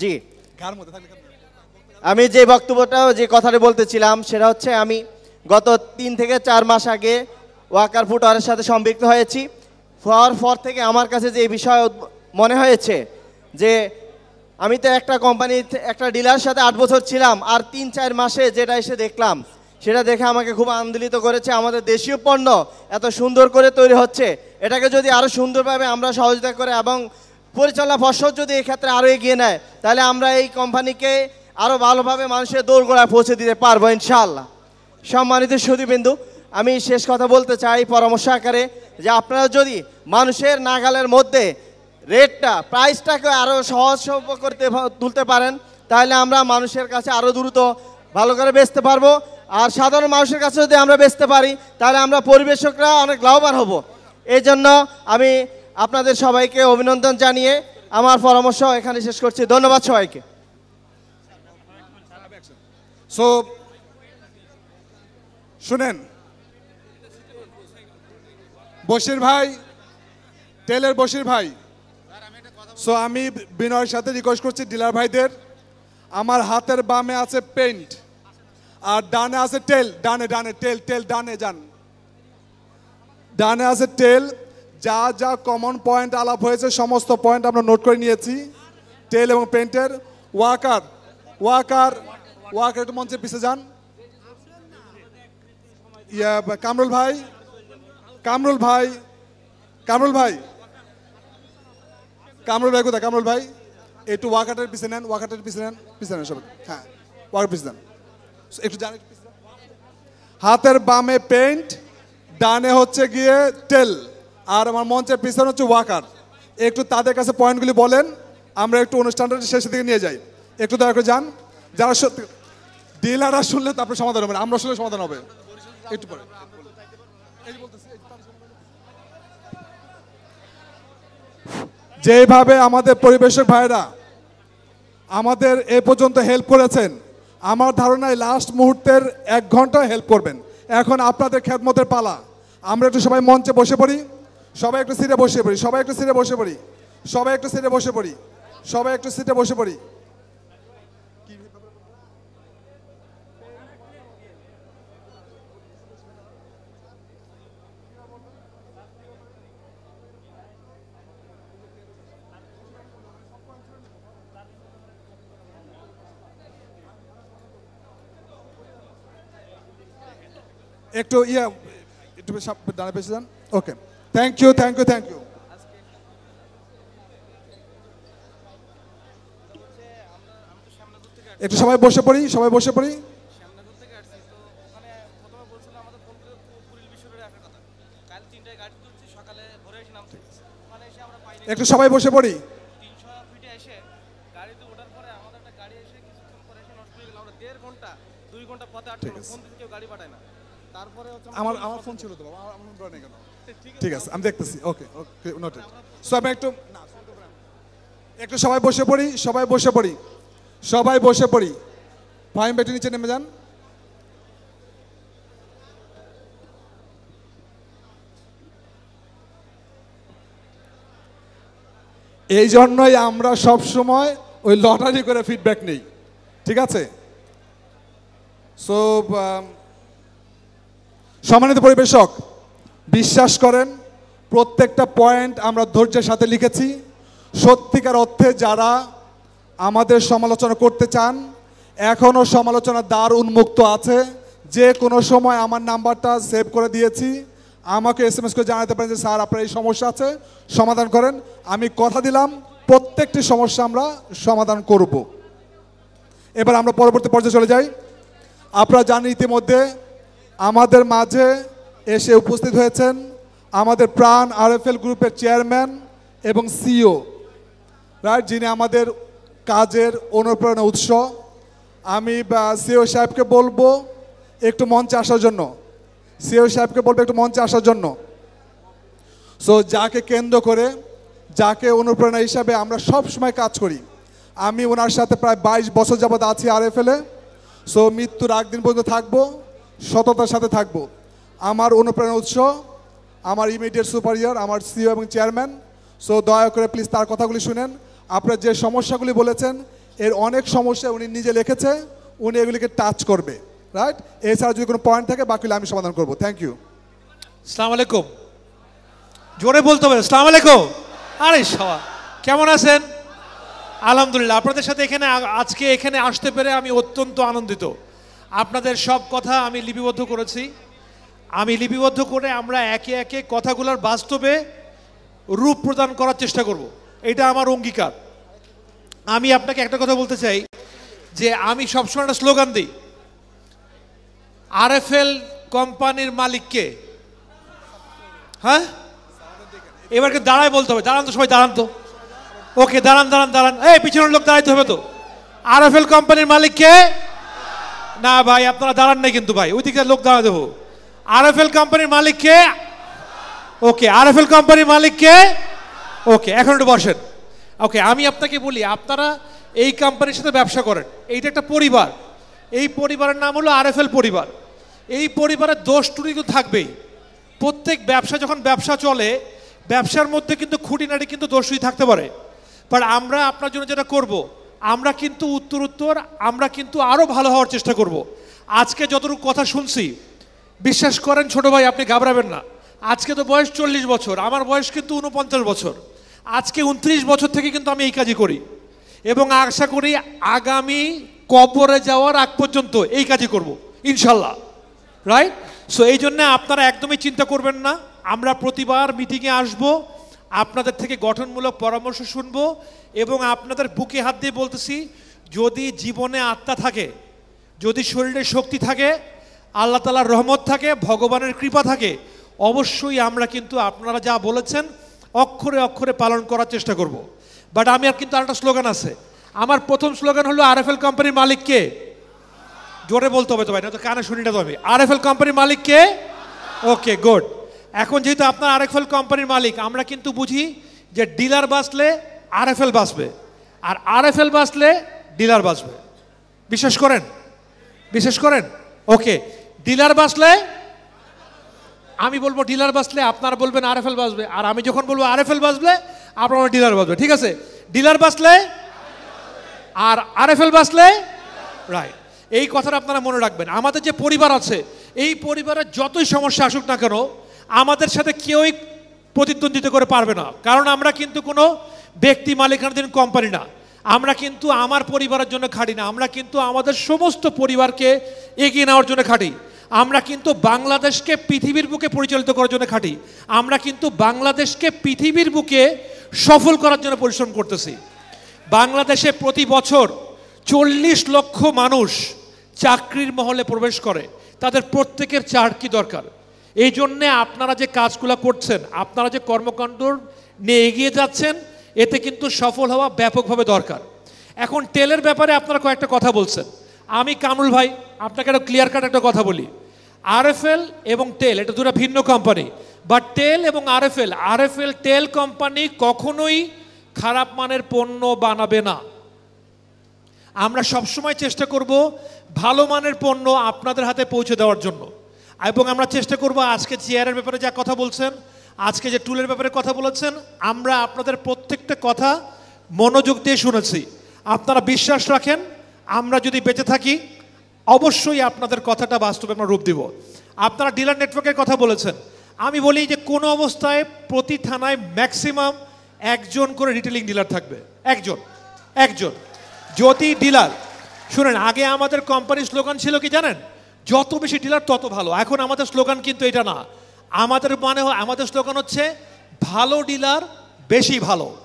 জি। আমি যে বক্তব্যটা যে কথাটা বলতেছিলাম সেটা হচ্ছে আমি গত তিন থেকে চার মাস আগে ওয়াকার ফুটওয়ারের সাথে সম্পৃক্ত হয়েছি। হওয়ার পর থেকে আমার কাছে যে বিষয় মনে হয়েছে যে আমি তো একটা কোম্পানি একটা ডিলার সাথে আট বছর ছিলাম আর তিন চার মাসে যেটা এসে দেখলাম সেটা দেখে আমাকে খুব আন্দোলিত করেছে। আমাদের দেশীয় পণ্য এত সুন্দর করে তৈরি হচ্ছে। এটাকে যদি আরও সুন্দরভাবে আমরা সহযোগিতা করে এবং পরিচালনা পর্ষদ যদি এই ক্ষেত্রে আরও এগিয়ে নেয়, তাহলে আমরা এই কোম্পানিকে আরও ভালোভাবে মানুষের দৌড়গোড়ায় পৌঁছে দিতে পারব ইনশাআল্লাহ। সম্মানিত সুদীবিন্দু আমি শেষ কথা বলতে চাই পরামর্শ আকারে যে আপনারা যদি মানুষের নাগালের মধ্যে রেটটা, প্রাইসটাকে আরও সহজ করতে তুলতে পারেন, তাহলে আমরা মানুষের কাছে আরও দ্রুত ভালো করে বেচতে পারব। আর সাধারণ মানুষের কাছে যদি আমরা বেচতে পারি, তাহলে আমরা পরিবেশকরা অনেক লাভবান হব। এই জন্য আমি আপনাদের সবাইকে অভিনন্দন জানিয়ে আমার পরামর্শ এখানে শেষ করছি। ধন্যবাদ সবাইকে। সো শুনেন, বশির ভাই, টেলের বশির ভাই। সো আমি বিনয়ের সাথে রিকোয়েস্ট করছি ডিলার ভাইদের। আমার হাতের বামে আছে পেন্ট আর ডানে আছে টেল। ডানে ডানে, টেল টেল, ডানে যান। ডানে আছে টেল যা যা কমন পয়েন্ট আলাপ হয়েছে, সমস্ত পয়েন্ট আমরা নোট করে নিয়েছি। টেল এবং পেন্টের ওয়াকার ওয়াকার ওয়াকার একটু মঞ্চের পিছে যান। ইয়া, কামরুল ভাই কামরুল ভাই কামরুল ভাই কামরুল ভাই কোথায়? কামরুল ভাই, একটু ওয়াকাটের পিছে নেন ওয়াকাটের পিছে নেন পিছে নেন সবাই। হ্যাঁ ওয়াকার পিছে নেন একটু জানেন হাতের বামে পেন্ট ডানে হচ্ছে গিয়ে টেল আর আমার মঞ্চের পিছনে হচ্ছে ওয়াকার। একটু তাদের কাছে পয়েন্টগুলি বলেন, আমরা একটু অনুষ্ঠানটা শেষের দিকে নিয়ে যাই। একটু দয়া করে যান। যারা সত্যি ডিলাররা শুনলে তারপরে সমাধান হবে আমরা শুনলে সমাধান হবে। একটু পরে। যেভাবে আমাদের পরিবেশক ভাইরা আমাদের এ পর্যন্ত হেল্প করেছেন, আমার ধারণায় লাস্ট মুহূর্তের এক ঘণ্টা হেল্প করবেন। এখন আপনাদের খেদমতের পালা। আমরা একটু সবাই মঞ্চে বসে পড়ি। সবাই একটু সিটে বসে পড়ি, সবাই একটু সিটে বসে পড়ি, সবাই একটু সিটে বসে পড়ি, সবাই একটু সিটে বসে পড়ি। একটু ইয়া, একটু পেছে যান। Okay thank you thank you thank you একটু সবাই বসে পড়ি, সবাই বসে পড়ি। একটু সবাই বসে পড়ি। আমার আমার ফোন ছিল তো বাবা, আমার ফোন নেই কেন? ঠিক আছে, আমি দেখতেছি ওকে ওকে নোটেড সো আমি একটু একটু সবাই বসে পড়ি, সবাই বসে পড়ি, সবাই বসে পড়ি। ফাইন নিচে নেমে যান। এই জন্যই আমরা সব সময় ওই লটারি করে ফিডব্যাক নেই, ঠিক আছে? সো সম্মানিত পরিবেশক বিশ্বাস করেন, প্রত্যেকটা পয়েন্ট আমরা ধৈর্যের সাথে লিখেছি। সত্যিকার অর্থে যারা আমাদের সমালোচনা করতে চান এখনও সমালোচনার দ্বার উন্মুক্ত আছে। যে কোনো সময় আমার নাম্বারটা সেভ করে দিয়েছি। আমাকে এস এম এস করে জানাতে পারেন যে, স্যার, আপনার এই সমস্যা আছে, সমাধান করেন। আমি কথা দিলাম, প্রত্যেকটি সমস্যা আমরা সমাধান করব। এবার আমরা পরবর্তী পর্যায়ে চলে যাই। আপনারা জানেন ইতিমধ্যে আমাদের মাঝে এসে উপস্থিত হয়েছেন আমাদের প্রাণ আরএফএল গ্রুপের চেয়ারম্যান এবং সিও রাইট যিনি আমাদের কাজের অনুপ্রেরণা উৎস। আমি সিও সাহেবকে বলব একটু মঞ্চে আসার জন্য। সিও সাহেবকে বলব একটু মঞ্চে আসার জন্য। সো যাকে কেন্দ্র করে, যাকে অনুপ্রেরণা হিসাবে আমরা সব সময় কাজ করি। আমি ওনার সাথে প্রায় বাইশ বছর যাবৎ আছি আরএফএলে সো মৃত্যুর আগ দিন পর্যন্ত থাকব, সততার সাথে থাকব। আমার অনুপ্রেরণা উৎস, আমার ইমিডিয়েট সুপারিয়র আমার সিও এবং চেয়ারম্যান সো দয়া করে প্লিজ তার কথাগুলি শুনেন। আপনার যে সমস্যাগুলি বলেছেন, এর অনেক সমস্যা উনি নিজে লিখেছে, উনি এগুলিকে টাচ করবে রাইট এছাড়া যদি কোনো পয়েন্ট থাকে, বাকিগুলো আমি সমাধান করব। থ্যাংক ইউ সালাম আলাইকুম। জোরে বলতে হবে, সালাম আলাইকুম। আরে সবা কেমন আছেন? আলহামদুলিল্লাহ, আপনাদের সাথে এখানে আজকে এখানে আসতে পেরে আমি অত্যন্ত আনন্দিত। আপনাদের সব কথা আমি লিপিবদ্ধ করেছি। আমি লিপিবদ্ধ করে আমরা একে একে কথাগুলোর বাস্তবে রূপ প্রদান করার চেষ্টা করব। এটা আমার অঙ্গীকার। আমি আপনাকে একটা কথা বলতে চাই যে আমি সবসময় একটা স্লোগান দিই। আরএফএল কোম্পানির মালিককে। হ্যাঁ? এবারকে দাঁড়ায় বলতে হবে। দাঁড়ান তো, সবাই দাঁড়ান তো। ওকে, দাঁড়ান দাঁড়ান দাঁড়ান। এই, পিছনের লোক দাঁড়াইতে হবে তো। আরএফএল কোম্পানির মালিককে? না ভাই, আপনারা দাঁড়ান নাই কিন্তু ভাই। ওই দিকে লোক দাঁড়া দেবো আরএফএল কোম্পানির মালিককে ওকে, আরএফএল কোম্পানির মালিককে ওকে, এখন একটু বসেন। ওকে, আমি আপনাকে বলি, আপনারা এই কোম্পানির সাথে ব্যবসা করেন। এইটা একটা পরিবার। এই পরিবারের নাম হলো আরএফএল পরিবার। এই পরিবারের দোষ ত্রুটি কিন্তু থাকবেই। প্রত্যেক ব্যবসা যখন ব্যবসা চলে, ব্যবসার মধ্যে কিন্তু খুঁটিনাটি কিন্তু দোষই থাকতে পারে। বাট আমরা আপনার জন্য যেটা করব, আমরা কিন্তু উত্তর উত্তর আমরা কিন্তু আরও ভালো হওয়ার চেষ্টা করব। আজকে যতটুকু কথা শুনছি বিশ্বাস করেন ছোট ভাই, আপনি ঘাবড়াবেন না। আজকে তো বয়স চল্লিশ বছর, আমার বয়স কিন্তু উনপঞ্চাশ বছর। আজকে উনত্রিশ বছর থেকে কিন্তু আমি এই কাজই করি। এবং আশা করি আগামী কবরে যাওয়ার আগ পর্যন্ত এই কাজই করব, ইনশাল্লাহ। রাইট সো এই জন্য আপনারা একদমই চিন্তা করবেন না। আমরা প্রতিবার মিটিংয়ে আসব, আপনাদের থেকে গঠনমূলক পরামর্শ শুনব, এবং আপনাদের বুকে হাত দিয়ে বলতেছি, যদি জীবনে আত্মা থাকে, যদি শরীরে শক্তি থাকে আল্লাহ তালার রহমত থাকে, ভগবানের কৃপা থাকে, অবশ্যই আমরা কিন্তু আপনারা যা বলেছেন অক্ষরে অক্ষরে পালন করার চেষ্টা করব। বাট আমি আর কিন্তু আরেকটা স্লোগান আছে। আমার প্রথম স্লোগান হলো আর এফ এল কোম্পানির মালিক কে? জোরে বলতে হবে তো ভাই না তো কানে শুনি না তো আমি। আর এফ এল কোম্পানির মালিক কে? ওকে গুড এখন যেহেতু আপনার আর এফ এল কোম্পানির মালিক, আমরা কিন্তু বুঝি যে ডিলার বাসলে এল বাসবে আর আর এফ এল বাসলে ডিলার বাসবে বিশ্বাস করেন? বিশ্বাস করেন? ওকে ডিলার বাসলে, আমি বলব ডিলার বাসলে, আপনারা বলবেন আরএফএল বাসবে। আর আমি যখন বলব আরএফএল বাসবে, আপনারা ডিলার বাসবে। ঠিক আছে? ডিলার বাসলে, আর আরএফএল বাসলে রাইট এই কথাটা আপনারা মনে রাখবেন। আমাদের যে পরিবার আছে, এই পরিবারের যতই সমস্যা আসুক না কেন, আমাদের সাথে কেউই প্রতিদ্বন্দ্বিতা করে পারবে না। কারণ আমরা কিন্তু কোনো ব্যক্তি মালিকানাধীন কোম্পানি না। আমরা কিন্তু আমার পরিবারের জন্য খাটি না। আমরা কিন্তু আমাদের সমস্ত পরিবারকে এগিয়ে নেওয়ার জন্য খাটি। আমরা কিন্তু বাংলাদেশকে পৃথিবীর বুকে পরিচালিত করার জন্য খাটি। আমরা কিন্তু বাংলাদেশকে পৃথিবীর বুকে সফল করার জন্য পরিশ্রম করতেছি। বাংলাদেশে প্রতি বছর চল্লিশ লক্ষ মানুষ চাকরির মহলে প্রবেশ করে। তাদের প্রত্যেকের চাকরি দরকার? এই জন্যে আপনারা যে কাজগুলো করছেন, আপনারা যে কর্মকাণ্ড নিয়ে এগিয়ে যাচ্ছেন, এতে কিন্তু সফল হওয়া ব্যাপকভাবে দরকার। এখন তেলের ব্যাপারে আপনারা কয়েকটা কথা বলছেন। আমি কামরুল ভাই, আপনাকে একটা ক্লিয়ার কাট একটা কথা বলি। আরএফএল এবং টেল এটা দুটো ভিন্ন কোম্পানি বাট টেল এবং আরএফএল আরএফএল টেল কোম্পানি কখনোই খারাপ মানের পণ্য বানাবে না। আমরা সবসময় চেষ্টা করব ভালো মানের পণ্য আপনাদের হাতে পৌঁছে দেওয়ার জন্য। এবং আমরা চেষ্টা করব আজকে চেয়ারের ব্যাপারে যা কথা বলছেন, আজকে যে টুলের ব্যাপারে কথা বলেছেন, আমরা আপনাদের প্রত্যেকটা কথা মনোযোগ দিয়ে শুনেছি। আপনারা বিশ্বাস রাখেন, আমরা যদি বেঁচে থাকি অবশ্যই আপনাদের কথাটা বাস্তবে আমরা রূপ দিব। আপনারা ডিলার নেটওয়ার্কের কথা বলেছেন। আমি বলি যে কোনো অবস্থায় প্রতি থানায় ম্যাক্সিমাম একজন করে রিটেলিং ডিলার থাকবে। একজন একজন। যদি ডিলার, শুনেন, আগে আমাদের কোম্পানির স্লোগান ছিল কি জানেন? যত বেশি ডিলার, তত ভালো। এখন আমাদের স্লোগান কিন্তু এটা না। আমাদের মানে আমাদের স্লোগান হচ্ছে, ভালো ডিলার, বেশি ভালো।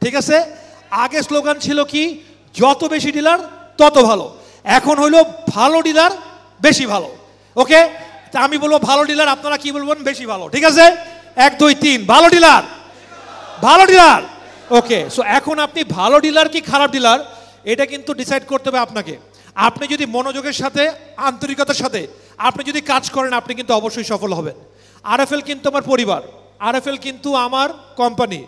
ঠিক আছে? আগে স্লোগান ছিল কি, যত বেশি ডিলার, তত ভালো। এখন হইল ভালো ডিলার বেশি ভালো। ওকে আমি বলব ভালো ডিলার আপনারা কি বলবেন? বেশি ভালো। ঠিক আছে? এক, দুই, তিন। ভালো ডিলার ভালো ডিলার ওকে সো এখন আপনি ভালো ডিলার কি খারাপ ডিলার এটা কিন্তু ডিসাইড করতে হবে আপনাকে। আপনি যদি মনোযোগের সাথে, আন্তরিকতার সাথে আপনি যদি কাজ করেন, আপনি কিন্তু অবশ্যই সফল হবেন। আর আরএফএল কিন্তু আমার পরিবার। আর আরএফএল কিন্তু আমার কোম্পানি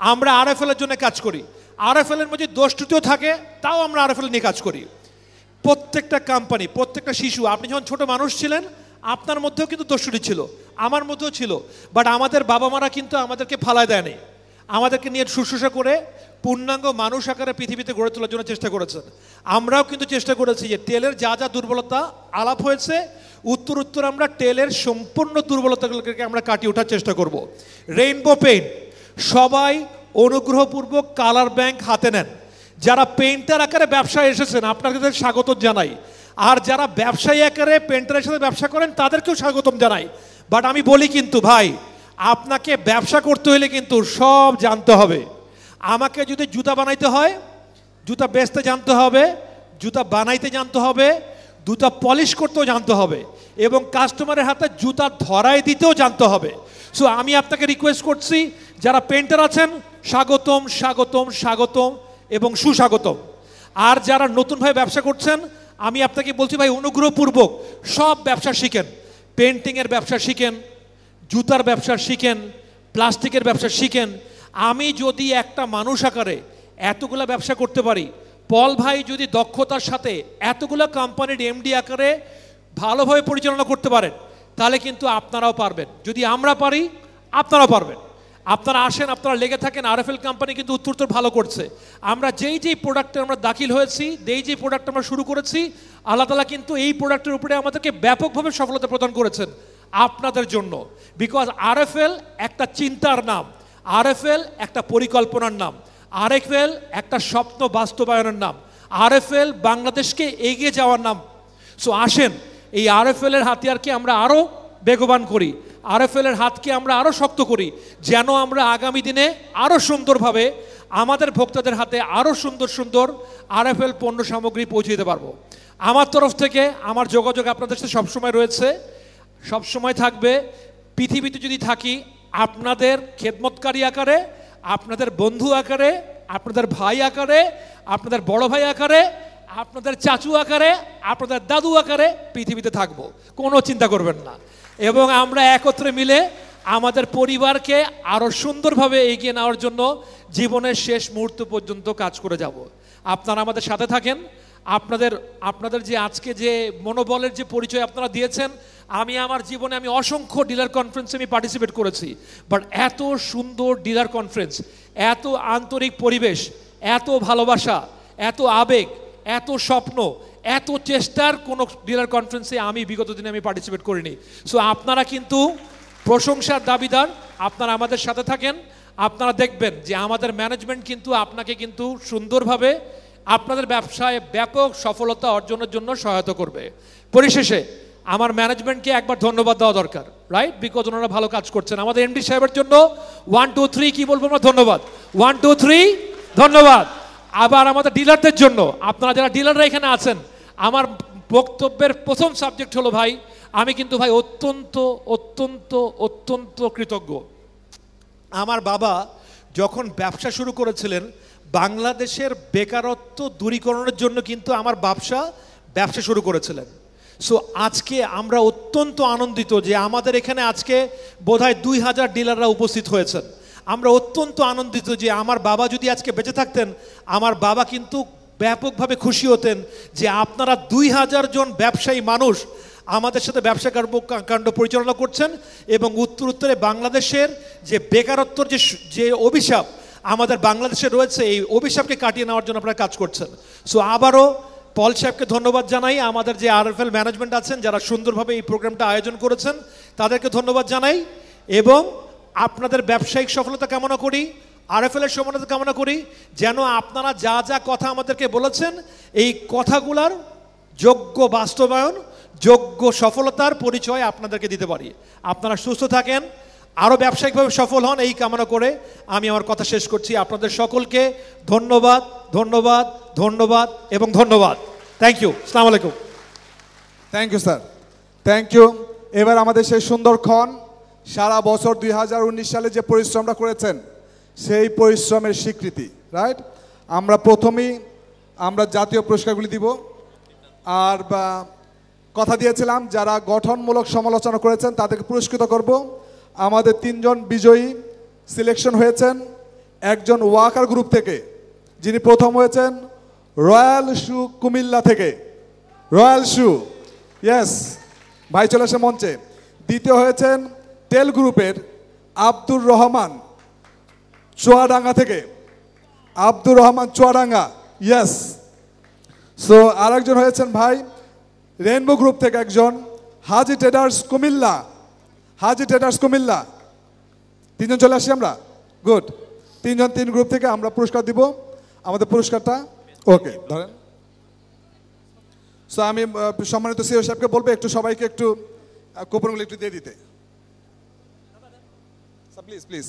আমরা আরএফএল এর জন্য কাজ করি। আরএফএল এর মধ্যে দোষ থাকে, তাও আমরা আর আরএফএল নিয়ে কাজ করি। প্রত্যেকটা কোম্পানি প্রত্যেকটা শিশু, আপনি যখন ছোট মানুষ ছিলেন, আপনার মধ্যেও কিন্তু দস্যুটি ছিল, আমার মধ্যেও ছিল বাট আমাদের বাবা মারা কিন্তু আমাদেরকে ফালায় দেয়নি। আমাদেরকে নিয়ে শুশ্রূষা করে পূর্ণাঙ্গ মানুষ আকারে পৃথিবীতে গড়ে তোলার জন্য চেষ্টা করেছেন। আমরাও কিন্তু চেষ্টা করেছি যে তেলের যা যা দুর্বলতা আলাপ হয়েছে, উত্তর উত্তর আমরা টেলের সম্পূর্ণ দুর্বলতাগুলোকে আমরা কাটিয়ে ওঠার চেষ্টা করব। রেইনবো পেইন্ট সবাই অনুগ্রহপূর্বক কালার ব্যাংক হাতে নেন। যারা পেন্টার আকারে ব্যবসায় এসেছেন আপনাদের স্বাগত জানাই। আর যারা ব্যবসায়ী আকারে পেন্টারের সাথে ব্যবসা করেন, তাদেরকেও স্বাগতম জানাই। বাট আমি বলি কিন্তু, ভাই, আপনাকে ব্যবসা করতে হলে কিন্তু সব জানতে হবে। আমাকে যদি জুতা বানাইতে হয়, জুতা বেচতে জানতে হবে, জুতা বানাইতে জানতে হবে, জুতা পলিশ করতেও জানতে হবে, এবং কাস্টমারের হাতে জুতা ধরাই দিতেও জানতে হবে। সো আমি আপনাকে রিকোয়েস্ট করছি, যারা পেন্টার আছেন, স্বাগতম স্বাগতম স্বাগতম। এবং সুস্বাগত। আর যারা নতুনভাবে ব্যবসা করছেন, আমি আপনাকে বলছি ভাই, অনুগ্রহপূর্বক সব ব্যবসা শিখেন। পেন্টিংয়ের ব্যবসা শিখেন, জুতার ব্যবসা শিখেন, প্লাস্টিকের ব্যবসা শিখেন। আমি যদি একটা মানুষ আকারে এতগুলা ব্যবসা করতে পারি, পল ভাই যদি দক্ষতার সাথে এতগুলো কোম্পানির এমডি আকারে ভালোভাবে পরিচালনা করতে পারেন, তাহলে কিন্তু আপনারাও পারবেন। যদি আমরা পারি, আপনারাও পারবেন। আপনারা আসেন, আপনারা লেগে থাকেন, আরএফএল কোম্পানি কিন্তু উত্তর উত্তর ভালো করছে। আমরা যেই যেই প্রোডাক্টে আমরা দাখিল হয়েছি যেই যেই প্রোডাক্ট আমরা শুরু করেছি, আল্লাহ তালা কিন্তু এই প্রোডাক্টের উপরে আমাদেরকে ব্যাপকভাবে সফলতা প্রদান করেছেন আপনাদের জন্য। বিকজ আরএফএল একটা চিন্তার নাম, আরএফএল একটা পরিকল্পনার নাম, আরএফএল একটা স্বপ্ন বাস্তবায়নের নাম, আরএফএল বাংলাদেশকে এগিয়ে যাওয়ার নাম। সো আসেন, এই আরএফএল এর হাতিয়ারকে আমরা আরও বেগবান করি। আরএফএল এর হাতকে আমরা আরও শক্ত করি, যেন আমরা আগামী দিনে আরও সুন্দরভাবে আমাদের ভোক্তাদের হাতে আরও সুন্দর সুন্দর আরএফএল পণ্য সামগ্রী পৌঁছে দিতে পারব। আমার তরফ থেকে আমার যোগাযোগ আপনাদের সাথে সবসময় রয়েছে। সবসময় থাকবে। পৃথিবীতে যদি থাকি, আপনাদের খেদমতকারী আকারে, আপনাদের বন্ধু আকারে, আপনাদের ভাই আকারে, আপনাদের বড় ভাই আকারে, আপনাদের চাচু আকারে, আপনাদের দাদু আকারে পৃথিবীতে থাকব। কোনো চিন্তা করবেন না। এবং আমরা একত্রে মিলে আমাদের পরিবারকে আরও সুন্দরভাবে এগিয়ে নেওয়ার জন্য জীবনের শেষ মুহূর্ত পর্যন্ত কাজ করে যাব। আপনারা আমাদের সাথে থাকেন। আপনাদের আপনাদের যে আজকে যে মনোবলের যে পরিচয় আপনারা দিয়েছেন, আমি আমার জীবনে আমি অসংখ্য ডিলার কনফারেন্সে আমি পার্টিসিপেট করেছি। বাট এত সুন্দর ডিলার কনফারেন্স, এত আন্তরিক পরিবেশ, এত ভালোবাসা, এত আবেগ, এত স্বপ্ন এত চেষ্টার কোনো ডিলার কনফারেন্সে আমি বিগত দিনে আমি পার্টিসিপেট করিনি। সো আপনারা কিন্তু প্রশংসার দাবিদার, আপনারা আমাদের সাথে থাকেন, আপনারা দেখবেন যে আমাদের ম্যানেজমেন্ট কিন্তু আপনাকে কিন্তু সুন্দরভাবে আপনাদের ব্যবসায় ব্যাপক সফলতা অর্জনের জন্য সহায়তা করবে। পরিশেষে, আমার ম্যানেজমেন্টকে একবার ধন্যবাদ দেওয়া দরকার রাইট বিকজ ওনারা ভালো কাজ করছেন। আমাদের এমডি সাহেবের জন্য ওয়ান টু থ্রি কি বলব আমরা? ধন্যবাদ। ওয়ান টু থ্রি ধন্যবাদ। আবার আমাদের ডিলারদের জন্য, আপনারা যারা ডিলাররা এখানে আছেন আমার বক্তব্যের প্রথম সাবজেক্ট হলো ভাই, আমি কিন্তু ভাই অত্যন্ত অত্যন্ত অত্যন্ত কৃতজ্ঞ। আমার বাবা যখন ব্যবসা শুরু করেছিলেন, বাংলাদেশের বেকারত্ব দূরীকরণের জন্য কিন্তু আমার ব্যবসা ব্যবসা শুরু করেছিলেন। সো আজকে আমরা অত্যন্ত আনন্দিত যে আমাদের এখানে আজকে বোধহয় দুই হাজার ডিলাররা উপস্থিত হয়েছেন। আমরা অত্যন্ত আনন্দিত যে আমার বাবা যদি আজকে বেঁচে থাকতেন, আমার বাবা কিন্তু ব্যাপকভাবে খুশি হতেন যে আপনারা দুই হাজার জন ব্যবসায়ী মানুষ আমাদের সাথে ব্যবসা কাণ্ড পরিচালনা করছেন এবং উত্তর উত্তরে বাংলাদেশের যে বেকারত্বর যে যে অভিশাপ আমাদের বাংলাদেশে রয়েছে, এই অভিশাপকে কাটিয়ে নেওয়ার জন্য আপনারা কাজ করছেন। সো আবারও পল সাহেবকে ধন্যবাদ জানাই। আমাদের যে আরএফএল ম্যানেজমেন্ট আছেন, যারা সুন্দরভাবে এই প্রোগ্রামটা আয়োজন করেছেন, তাদেরকে ধন্যবাদ জানাই এবং আপনাদের ব্যবসায়িক সফলতা কামনা করি। আরএফএল এর সফলতা কামনা করি, যেন আপনারা যা যা কথা আমাদেরকে বলেছেন, এই কথাগুলার যোগ্য বাস্তবায়ন, যোগ্য সফলতার পরিচয় আপনাদেরকে দিতে পারি। আপনারা সুস্থ থাকেন, আরও ব্যবসায়িকভাবে সফল হন, এই কামনা করে আমি আমার কথা শেষ করছি। আপনাদের সকলকে ধন্যবাদ ধন্যবাদ ধন্যবাদ এবং ধন্যবাদ। থ্যাংক ইউ সালাম আলাইকুম। Thank you sir thank you এবার আমাদের সেই সুন্দর ক্ষণ, সারা বছর দুই হাজার উনিশ সালে যে পরিশ্রমটা করেছেন সেই পরিশ্রমের স্বীকৃতি রাইট আমরা প্রথমেই, আমরা জাতীয় পুরস্কারগুলি দিব। আর, বা, কথা দিয়েছিলাম, যারা গঠনমূলক সমালোচনা করেছেন, তাদেরকে পুরস্কৃত করব। আমাদের তিনজন বিজয়ী সিলেকশন হয়েছেন। একজন ওয়াকার গ্রুপ থেকে, যিনি প্রথম হয়েছেন রয়্যাল শু কুমিল্লা থেকে। রয়্যাল শু ইয়েস ভাই চলে মঞ্চে। দ্বিতীয় হয়েছেন তেল গ্রুপের আব্দুর রহমান। চুয়াডাঙ্গা থেকে। আব্দুর রহমান চুয়াডাঙ্গা ইয়েস সো আরেকজন হয়েছেন ভাই রেনবো গ্রুপ থেকে একজন, হাজি ট্রেডার্স কুমিল্লা। হাজি ট্রেডার্স কুমিল্লা। তিনজন চলে আসি আমরা? গুড তিনজন তিন গ্রুপ থেকে আমরা পুরস্কার দিব। আমাদের পুরস্কারটা ওকে ধরেন। সো আমি সম্মানিত সিও সাহেবকে বলব, একটু সবাইকে একটু কুপনগুলো একটু দিয়ে দিতে। প্লিজ প্লিজ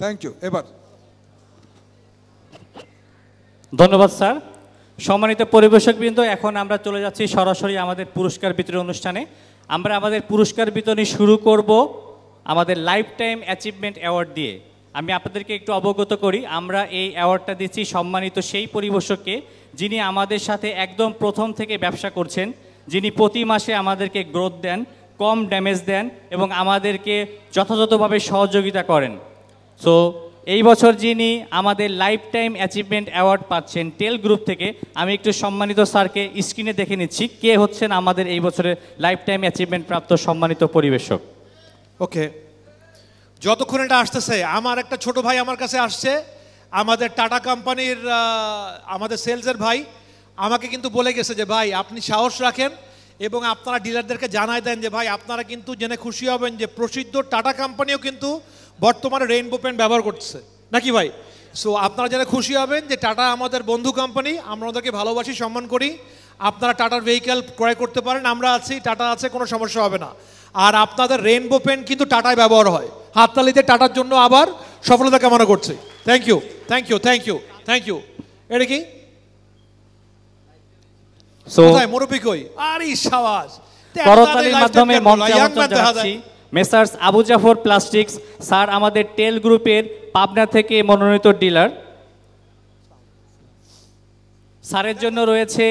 থ্যাংক ইউ এবার ধন্যবাদ, স্যার। সম্মানিত পরিবেশকবৃন্দ, এখন আমরা চলে যাচ্ছি সরাসরি আমাদের পুরস্কার বিতরণ অনুষ্ঠানে। আমরা আমাদের পুরস্কার বিতরণী শুরু করব আমাদের লাইফ টাইম অ্যাচিভমেন্ট অ্যাওয়ার্ড দিয়ে। আমি আপনাদেরকে একটু অবগত করি, আমরা এই অ্যাওয়ার্ডটা দিচ্ছি সম্মানিত সেই পরিবেশককে যিনি আমাদের সাথে একদম প্রথম থেকে ব্যবসা করছেন, যিনি প্রতি মাসে আমাদেরকে গ্রোথ দেন, কম ড্যামেজ দেন এবং আমাদেরকে যথাযথভাবে সহযোগিতা করেন। সো এই বছর যিনি আমাদের লাইফ টাইম অ্যাচিভমেন্ট অ্যাওয়ার্ড পাচ্ছেন টেল গ্রুপ থেকে, আমি একটু সম্মানিত স্যারকে স্ক্রিনে দেখে নিচ্ছি কে হচ্ছেন আমাদের এই বছরের লাইফ টাইম অ্যাচিভমেন্ট প্রাপ্ত সম্মানিত পরিবেশক। ওকে। যতক্ষণ এটা আসতেছে, আমার একটা ছোট ভাই আমার কাছে আসছে, আমাদের টাটা কোম্পানির আমাদের সেলসের ভাই, আমাকে কিন্তু বলে গেছে যে, ভাই, আপনি সাহস রাখেন এবং আপনারা ডিলারদেরকে জানাই দেন যে, ভাই, আপনারা কিন্তু জেনে খুশি হবেন যে, প্রসিদ্ধ টাটা কোম্পানিও কিন্তু বর্তমানে রেইনবো পেন ব্যবহার করছে। নাকি ভাই? সো আপনারা জেনে খুশি হবেন যে টাটা আমাদের বন্ধু কোম্পানি আমরা ওদেরকে ভালোবাসি সম্মান করি। আপনারা টাটার ভেহিক্যাল ক্রয় করতে পারেন আমরা আছি টাটা আছে কোনো সমস্যা হবে না। আর আপনাদের রেইনবো পেন কিন্তু টাটায় ব্যবহার হয়। হাততালিতে টাটার জন্য আবার সফলতা কামনা করছে। Thank you thank you thank you thank you এটা কি? সো মুরব্বী কই? আরে সাবাস। করতালির মাধ্যমে মঞ্চে আমন্ত্রণ জানাচ্ছি। Messrs Abu Jafar plastics, sir আমাদের টেল গ্রুপের পাবনা থেকে মনোনীত ডিলার। স্যারের জন্য রয়েছে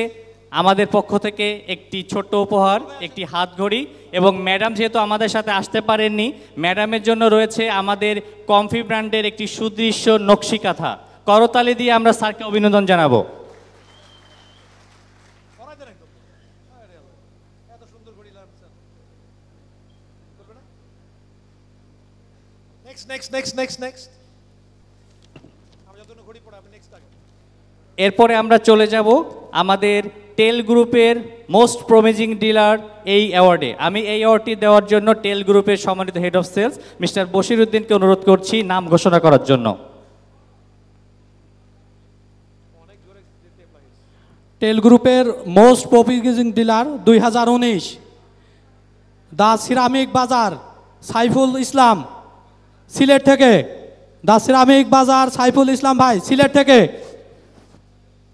আমাদের পক্ষ থেকে একটি ছোট্ট উপহার, একটি হাত ঘড়ি এবং ম্যাডাম যেহেতু আমাদের সাথে আসতে পারেননি, ম্যাডামের জন্য রয়েছে আমাদের কমফি ব্র্যান্ডের একটি সুদৃশ্য নকশি কাঁথা করতালি দিয়ে আমরা স্যারকে অভিনন্দন জানাব। নেক্সট নেক্সট নেক্সট নেক্সট এরপরে আমরা চলে যাব আমাদের টেল গ্রুপের মোস্ট প্রমিজিং ডিলার এই অ্যাওয়ার্ডে। আমি এই অ্যাওয়ার্ডটি দেওয়ার জন্য টেল গ্রুপের সম্মানিত head of sales mister Bashir উদ্দিনকে অনুরোধ করছি নাম ঘোষণা করার জন্য। টেল গ্রুপের মোস্ট প্রফিগিজিং ডিলার দুই হাজার উনিশ দ্য সিরামিক বাজার সাইফুল ইসলাম। সিলেট থেকে, দা সিরামিক বাজার সাইফুল ইসলাম ভাই, সিলেট থেকে।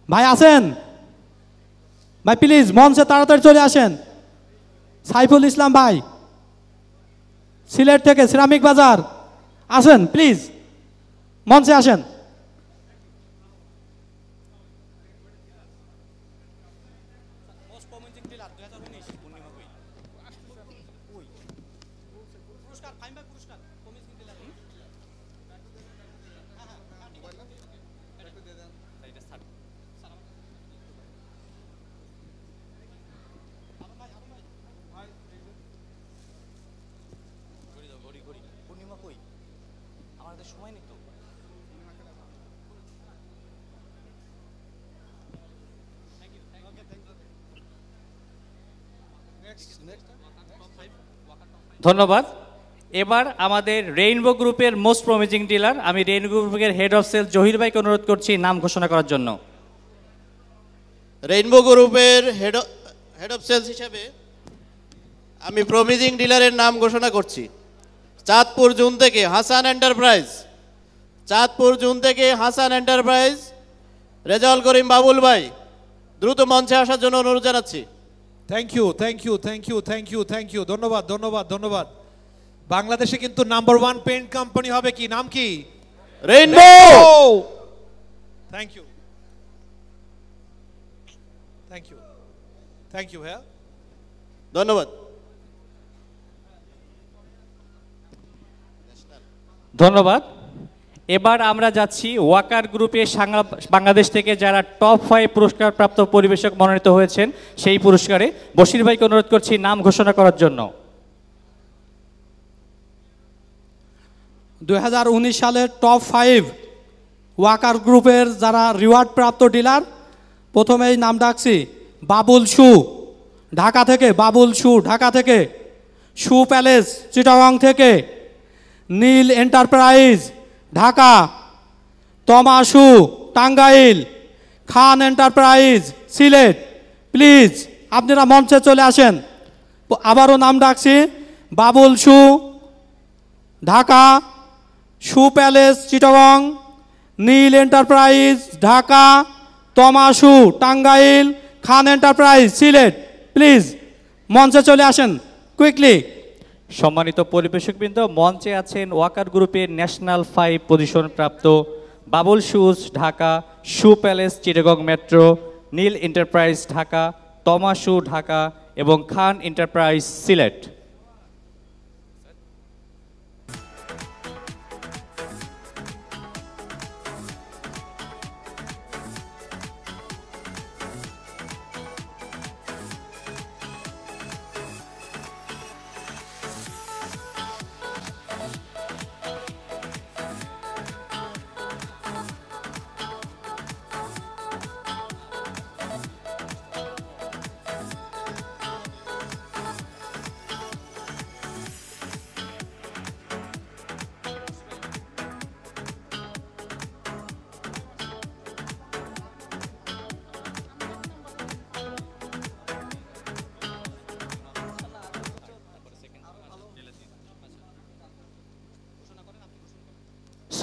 ভাই আছেন? ভাই প্লিজ, মঞ্চে তাড়াতাড়ি চলে আসেন। সাইফুল ইসলাম ভাই, সিলেট থেকে, সিরামিক বাজার। আসেন, প্লিজ, মঞ্চে আসেন। ধন্যবাদ। এবার আমাদের রেইনবো গ্রুপের মোস্ট প্রমিজিং ডিলার আমি রেইনবো গ্রুপের হেড অফ সেলস জহির ভাইকে অনুরোধ করছি নাম ঘোষণা করার জন্য। রেইনবো গ্রুপের হেড হেড অফ সেলস হিসেবে আমি প্রমিজিং ডিলারের নাম ঘোষণা করছি। চাঁদপুর জুন থেকে হাসান এন্টারপ্রাইজ চাঁদপুর জুন থেকে হাসান এন্টারপ্রাইজ রেজাউল করিম বাবুল ভাই, দ্রুত মঞ্চে আসার জন্য অনুরোধ জানাচ্ছি। Thank you thank you thank you thank you thank you ধন্যবাদ ধন্যবাদ ধন্যবাদ। বাংলাদেশে কিন্তু নাম্বার ওয়ান পেন্ট কোম্পানি হবে কি? নাম কি? Rainbow thank you thank you thank you ভাইয়া ধন্যবাদ। ধন্যবাদ। এবার আমরা যাচ্ছি ওয়াকার গ্রুপে বাংলাদেশ থেকে যারা টপ ফাইভ পুরস্কার প্রাপ্ত পরিবেশক মনোনীত হয়েছেন, সেই পুরস্কারে বশির ভাইকে অনুরোধ করছি নাম ঘোষণা করার জন্য। দু হাজার উনিশ সালের টপ ফাইভ ওয়াকার গ্রুপের যারা রিওয়ার্ড প্রাপ্ত ডিলার প্রথমেই নাম ডাকছি বাবুল শু ঢাকা থেকে বাবুল শু ঢাকা থেকে সু প্যালেস, চিটাগাং থেকে Nil enterprise. Dhaka Toma shoe Tangail, Khan enterprise, Sylhet. Please, আপনারা মঞ্চে চলে আসেন। আবারও নাম ডাকছি, Babul shoe Dhaka, shoe palace, Chittagong, Nil enterprise, Dhaka Toma shoe Tangail, Khan enterprise, Sylhet. Please, মঞ্চে চলে আসেন কুইকলি সম্মানিত পরিবেশকবৃন্দ, মঞ্চে আছেন ওয়াকার গ্রুপের ন্যাশনাল ফাইভ পজিশন প্রাপ্ত Babul shoes Dhaka, shoe palace, Chittagong metro, Nil enterprise, Dhaka Toma shoe Dhaka এবং খান এন্টারপ্রাইজ, সিলেট।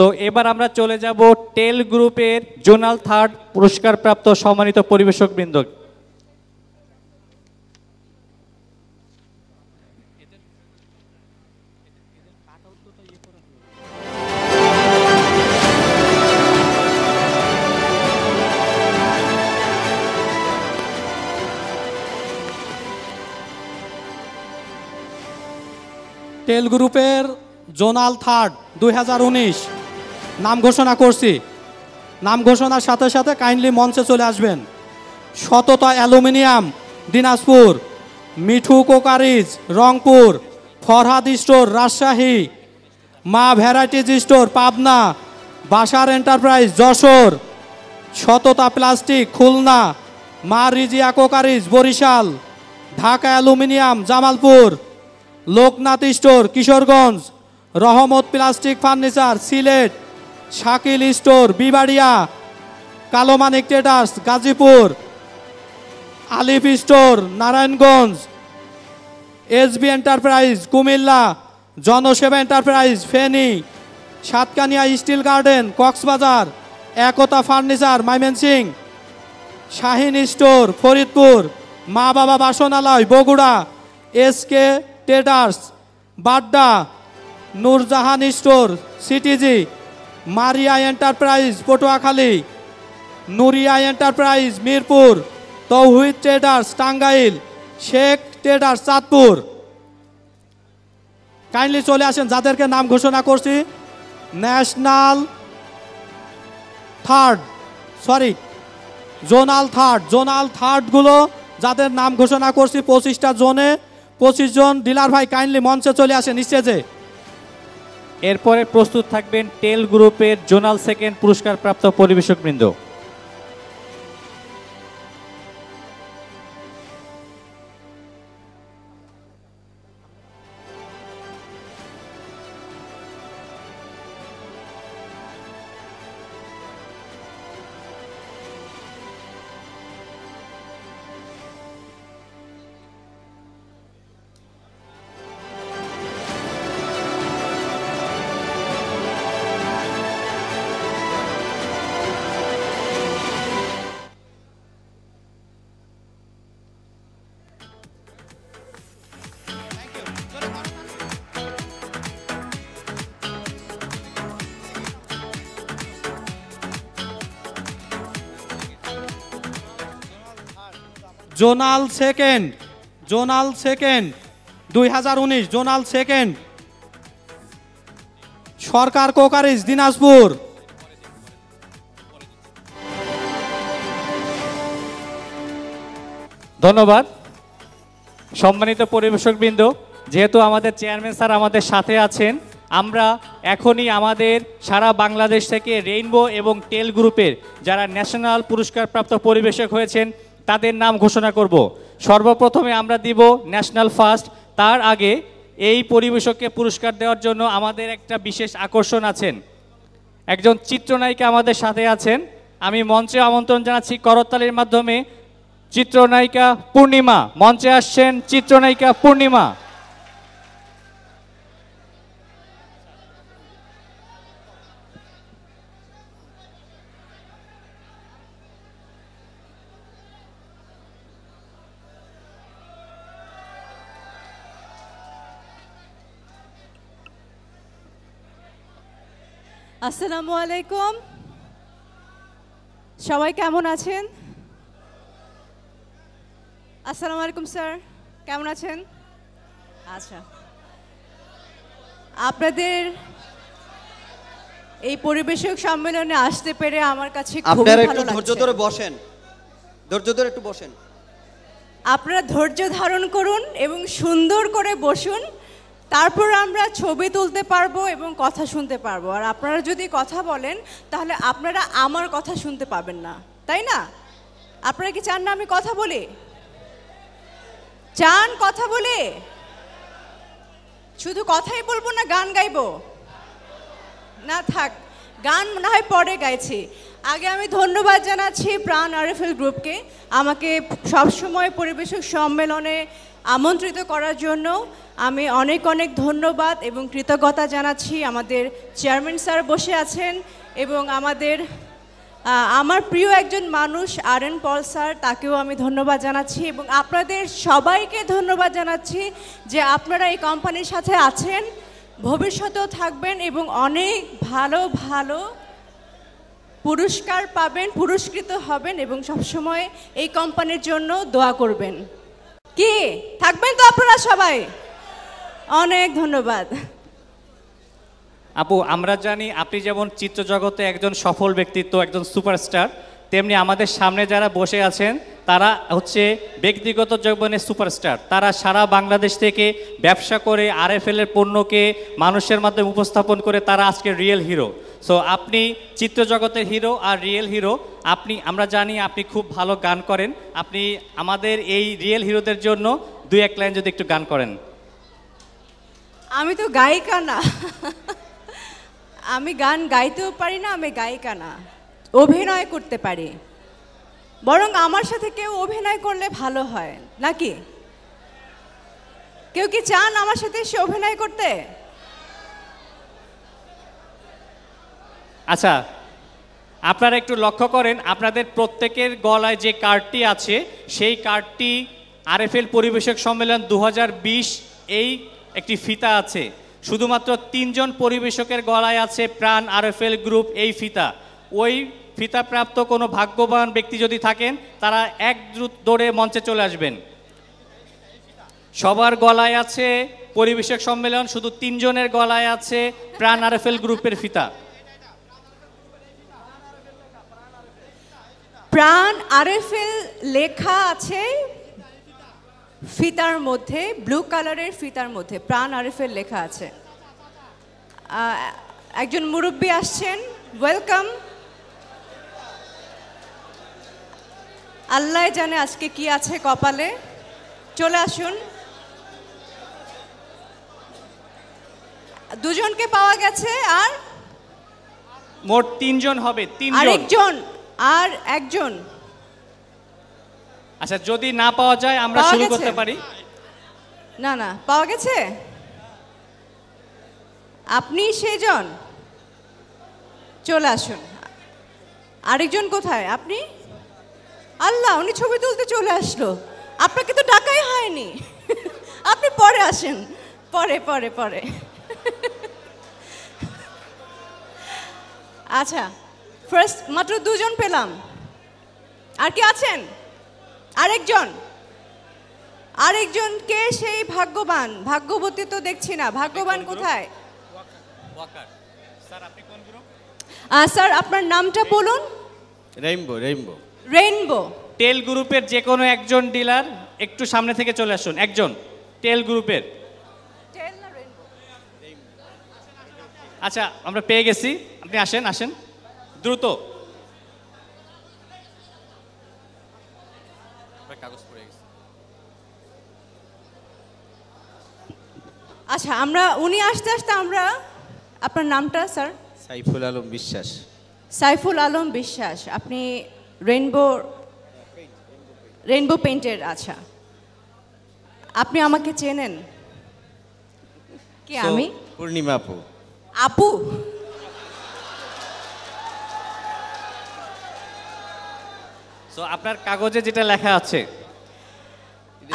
সো এবার আমরা চলে যাব টেল গ্রুপের জোনাল থার্ড পুরস্কার প্রাপ্ত সম্মানিত পরিবেশক বৃন্দ। টেল গ্রুপের জোনাল থার্ড দুই হাজার উনিশ। নাম ঘোষণা করছি। নাম ঘোষণার সাথে সাথে কাইন্ডলি মঞ্চে চলে আসবেন। Satata aluminium, Dinajpur, Mithu crockeries, Rangpur, Farhad store, Rajshahi, Maa varieties store, Pabna, Basar enterprise, Jessore, Satata plastic, Khulna, Maa Rizia crockeries, Barishal, Dhaka aluminium, Jamalpur, Loknath store, Kishoreganj, Rahmat plastic furniture, Sylhet Shakil store, B Baria Kalomanik traders Gazipur, Alif store, Narayanganj, SB enterprise, Comilla, Janaseba enterprise, Feni, Satkania steel garden, Cox's Bazar, Ekota furniture Mymensingh Shahin store, Faridpur, Maa Baba Basonaloy, Bogura S K traders, Badda, Nurjahan store, CTG Maria enterprise, Patuakhali. Nuria enterprise, Mirpur. Tauhid traders, Tangail. Sheikh traders, Chandpur. Kindly চলে আসেন, যাদেরকে নাম ঘোষণা করছি। National third, sorry, zonal third. Zonal থার্ডগুলো যাদের নাম ঘোষণা করছি পঁচিশটা জোনে, পঁচিশ জন ডিলার ভাই কাইন্ডলি মঞ্চে চলে আসেন স্টেজে। এরপরে প্রস্তুত থাকবেন টেল গ্রুপের জোনাল সেকেন্ড পুরস্কার প্রাপ্ত জোনাল সেকেন্ড জোনাল সেকেন্ড, দুই হাজার উনিশ, zonal second. Sarkar crockeries, Dinajpur. ধন্যবাদ। সম্মানিত পরিবেশকবৃন্দ, যেহেতু আমাদের চেয়ারম্যান স্যার আমাদের সাথে আছেন, আমরা এখনই আমাদের সারা বাংলাদেশ থেকে রেইনবো এবং টেল গ্রুপের যারা ন্যাশনাল পুরস্কারপ্রাপ্ত পরিবেশক হয়েছেন তাদের নাম ঘোষণা করব। সর্বপ্রথমে আমরা দিব ন্যাশনাল ফার্স্ট তার আগে এই পরিবেশককে পুরস্কার দেওয়ার জন্য আমাদের একটা বিশেষ আকর্ষণ আছেন। একজন চিত্রনায়িকা আমাদের সাথে আছেন। আমি মঞ্চে আমন্ত্রণ জানাচ্ছি করতালির মাধ্যমে। চিত্রনায়িকা পূর্ণিমা, মঞ্চে আসছেন চিত্রনায়িকা পূর্ণিমা। আসসালামু আলাইকুম। সবাই কেমন আছেন? আসসালামু আলাইকুম স্যার। কেমন আছেন? আচ্ছা। আপনাদের এই পরিবেশক সম্মেলনে আসতে পেরে আমার কাছে খুবই আপনারা ভালো একটু ধৈর্য ধরে বসেন। ধৈর্য ধরে একটু বসেন। আপনারা ধৈর্য ধারণ করুন এবং সুন্দর করে বসুন। তারপর আমরা ছবি তুলতে পারব এবং কথা শুনতে পারব। আর আপনারা যদি কথা বলেন, তাহলে আপনারা আমার কথা শুনতে পাবেন না। তাই না? আপনারা কি চান না আমি কথা বলি? চান কথা বলি? শুধু কথাই বলব না, গান গাইবো? না থাক, গান না হয় পরে গাইছি। আগে আমি ধন্যবাদ জানাচ্ছি প্রাণ আরএফএল গ্রুপকে আমাকে সবসময় পরিবেশক সম্মেলনে আমন্ত্রিত করার জন্য। আমি অনেক অনেক ধন্যবাদ এবং কৃতজ্ঞতা জানাচ্ছি আমাদের চেয়ারম্যান স্যার বসে আছেন এবং আমাদের আমার প্রিয় একজন মানুষ আর এন পল স্যার, তাকেও আমি ধন্যবাদ জানাচ্ছি এবং আপনাদের সবাইকে ধন্যবাদ জানাচ্ছি যে আপনারা এই কোম্পানির সাথে আছেন, ভবিষ্যতেও থাকবেন এবং অনেক ভালো ভালো পুরস্কার পাবেন, পুরস্কৃত হবেন এবং সবসময় এই কোম্পানির জন্য দোয়া করবেন। কি? থাকবেন তো আপনারা সবাই? অনেক ধন্যবাদ। আপু, আমরা জানি আপনি যেমন চিত্র জগতে একজন সফল ব্যক্তিত্ব, একজন সুপারস্টার, তেমনি আমাদের সামনে যারা বসে আছেন, তারা হচ্ছে ব্যক্তিগত জীবনে সুপারস্টার। তারা সারা বাংলাদেশ থেকে ব্যবসা করে আর আরএফএল এর পণ্যকে মানুষের মাধ্যমে উপস্থাপন করে তারা আজকে রিয়েল হিরো সো আপনি চিত্রজগতের হিরো আর রিয়েল হিরো আপনি, আমরা জানি আপনি খুব ভালো গান করেন। আপনি আমাদের এই রিয়েল হিরোদের জন্য দুই এক লাইন যদি একটু গান করেন। আমি তো গায়িকা না। আমি গান গাইতেও পারি না, আমি গায়িকা না। অভিনয় করতে পারি। বরং আমার সাথে কেউ অভিনয় করলে ভালো হয়, নাকি? কেউ কি চান আমার সাথে সে অভিনয় করতে? আচ্ছা আপনারা একটু লক্ষ্য করেন, আপনাদের প্রত্যেকের গলায় যে কার্ডটি আছে, সেই কার্ডটি আরএফএল পরিবেশক সম্মেলন দু হাজার বিশ এই একটি ফিতা আছে। শুধুমাত্র তিনজন পরিবেশকের গলায় আছে প্রাণ আরএফএল গ্রুপ এই ফিতা। ওই ফিতাপ্রাপ্ত কোনো ভাগ্যবান ব্যক্তি যদি থাকেন, তারা এক দ্রুত দৌড়ে মঞ্চে চলে আসবেন। সবার গলায় আছে পরিবেশক সম্মেলন, শুধু তিনজনের গলায় আছে প্রাণ আরএফএল গ্রুপের ফিতা। প্রাণ আরএফএল লেখা আছে ফিতার মধ্যে ব্লু কালারের ফিতার মধ্যে প্রাণ আরএফএল লেখা আছে। একজন মুরব্বী আসছেন ওয়েলকাম আল্লাহ জানে আজকে কি আছে কপালে। চলে আসুন। দুজনকে পাওয়া গেছে আর মোট তিনজন হবে তিনজন। আরেকজন। আর একজন। আচ্ছা যদি না পাওয়া যায় আমরা পাওয়া শুরু গেছে? করতে পারি। না না পাওয়া গেছে? আপনি সেজন। চলে আসুন। আরেকজন কোথায়? আপনি? আল্লাহ উনি ছবি তুলতে চলে আসলো। আপনাকে তো ডাকাই হয়নি। আপনি পরে আসেন। পরে পরে পরে। আচ্ছা ফার্স্ট মাত্র দুজন পেলাম। আর কি আছেন? আরেকজন। আরেকজন কে সেই ভাগ্যবান ভাগ্যবতী তো দেখছি না। ভাগ্যবান কোথায়? স্যার আপনার নামটা বলুন। রেইনবো রেইনবো রেইনবো টেল গ্রুপের যে কোনো একজন ডিলার একটু সামনে থেকে চলে আসুন। একজন টেল গ্রুপের। আচ্ছা আমরা পেয়ে গেছি। আপনি আসেন আসেন। দ্রুত। কাগজ পড়ে গেছে। আচ্ছা আমরা উনি আসতে আসতে আমরা আপনার নামটা স্যার? সাইফুল আলম বিশ্বাস। সাইফুল আলম বিশ্বাস আপনি রেইনবো রেইনবো পেইন্টের আচ্ছা। আপনি আমাকে চেনেন? কে আমি? পূর্ণিমা আপু। আপু? সো আপনার কাগজে যেটা লেখা আছে।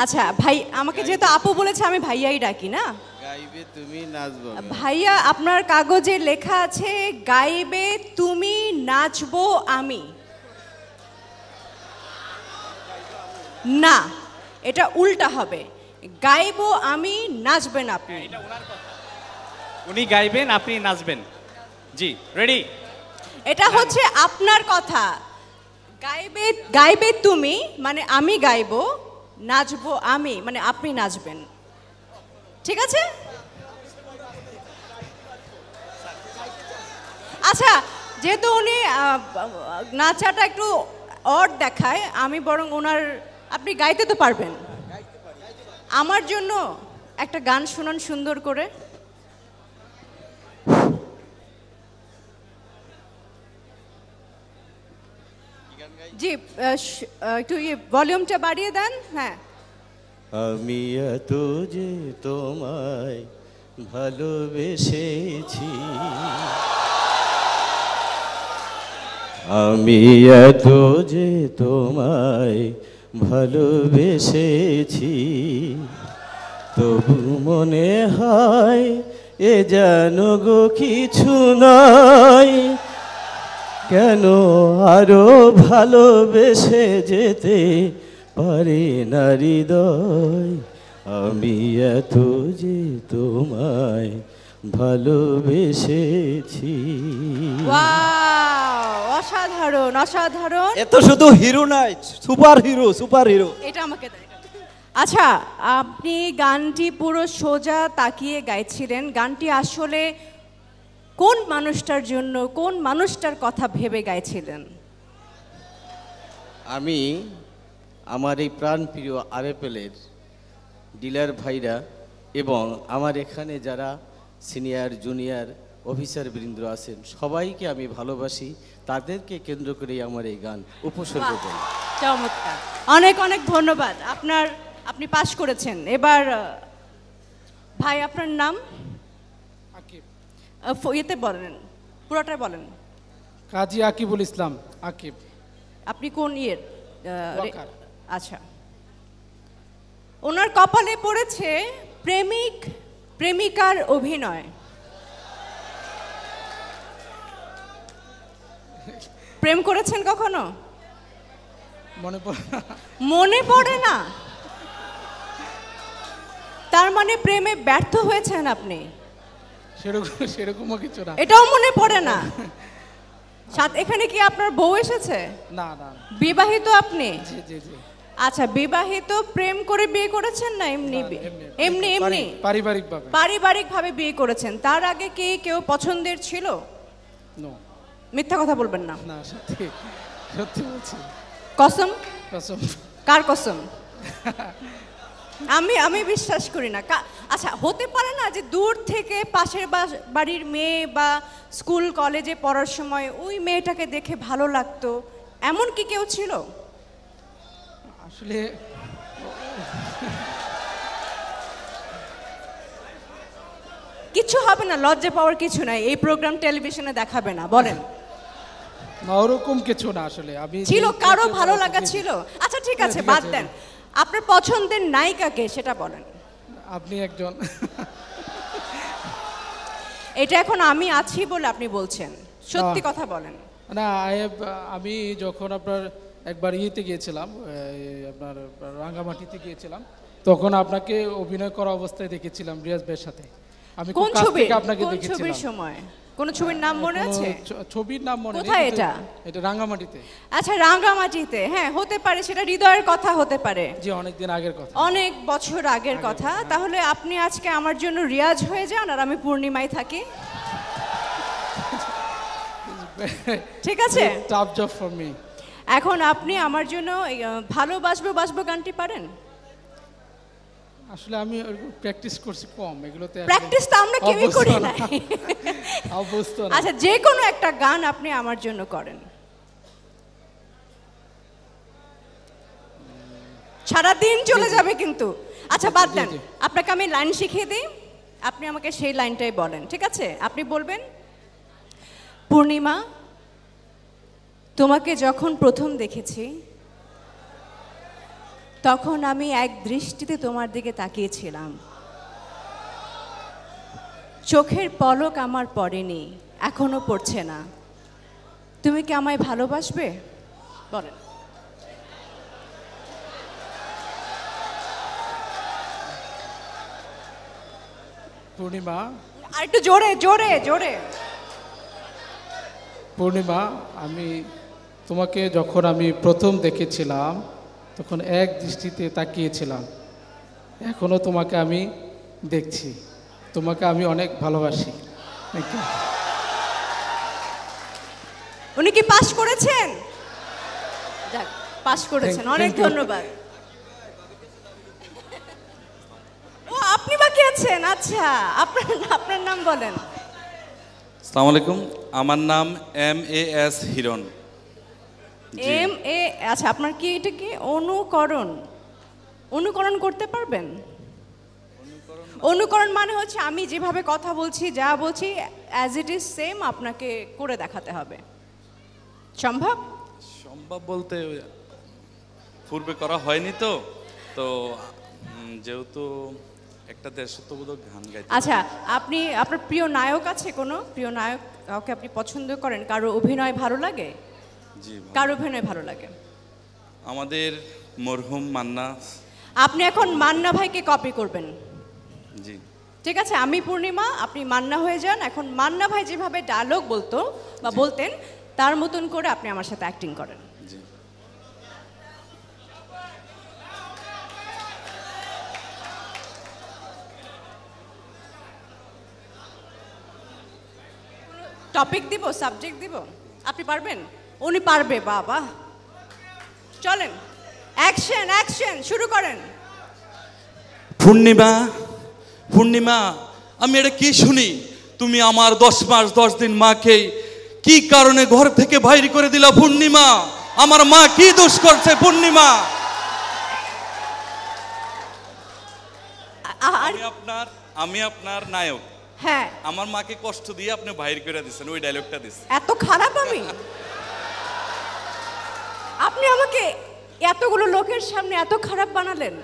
আচ্ছা ভাই আমাকে যেহেতু আপু বলেছে আমি ভাইয়াই ডাকি না? গাইবে তুমি নাচবো। ভাইয়া আপনার কাগজে লেখা আছে গাইবে তুমি নাচবো আমি। না এটা উল্টা হবে। গাইবো আমি নাচবেন আপনি। উনি গাইবেন আপনি নাচবেন। জি রেডি? এটা হচ্ছে আপনার কথা। গাইবে গাইবে তুমি মানে আমি গাইবো, নাচবো আমি মানে আপনি নাচবেন। ঠিক আছে? আচ্ছা যেহেতু উনি নাচাটা একটু অড দেখায়, আমি বরং ওনার আপনি গাইতে তো পারবেন। আমার জন্য একটা গান শোনান সুন্দর করে। জি একটু ইয়ে ভলিউমটা বাড়িয়ে দেন হ্যাঁ। আমি এত যে তোমায় ভালোবেসেছি। আমি এত যে তোমায় ভালোবেসেছি। তবু মনে হয় এ যেন গো কিছু নয়। কেন আরও ভালোবেসে যেতে পারে না হৃদয়? আমি এত যে তোমায় ভালোবেসেছি। ওয়াও অসাধারণ অসাধারণ। এত শুধু হিরো নাই সুপার হিরো সুপার হিরো এটা আমাকে আচ্ছা আপনি গানটি পুরো সোজা তাকিয়ে গাইছিলেন। গানটি আসলে কোন মানুষটার জন্য কোন মানুষটার কথা ভেবে গাইছিলেন? আমি আমার এই প্রাণপ্রিয় আরএফএলের ডিলার ভাইরা এবং আমার এখানে যারা সিনিয়র জুনিয়র অফিসার বৃন্দ আছেন সবাইকে আমি ভালোবাসি। তাদেরকে কেন্দ্র করেই আমার এই গান উপসর্গ করি। চমৎকার। অনেক অনেক ধন্যবাদ। আপনার আপনি পাশ করেছেন। এবার ভাই আপনার নাম? ইয়েতে বলেন পুরোটা বলেন। কাজী আকিবুল ইসলাম আকিব। আপনি কোন ইয়ের। আচ্ছা। ওনার কপালে পড়েছে প্রেমিক প্রেমিকার অভিনয়। প্রেম করেছেন কখনো? মনে পড়ে মনে পড়ে না। তার মানে প্রেমে ব্যর্থ হয়েছেন আপনি। সেরকম সেরকমও কিছু না। এটাও মনে পড়ে না। সাথে এখানে কি আপনার বউ এসেছে? না না। বিবাহিত আপনি? জি জি জি। আচ্ছা বিবাহিত প্রেম করে বিয়ে করেছেন না এমনি এমনি এমনি পারিবারিক ভাবে পারিবারিক ভাবে বিয়ে করেছেন। তার আগে কি কেউ পছন্দের ছিল? মিথ্যা কথা বলবেন না। না সত্যি সত্যি বলছি। কসম? কসম। কার কসম? আমি আমি বিশ্বাস করি না। আচ্ছা হতে পারে না যে দূর থেকে পাশের বাড়ির মেয়ে বা স্কুল কলেজে পড়ার সময় ওই মেয়েটাকে দেখে ভালো লাগতো? এমন কি কেউ ছিল? আসলে কিছু হবে না লজ্জা পাওয়ার কিছু নাই। এই প্রোগ্রাম টেলিভিশনে দেখাবে না বলেন। ওরকম কিছু না আসলে। আমি ছিল কারও ভালো লাগা ছিল? আচ্ছা ঠিক হ্যাঁ, আছে বাদ দেন। আপনার পছন্দের নায়িকাকে সেটা বলেন। আপনি একজন। এটা এখন আমি আছি বলে আপনি বলছেন। সত্যি কথা বলেন। না আমি যখন আপনার একবার ইয়েতে গিয়েছিলাম আপনার রাঙ্গামাটিতে গিয়েছিলাম তখন আপনাকে অভিনয় করা অবস্থায় দেখেছিলাম রিয়াজ ভাইয়ের সাথে। আমি কোন ছবি? আপনাকে কোন ছবির দেখেছিলাম সময়? কোন ছবির নাম মনে আছে? ছবির নাম মনে কোথায় এটা? এটা রাঙ্গামাটিতে আচ্ছা রাঙ্গামাটিতে হ্যাঁ হতে পারে সেটা হৃদয়ের কথা হতে পারে। জি অনেকদিন আগের কথা। অনেক বছর আগের কথা। তাহলে আপনি আজকে আমার জন্য রিয়াজ হয়ে যান আর আমি পূর্ণিমায় থাকি। ঠিক আছে? টাফ জব ফর মি এখন আপনি আমার জন্য এই, আহ, ভালোবাসবো বাসবো গানটি পারেন? আসলে আমি প্র্যাকটিস করছি কম এগুলোতে প্র্যাকটিস তো আমরা কেউই করি না। অভ্যস্ত আচ্ছা যে কোনো একটা গান আপনি আমার জন্য করেন। সারাদিন চলে যাবে কিন্তু। আচ্ছা বাদ দেন। আপনাকে আমি লাইন শিখিয়ে দিই। আপনি আমাকে সেই লাইনটাই বলেন ঠিক আছে? আপনি বলবেন পূর্ণিমা তোমাকে যখন প্রথম দেখেছি তখন আমি এক দৃষ্টিতে তোমার দিকে তাকিয়েছিলাম। চোখের পলক আমার পড়েনি এখনও পড়ছে না। তুমি কি আমায় ভালোবাসবে? বলেন। পূর্ণিমা? আর একটু জোরে জোরে জোরে। পূর্ণিমা আমি তোমাকে যখন আমি প্রথম দেখেছিলাম তখন এক দৃষ্টিতে তাকিয়েছিলাম। এখনও তোমাকে আমি দেখছি। তোমাকে আমি অনেক ভালোবাসি। উনি কি পাস করেছেন? যাক পাস করেছেন। অনেক ধন্যবাদ। ও আপনি বাকি আছেন? আচ্ছা আপনার আপনার নাম বলেন। আসসালামু আলাইকুম। আমার নাম M A S Hiron. M A আচ্ছা আপনার কি এটা কি অনুকরণ? অনুকরণ করতে পারবেন? অনুকরণ মানে হচ্ছে আমি যেভাবে কথা বলছি যা বলছি অ্যাজ ইট ইজ সেম আপনাকে করে দেখাতে হবে। সম্ভব? সম্ভব বলতে পূর্বে করা হয়নি তো তো যেহেতু একটা দেশত্ববোধক গান গাইতে আচ্ছা আপনি আপনার প্রিয় নায়ক আছে কোনো? প্রিয় নায়ক কাউকে আপনি পছন্দ করেন? কারও অভিনয় ভালো লাগে? কার অভিনয় ভালো লাগে? আমাদের মরহুম মান্না। আপনি এখন মান্না ভাইকে কপি করবেন। জি। ঠিক আছে আমি পূর্ণিমা আপনি মান্না হয়ে যান। এখন মান্না ভাই যেভাবে ডায়লগ বলতো বা বলতেন তার মতন করে আপনি আমার সাথে অ্যাক্টিং করেন। জি। টপিক দিব সাবজেক্ট দিব? আপনি পারবেন? উনি পারবে বাবা। চলেন অ্যাকশন অ্যাকশন শুরু করেন। পূর্ণিমা পূর্ণিমা আমি এটা কি শুনি? তুমি আমার দশ মাস দশ দিন মাকে কি কারণে ঘর থেকে বাইরে করে দিলা পূর্ণিমা? আমার মা কি দোষ করছে পূর্ণিমা? আমি আপনার আমি আপনার নায়ক। হ্যাঁ। আমার মাকে কষ্ট দিয়ে আপনি বাইর করে দিচ্ছেন ওই ডায়লগটা দিচ্ছেন এত খারাপ আমি? আপনি আমাকে এতগুলো লোকের সামনে এত খারাপ বানালেন।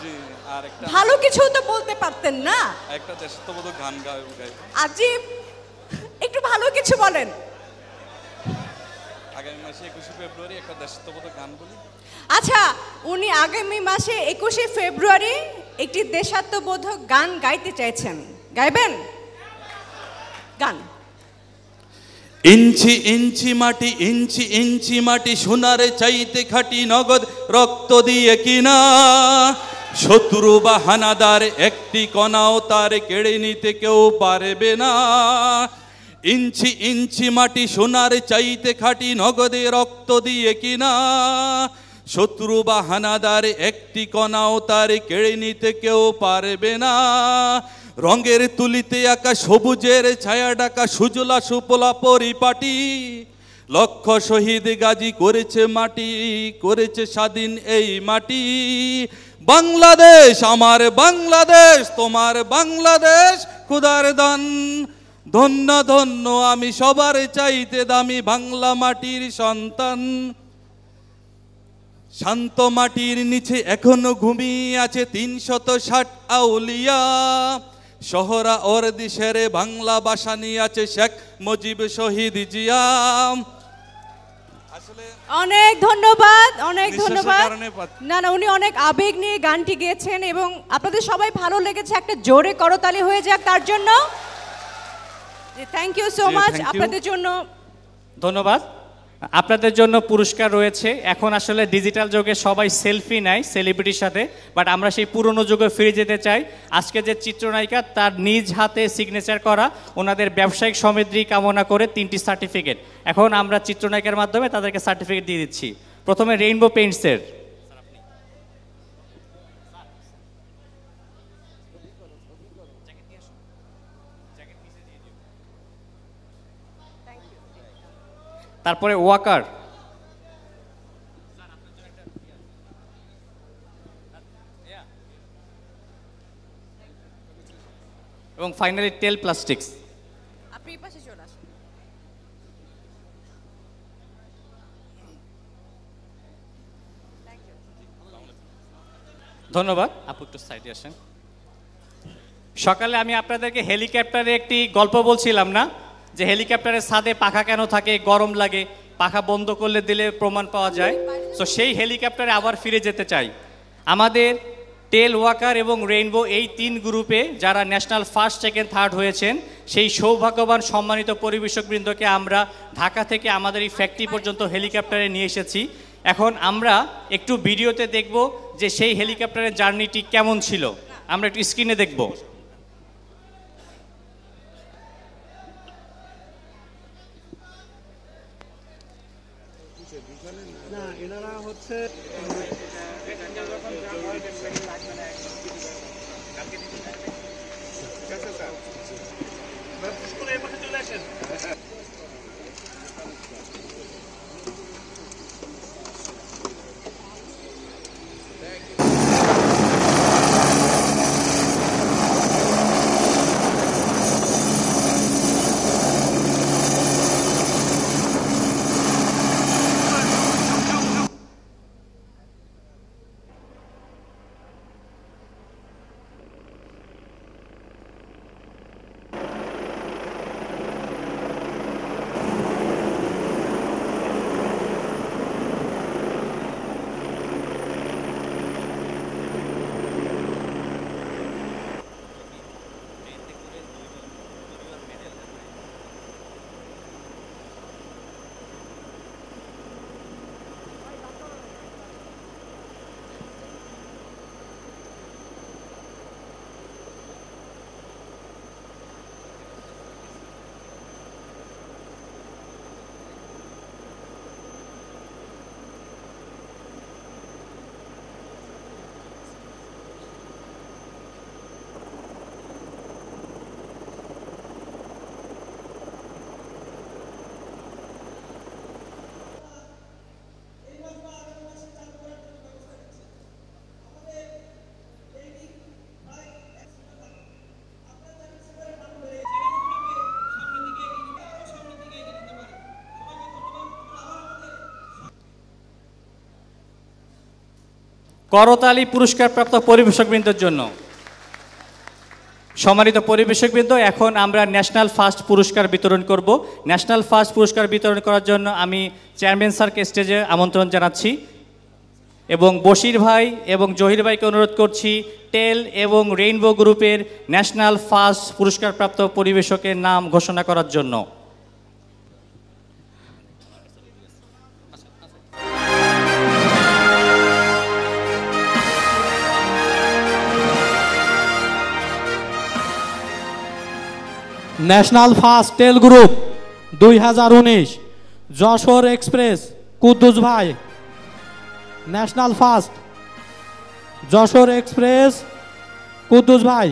জি আর একটা ভালো কিছু তো বলতে পারতেন না। একটা গান আজিব একটু ভালো কিছু বলেন। আগামী মাসে একুশে ফেব্রুয়ারি একটা দেশত্ববোধক গান বলি। আচ্ছা উনি আগামী মাসে একুশে ফেব্রুয়ারি একটি দেশাত্মবোধক গান গাইতে চাইছেন। গাইবেন? গান। ইঞ্চি ইঞ্চি মাটি, ইঞ্চি ইঞ্চি মাটি, সোনারে চাইতে খাটি নগদ রক্ত দিয়ে কিনা। শত্রু বা হানাদার একটি কণাও তার কেড়ে নিতে কেউ পারবে না। ইঞ্চি ইঞ্চি মাটি, সোনার চাইতে খাটি নগদে রক্ত দিয়ে কিনা। শত্রু বা হানাদার একটি কণাও তার কেড়ে নিতে কেউ পারবে না। রঙের তুলিতে আঁকা সবুজের ছায়া ডাকা সুজলা সুপলা পরিপাটি। লক্ষ শহীদ গাজী করেছে মাটি, করেছে স্বাধীন এই মাটি। বাংলাদেশ, আমার বাংলাদেশ, তোমার বাংলাদেশ খুদার দান ধন্য ধন্য, আমি সবার চাইতে দামি বাংলা মাটির সন্তান। শান্ত মাটির নিচে এখনও ঘুমিয়ে আছে তিনশত ষাট আউলিয়া। শহরা ওর দিশেরে বাংলা ভাষা নিয়ে আছে শেখ মুজিব শহীদ জিয়াম অনেক ধন্যবাদ অনেক ধন্যবাদ। না না উনি অনেক আবেগ নিয়ে গানটি গেয়েছেন এবং আপনাদের সবাই ভালো লেগেছে একটা জোরে করতালি হয়ে যাক তার জন্য। থ্যাংক ইউ সো মাচ আপনাদের জন্য। ধন্যবাদ। আপনাদের জন্য পুরস্কার রয়েছে। এখন আসলে ডিজিটাল যুগে সবাই সেলফি নেয় সেলিব্রিটির সাথে বাট আমরা সেই পুরনো যুগে ফিরে যেতে চাই। আজকে যে চিত্রনায়িকা, তার নিজ হাতে সিগনেচার করা, ওনাদের ব্যবসায়িক সমৃদ্ধি কামনা করে তিনটি সার্টিফিকেট এখন আমরা চিত্রনায়িকার মাধ্যমে তাদেরকে সার্টিফিকেট দিয়ে দিচ্ছি। প্রথমে রেইনবো পেইন্টসের তারপরে ওয়াকার। এবং ফাইনালি টেল প্লাস্টিক্স। আপনি এই পাশে চলে আসুন। ধন্যবাদ। আপু একটু সাইডে আসেন। সকালে আমি আপনাদেরকে হেলিকপ্টারে একটি গল্প বলছিলাম না? যে হেলিকপ্টারের ছাদে পাখা কেন থাকে, গরম লাগে, পাখা বন্ধ করলে দিলে প্রমাণ পাওয়া যায়। তো সেই হেলিকপ্টারে আবার ফিরে যেতে চাই। আমাদের টেল ওয়াকার এবং রেইনবো এই তিন গ্রুপে যারা ন্যাশনাল ফার্স্ট, সেকেন্ড, থার্ড হয়েছেন, সেই সৌভাগ্যবান সম্মানিত পরিবেশকবৃন্দকে আমরা ঢাকা থেকে আমাদের এই ফ্যাক্টরি পর্যন্ত হেলিকপ্টারে নিয়ে এসেছি। এখন আমরা একটু ভিডিওতে দেখব যে সেই হেলিকপ্টারের জার্নিটি কেমন ছিল। আমরা একটু স্ক্রিনে দেখব। Peace. করতালি পুরস্কারপ্রাপ্ত পরিবেশকবৃন্দের জন্য। সম্মানিত পরিবেশকবৃন্দ, এখন আমরা ন্যাশনাল ফার্স্ট পুরস্কার বিতরণ করব। ন্যাশনাল ফার্স্ট পুরস্কার বিতরণ করার জন্য আমি চেয়ারম্যান স্যারকে স্টেজে আমন্ত্রণ জানাচ্ছি এবং বশির ভাই এবং জহির ভাইকে অনুরোধ করছি টেল এবং রেইনবো গ্রুপের ন্যাশনাল ফার্স্ট পুরস্কারপ্রাপ্ত পরিবেশকের নাম ঘোষণা করার জন্য। ন্যাশনাল ফার্স্ট টেল গ্রুপ, দুই হাজার উনিশ, যশোর এক্সপ্রেস, কুদ্দুস ভাই। National first, Jessore express, Quddus ভাই।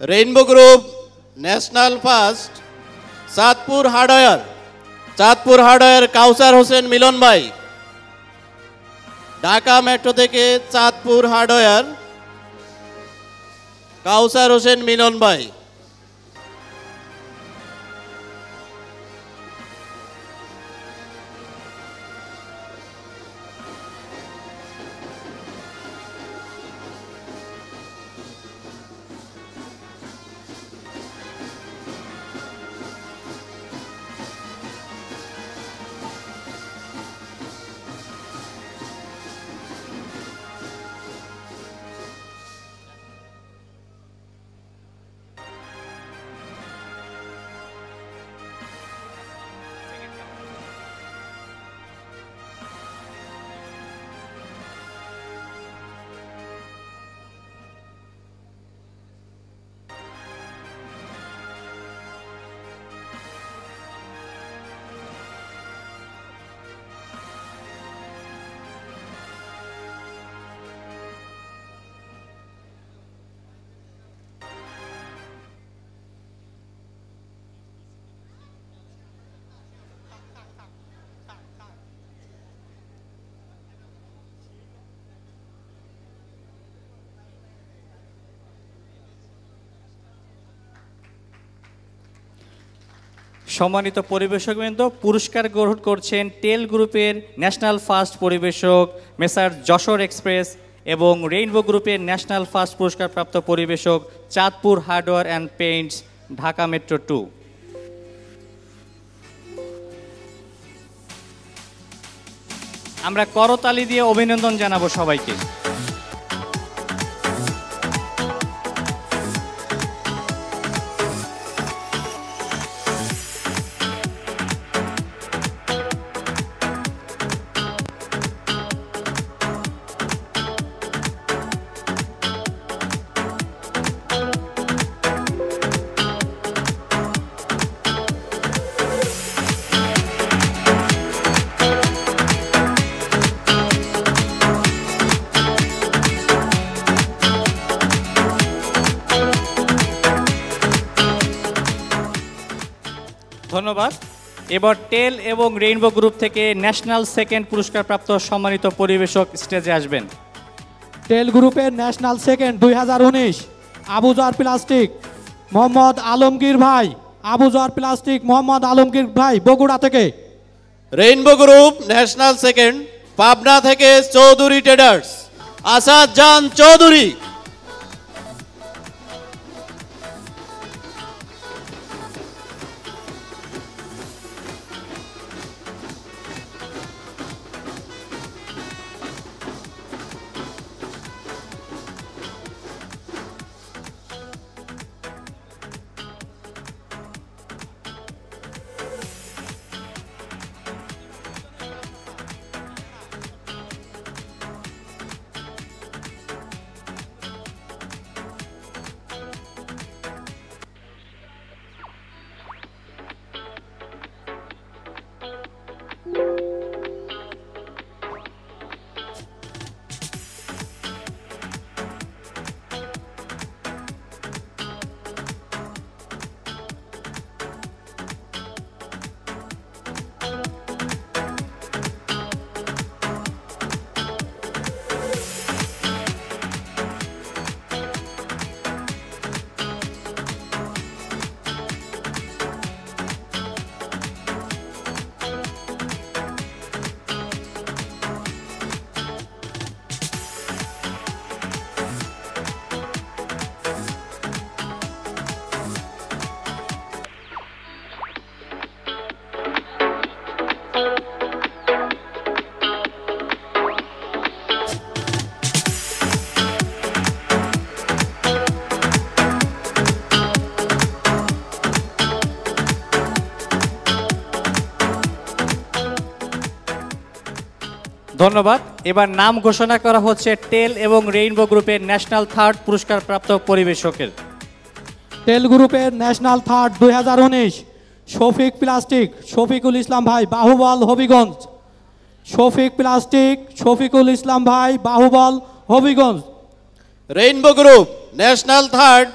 Rainbow group, national first, Chandpur hardware Chandpur hardware Kawsar Hossain Milon ভাই। ঢাকা মেট্রো থেকে চাঁদপুর হার্ডওয়্যার কাউসার হোসেন মিলন ভাই। সম্মানিত পরিবেশকবৃন্দ, পুরস্কার গ্রহণ করছেন টেল গ্রুপের ন্যাশনাল ফার্স্ট পরিবেশক মেসার যশোর এক্সপ্রেস এবং রেইনবো গ্রুপের ন্যাশনাল ফার্স্ট পুরস্কারপ্রাপ্ত পরিবেশক Chandpur hardware and paints, Dhaka metro two. আমরা করতালি দিয়ে অভিনন্দন জানাব সবাইকে। এবার টেল এবং রেইনবো গ্রুপ থেকে ন্যাশনাল সেকেন্ড পুরস্কারপ্রাপ্ত সম্মানিত পরিবেশক স্টেজে আসবেন। টেল গ্রুপের ন্যাশনাল সেকেন্ড দুই হাজার উনিশ আবুজার প্লাস্টিক মোহাম্মদ আলমগীর ভাই আবুজার প্লাস্টিক মোহাম্মদ আলমগীর ভাই বগুড়া থেকে। Rainbow group national second Pabna থেকে চৌধুরী ট্রেডার্স আসাদ জান চৌধুরী। ধন্যবাদ। এবার নাম ঘোষণা করা হচ্ছে টেল এবং রেইনবো গ্রুপের ন্যাশনাল থার্ড পুরস্কারপ্রাপ্ত পরিবেশকের। টেল গ্রুপের ন্যাশনাল থার্ড দুই হাজার উনিশ শফিক প্লাস্টিক শফিকুল ইসলাম ভাই বাহুবল হবিগঞ্জ। শফিক প্লাস্টিক শফিকুল ইসলাম ভাই Bahubal Habiganj. Rainbow group national third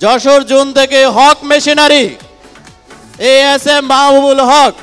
Jessore zone থেকে Haque machinery. A S M Mahbubul Haque.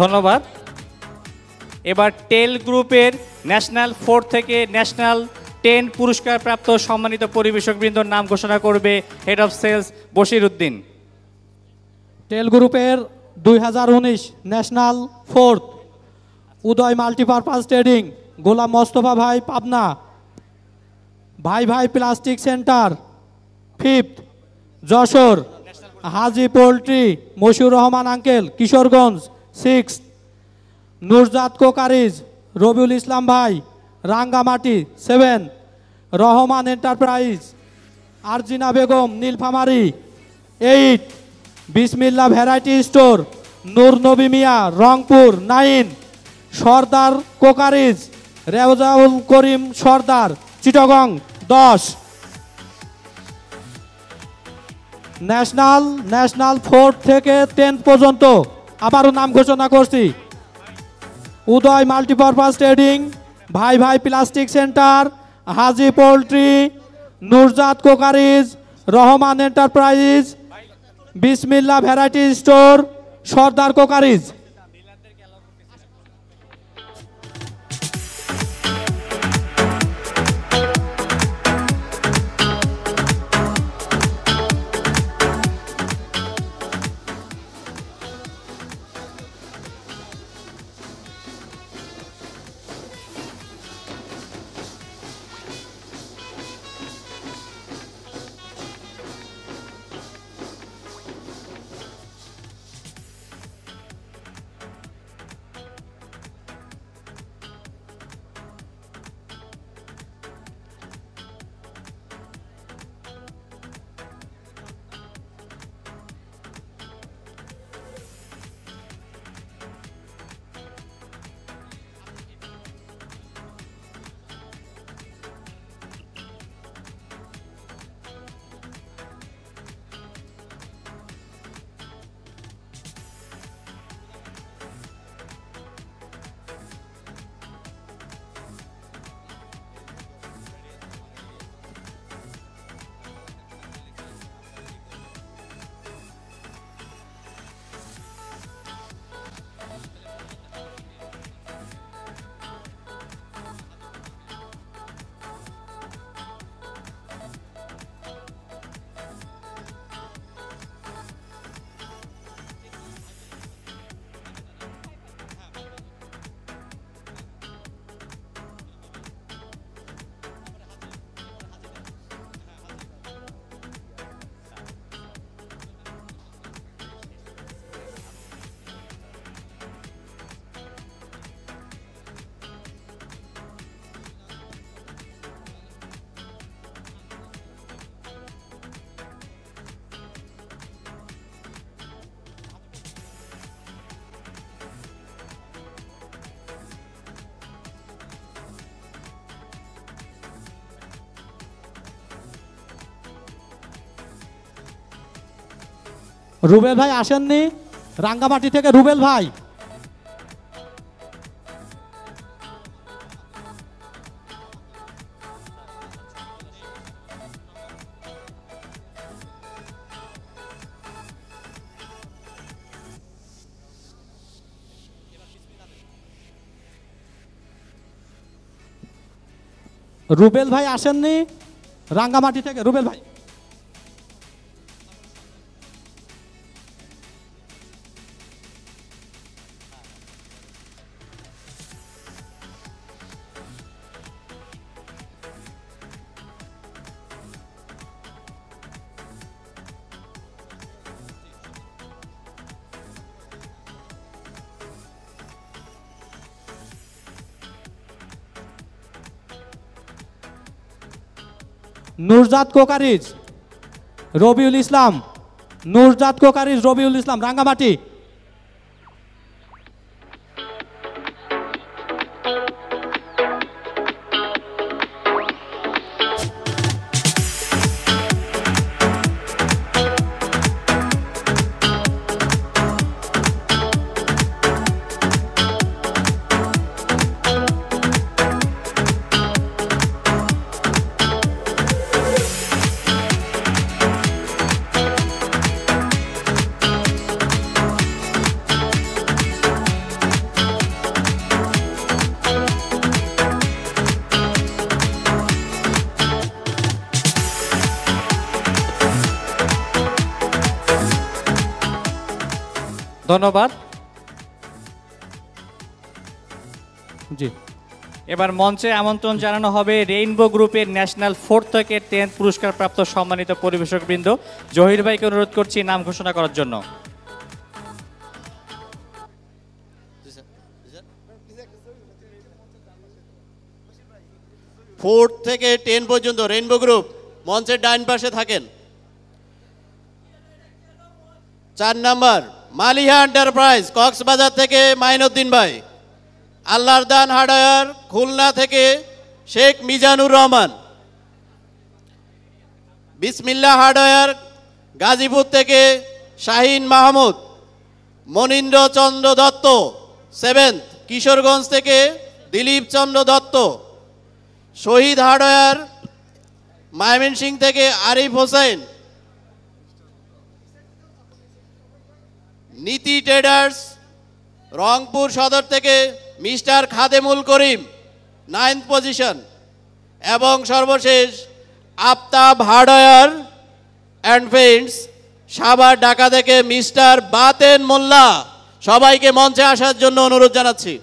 ধন্যবাদ। এবার টেল গ্রুপের ন্যাশনাল ফোর থেকে ন্যাশনাল টেন পুরস্কার প্রাপ্ত সম্মানিত পরিবেশকবৃন্দর নাম ঘোষণা করবে head of sales Bashir Uddin. TEL গ্রুপের দুই হাজার উনিশ national fourth Uday multipurpose trading, Golam Mostafa ভাই Pabna, Bhai Bhai plastic centre, fifth Jessore, Haji poultry, Moshiur Rahman uncle, Kishoreganj six, Nurjat crockeries, Rabiul Islam ভাই, Rangamati, seven, Rahman enterprise, Arjina Begum, Nilphamari, eight, Bismillah variety store, Nur Nabi Mia, Rangpur, nine, Sardar crockeries, Rezaul Karim Sardar, Chittagong, দশ। ন্যাশনাল ন্যাশনাল ফোর্থ থেকে টেন্থ পর্যন্ত আবারও নাম ঘোষণা করছি। উদয় multipurpose trading, Bhai Bhai plastic centre, Haji poultry, Nurjat crockeries, Rahman enterprise Bismillah variety store, Sardar crockeries. Rubel ভাই আসেননি। রাঙ্গামাটি থেকে রুবেল ভাই। রুবেল ভাই আসেননি। রাঙ্গামাটি থেকে রুবেল ভাই। Nurjat crockeries Rabiul Islam Nurjat crockeries Rabiul Islam Rangamati. ধন্যবাদ। জি। এবার মঞ্চে আমন্ত্রণ জানানো হবে রেইনবো গ্রুপের ন্যাশনাল ফোর্থ থেকে টেন্থ পুরস্কার প্রাপ্ত সম্মানিত পরিবেশকবৃন্দ। জহির ভাইকে অনুরোধ করছি নাম ঘোষণা করার জন্য। ফোর্থ থেকে টেন পর্যন্ত রেইনবো গ্রুপ মঞ্চের ডাইন পাশে থাকেন। চার নাম্বার মালিহা এন্টারপ্রাইজ কক্সবাজার থেকে মাইনুদ্দিন ভাই। আল্লাহর দান হার্ডওয়্যার, খুলনা থেকে শেখ মিজানুর রহমান। বিসমিল্লা হার্ডওয়্যার, গাজীপুর থেকে শাহিন মাহমুদ। মনীন্দ্র চন্দ্র দত্ত সেভেন্থ কিশোরগঞ্জ থেকে দিলীপ চন্দ্র দত্ত। শহীদ হার্ডওয়্যার ময়মনসিং থেকে আরিফ হোসেন। নীতি ট্রেডার্স, রংপুর সদর থেকে mister Khademul Karim ninth position এবং সর্বশেষ Aftab hardware and friends Savar Dhaka থেকে মিস্টার বাতেন মোল্লা। সবাইকে মঞ্চে আসার জন্য অনুরোধ জানাচ্ছি।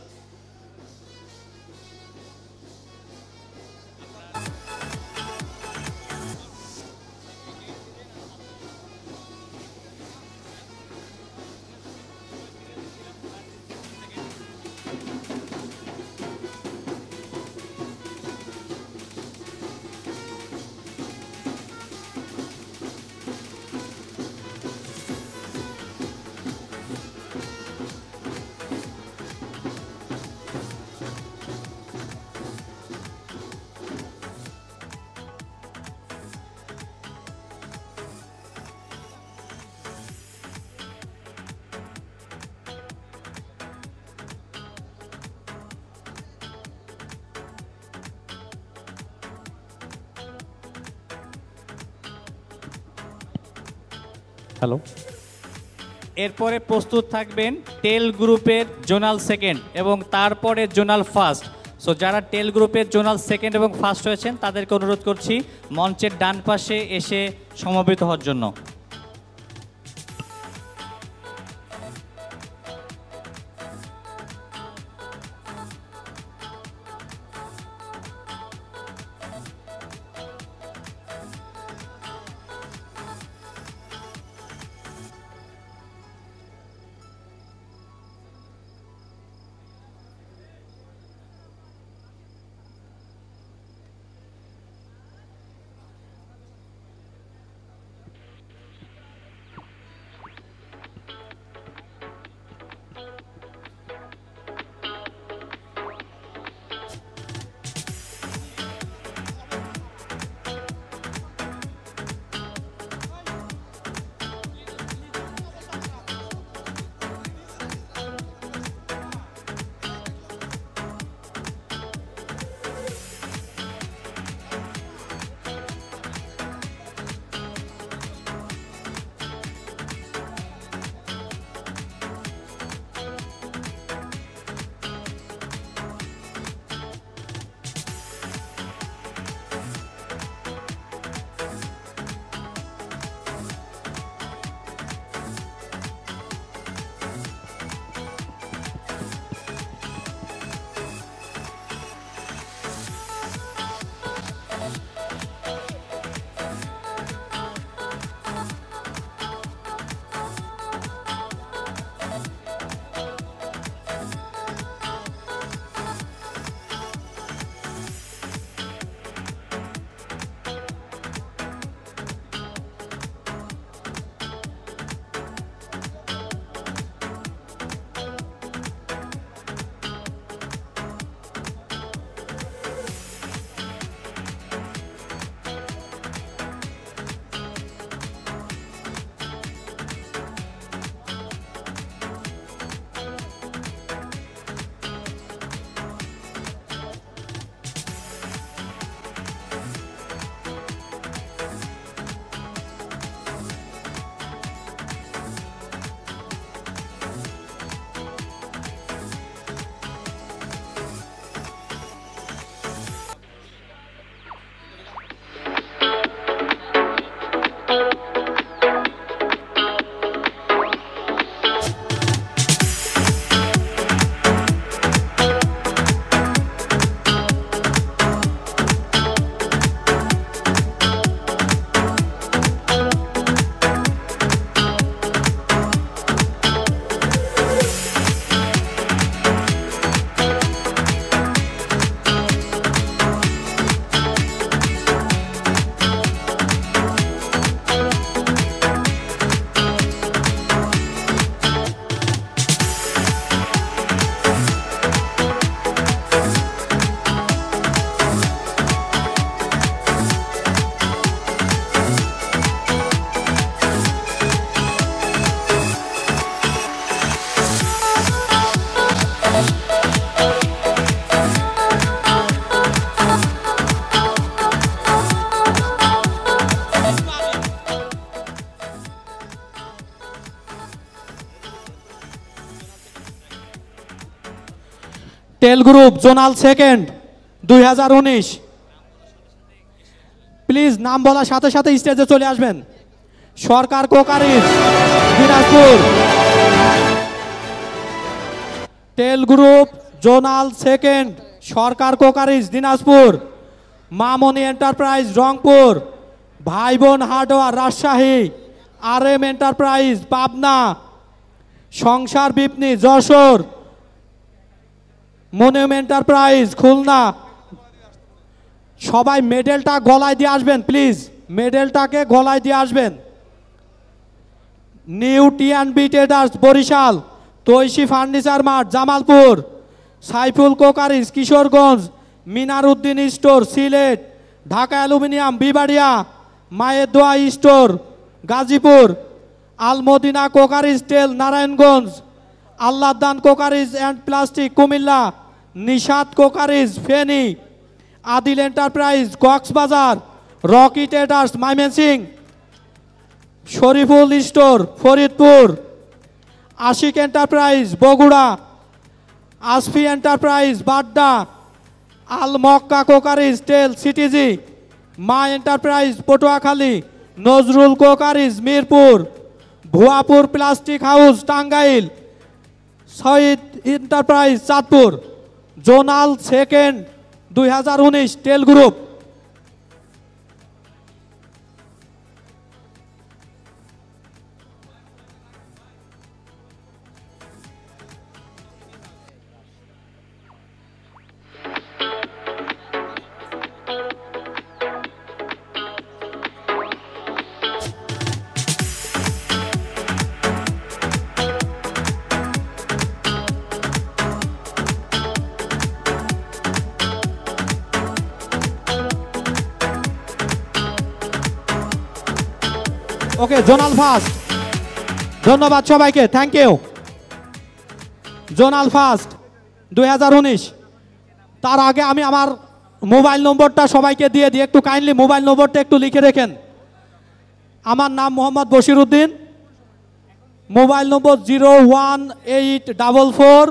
হ্যালো এরপরে প্রস্তুত থাকবেন টেল গ্রুপের জোনাল সেকেন্ড এবং তারপরে জোনাল ফার্স্ট। সো যারা টেল গ্রুপের জোনাল সেকেন্ড এবং ফার্স্ট হয়েছেন, তাদেরকে অনুরোধ করছি মঞ্চের ডান পাশে এসে সমবেত হওয়ার জন্য। টেল গ্রুপ, জোনাল সেকেন্ড, দুই হাজার উনিশ। প্লিজ নাম বলার সাথে সাথে স্টেজে চলে আসবেন। Sarkar crockeries Dinajpur. TEL group, zonal second, Sarkar crockeries Dinajpur. Mamoni enterprise, Rangpur. Bhai Bon hardware, Rajshahi. R M enterprise, Pabna. Sangsar Biponi Jessore. Moniyam enterprise Khulna. সবাই মেডেলটা গলায় দিয়ে আসবেন প্লিজ মেডেলটাকে গলায় দিয়ে আসবেন। New TNB traders Barishal. Toishi furniture mart Jamalpur. Saiful crockeries Kishoreganj. Minar Uddin store Sylhet. Dhaka aluminium, B Baria. মায়ের Doa store Gazipur. Al Madina crockeries TEL, Narayanganj. Allahdan crockeries and plastic, Comilla Nishad crockeries, Feni, Adil enterprise, Cox's Bazar, Rocky traders, Mymensingh, Shariful store, Faridpur, Ashik enterprise, Bogura, Asfi enterprise, Badda, Al Makka crockeries TEL CTG, Maa enterprise, Patuakhali, Nazrul crockeries, Mirpur, Bhuapur plastic house, Tangail Shahid enterprise Chandpur zonal second দুই হাজার উনিশ টেল গ্রুপ। জোনাল ফার্স্ট ধন্যবাদ সবাইকে থ্যাংক ইউ জোনাল ফার্স্ট দু হাজার উনিশ। তার আগে আমি আমার মোবাইল নম্বরটা সবাইকে দিয়ে দিই, একটু কাইন্ডলি মোবাইল নম্বরটা একটু লিখে রেখেন। আমার নাম মোহাম্মদ বশির উদ্দিন মোবাইল নম্বর zero one eight double four,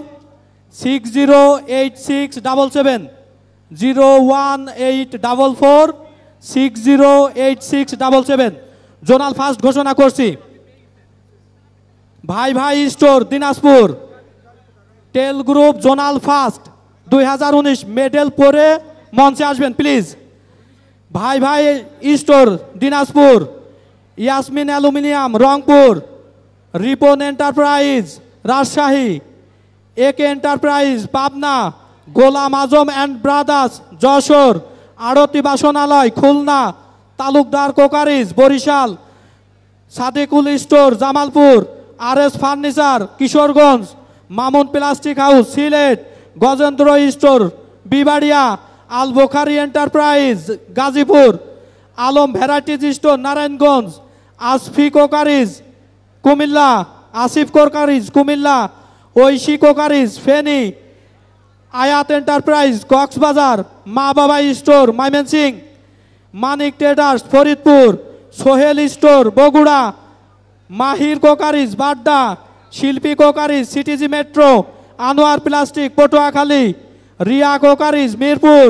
six zero eight six double seven. Zero one eight double four, six zero eight six double seven. Zonal first ঘোষণা করছি। Bhai Bhai store, Dinajpur. TEL group zonal first দুই হাজার উনিশ মেডেল পরে মঞ্চে আসবেন, please. Bhai Bhai store, Dinajpur. Yasmin aluminium, Rangpur. Ripon enterprise, Rajshahi. AK enterprise, Pabna. Golam Azam and brothers, Jessore. Arati Basonaloy, Khulna. Talukdar crockeries, Barishal, Sadequl store, Jamalpur R S furniture, Kishoreganj, Mamun plastic house, Sylhet, Gajendra store, B Baria Al Bokhari enterprise, Gazipur, Alam varieties store, Narayanganj, Asfi crockeries, Comilla, Asif crockeries, Comilla, Oishi crockeries, Feni, Ayat enterprise, Cox's Bazar, Maa Baba store Mymensingh Manik traders, Faridpur, Sohel store, Bogura, Mahir crockeries, Badda, Shilpi crockeries, CTG metro, Anwar plastic, Patuakhali, Riya crockeries, Mirpur,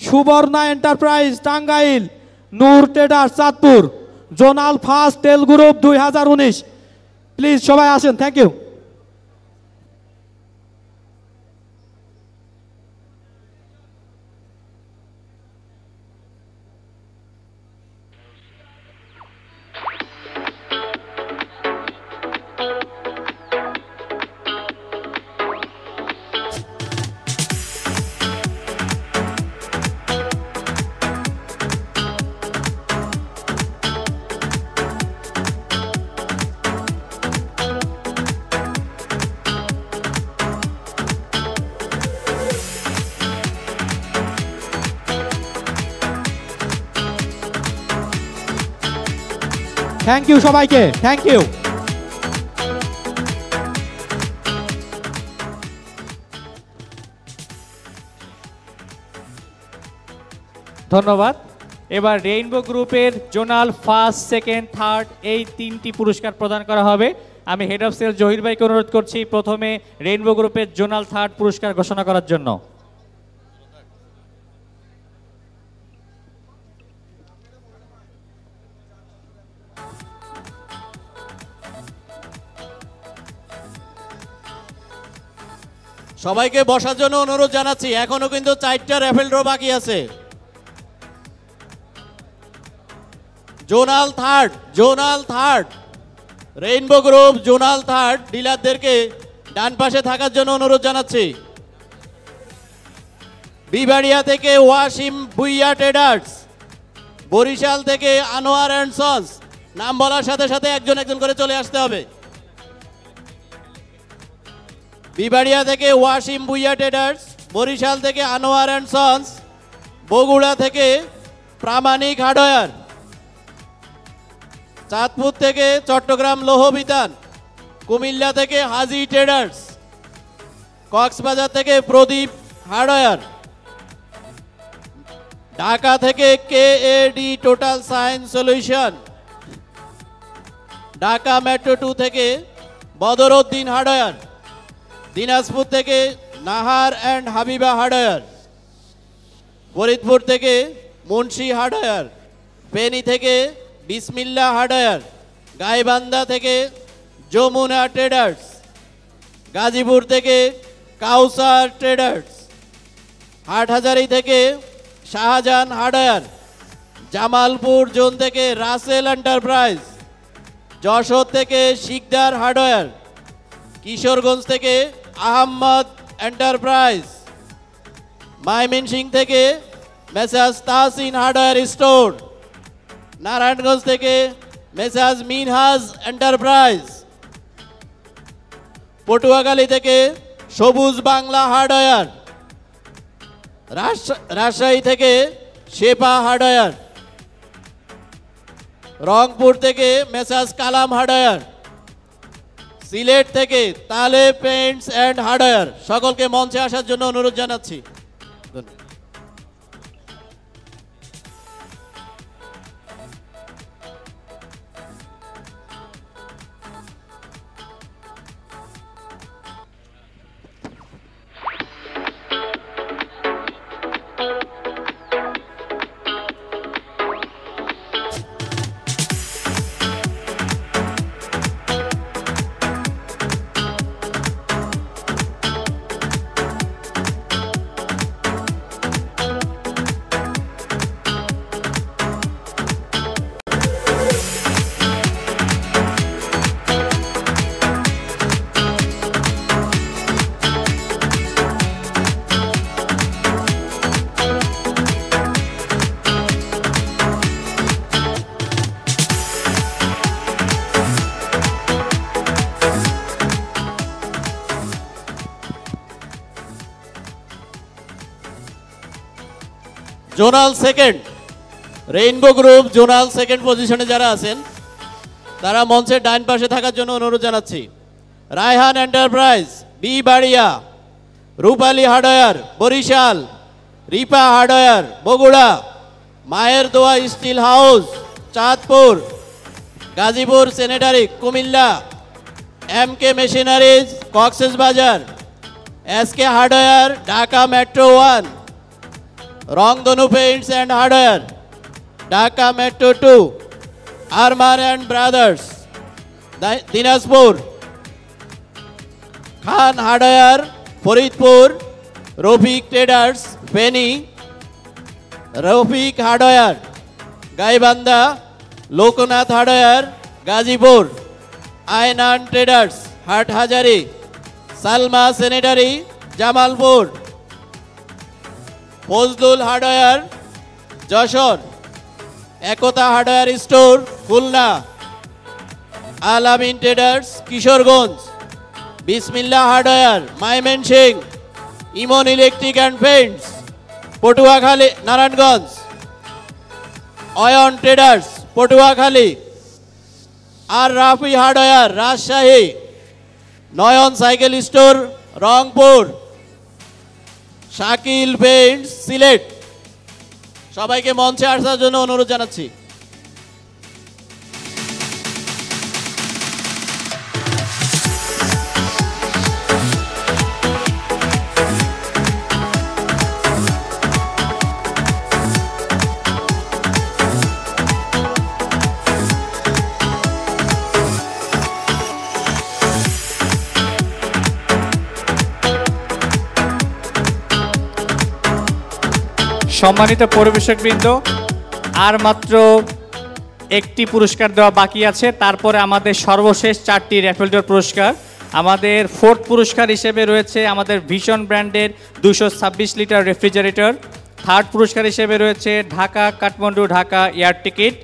Suborna enterprise, Tangail, Nur traders, Chandpur, zonal first TEL group দুই হাজার উনিশ। প্লিজ সবাই আসেন, থ্যাংক ইউ। থ্যাংক ইউ সবাইকে. থ্যাংক ইউ ধন্যবাদ। এবার রেইনবো গ্রুপের জোনাল ফার্স্ট সেকেন্ড থার্ড এই তিনটি পুরস্কার প্রদান করা হবে। আমি হেড অফ সেল জহির ভাইকে অনুরোধ করছি প্রথমে রেইনবো গ্রুপের জোনাল থার্ড পুরস্কার ঘোষণা করার জন্য। সবাইকে বসার জন্য অনুরোধ জানাচ্ছি, এখনও কিন্তু চারটা র্যাফেল ড্র বাকি আছে। Zonal third zonal third. Rainbow group, zonal third, ডিলারদেরকে ডান পাশে থাকার জন্য অনুরোধ জানাচ্ছি। বিবাড়িয়া থেকে ওয়াসিম ভুইয়া ট্রেডার্স, বরিশাল থেকে আনোয়ার অ্যান্ড নাম বলার সাথে সাথে একজন একজন করে চলে আসতে হবে। বিবাড়িয়া থেকে ওয়াসিম ভুইয়া ট্রেডার্স, বরিশাল থেকে আনোয়ার অ্যান্ড সন্স, বগুড়া থেকে প্রামাণিক হার্ডওয়্যার, চাঁদপুর থেকে চট্টগ্রাম লৌহবিতান কুমিল্লা থেকে হাজি ট্রেডার্স, কক্সবাজার থেকে প্রদীপ হার্ডওয়্যার, ঢাকা থেকে K A D total science solution, Dhaka metro two থেকে বদরউদ্দিন হার্ডওয়্যার। দিনাজপুর থেকে নাহার অ্যান্ড হাবিবা হার্ডওয়্যার ফরিদপুর থেকে মুন্সি হার্ডওয়্যার ফেনী থেকে বিসমিল্লা হার্ডওয়্যার গাইবান্ধা থেকে যমুনা ট্রেডার্স, গাজীপুর থেকে কাউসার ট্রেডার্স, হাটহাজারি থেকে শাহজাহান হার্ডওয়্যার জামালপুর জোন থেকে রাসেল এন্টারপ্রাইজ, যশোর থেকে শিকদার হার্ডওয়্যার কিশোরগঞ্জ থেকে আহম্মদ এন্টারপ্রাইজ মাইমিনসিং থেকে messrs Tahsin hardware store Narayanganj থেকে মেসাজ মিনহাজ এন্টারপ্রাইজ পটুয়াখালী থেকে সবুজ বাংলা হার্ডওয়্যার রাজশাহী থেকে শেপা হার্ডওয়্যার রংপুর থেকে মেসাজ কালাম হার্ডওয়্যার সিলেট থেকে তালে পেন্টস অ্যান্ড হার্ডওয়্যার সকলকে মঞ্চে আসার জন্য অনুরোধ জানাচ্ছি ধন্যবাদ। Zonal second. Rainbow group zonal second পজিশনে যারা আছেন, তারা মঞ্চের ডাইন পাশে থাকার জন্য অনুরোধ জানাচ্ছি। Raihan enterprise B Baria, Rupali hardware, Barishal, Ripa hardware, Bogura, মায়ের দোয়া steel house, Chandpur, Gazipur sanitary, Cumilla, M K machineries, Cox's Bazar, S K hardware, Dhaka metro one. Rongdhonu paints and hardware Dhaka metro two Arman and brothers Dinajpur Khan hardware Faridpur Rafiq traders Feni Rafiq hardware Gaibandha Loknath hardware Gazipur Aynan traders Hathazari Salma sanitary Jamalpur Fazlul hardware, Jessore, Ekota hardware store, Khulna. Alamin traders, Kishoreganj. Bismillah hardware, Mymensingh, Emon electric and paints Patuakhali, Narayanganj. Ayon traders, Patuakhali. R Rafi hardware, Rajshahi. Nayan cycle store, Rangpur. Shakil paint Sylhet. সবাইকে মঞ্চে আসার জন্য অনুরোধ জানাচ্ছি। সম্মানিত পরিবেশকবৃন্দ, আর মাত্র একটি পুরস্কার দেওয়া বাকি আছে। তারপরে আমাদের সর্বশেষ চারটি র্যাফেলডোর পুরস্কার। আমাদের ফোর্থ পুরস্কার হিসেবে রয়েছে আমাদের ভীষণ ব্র্যান্ডের দুশো ছাব্বিশ লিটার রেফ্রিজারেটর। থার্ড পুরস্কার হিসেবে রয়েছে Dhaka Kathmandu Dhaka air ticket.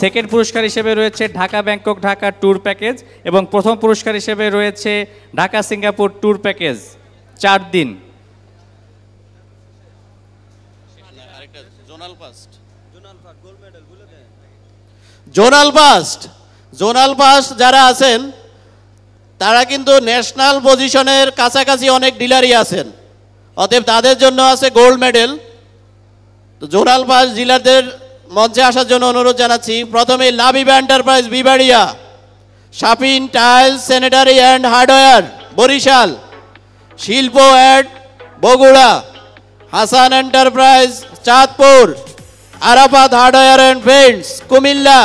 Second পুরস্কার হিসেবে রয়েছে Dhaka Bangkok Dhaka tour package. এবং প্রথম পুরস্কার হিসেবে রয়েছে ঢাকা সিঙ্গাপুর ট্যুর প্যাকেজ। চার দিন। জোনাল ফার্স্ট জোনাল ফার্স্ট যারা আছেন, তারা কিন্তু ন্যাশনাল পজিশনের কাছাকাছি অনেক ডিলারই আছেন। অতএব তাদের জন্য আছে গোল্ড মেডেল। তো জোনাল ফার্স্ট ডিলারদের মঞ্চে আসার জন্য অনুরোধ জানাচ্ছি, প্রথমে Labiba enterprise Bibaria, Shapin tiles sanitary and hardware, Barishal, Shilpo ad, Bogura, Hasan enterprise, Chandpur, Arafat hardware and paints Cumilla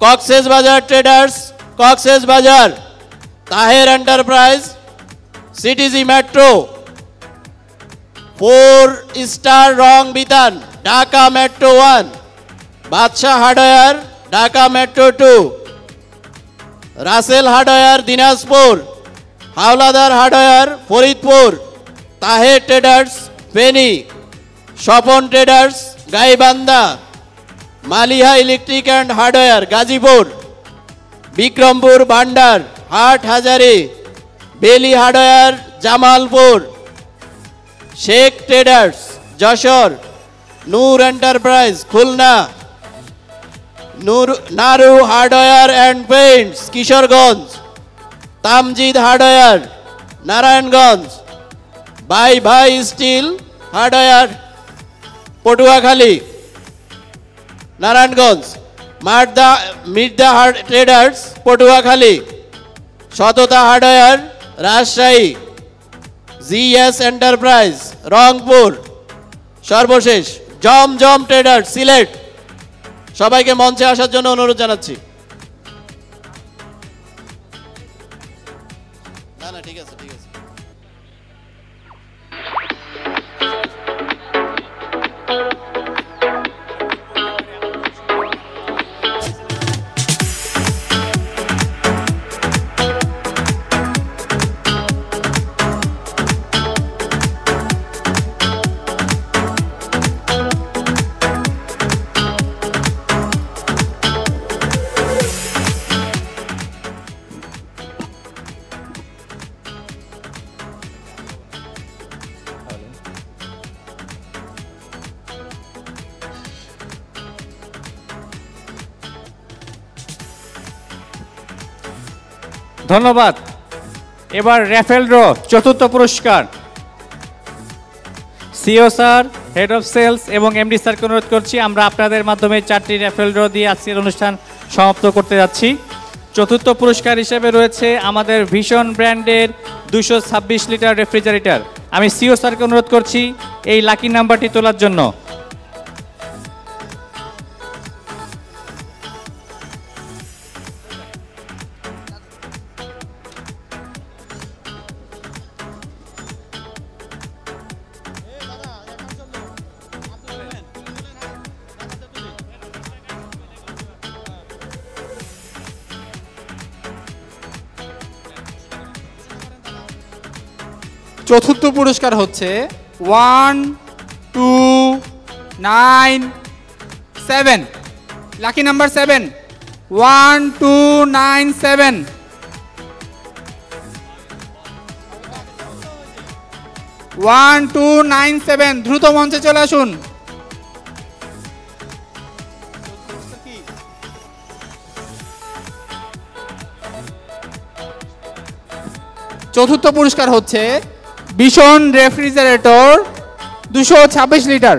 Cox's Bazar traders Cox's Bazar Taher enterprise CTG metro four star Rong Bitan Dhaka metro one Badshah hardware Dhaka metro two Russel hardware Dinajpur Howlader hardware Faridpur Taher traders Feni Swapan traders Gaibandha Maliha electric and hardware, Gazipur, Bikrampur, Bhandar, Hathazari, Beli hardware, Jamalpur, Sheikh traders, Jessore, Noor enterprise, Khulna, Noor, Naru hardware and paints, Kishoreganj, Tamjid hardware, Narayanganj Bhai Bhai steel hardware, Patuakhali. Narayanganj, মারদা, Mirdha hard traders, Patuakhali, Shotota hardware, Rajshahi, GS enterprise, Rangpur, সর্বশেষ জম জম ট্রেডার্স, সিলেট। সবাইকে মঞ্চে আসার জন্য অনুরোধ জানাচ্ছি। ধন্যবাদ। এবার র্যাফেল ড্র, চতুর্থ পুরস্কার। CEO sir, head of sales এবং এমডি স্যারকে অনুরোধ করছি, আমরা আপনাদের মাধ্যমে চারটি র্যাফেল ড্র দিয়ে আজকের অনুষ্ঠান সমাপ্ত করতে যাচ্ছি। চতুর্থ পুরস্কার হিসেবে রয়েছে আমাদের ভীষণ ব্র্যান্ডের দুশো ছাব্বিশ লিটার রেফ্রিজারেটর। আমি সিও স্যারকে অনুরোধ করছি, এই লাকি নাম্বারটি তোলার জন্য। চতুর্থ পুরস্কার হচ্ছে one two nine seven lucky number seven one two nine seven one two nine seven দ্রুত মঞ্চে চলে আসুন। চতুর্থ পুরস্কার হচ্ছে ভীষণ রেফ্রিজারেটর দুশো litre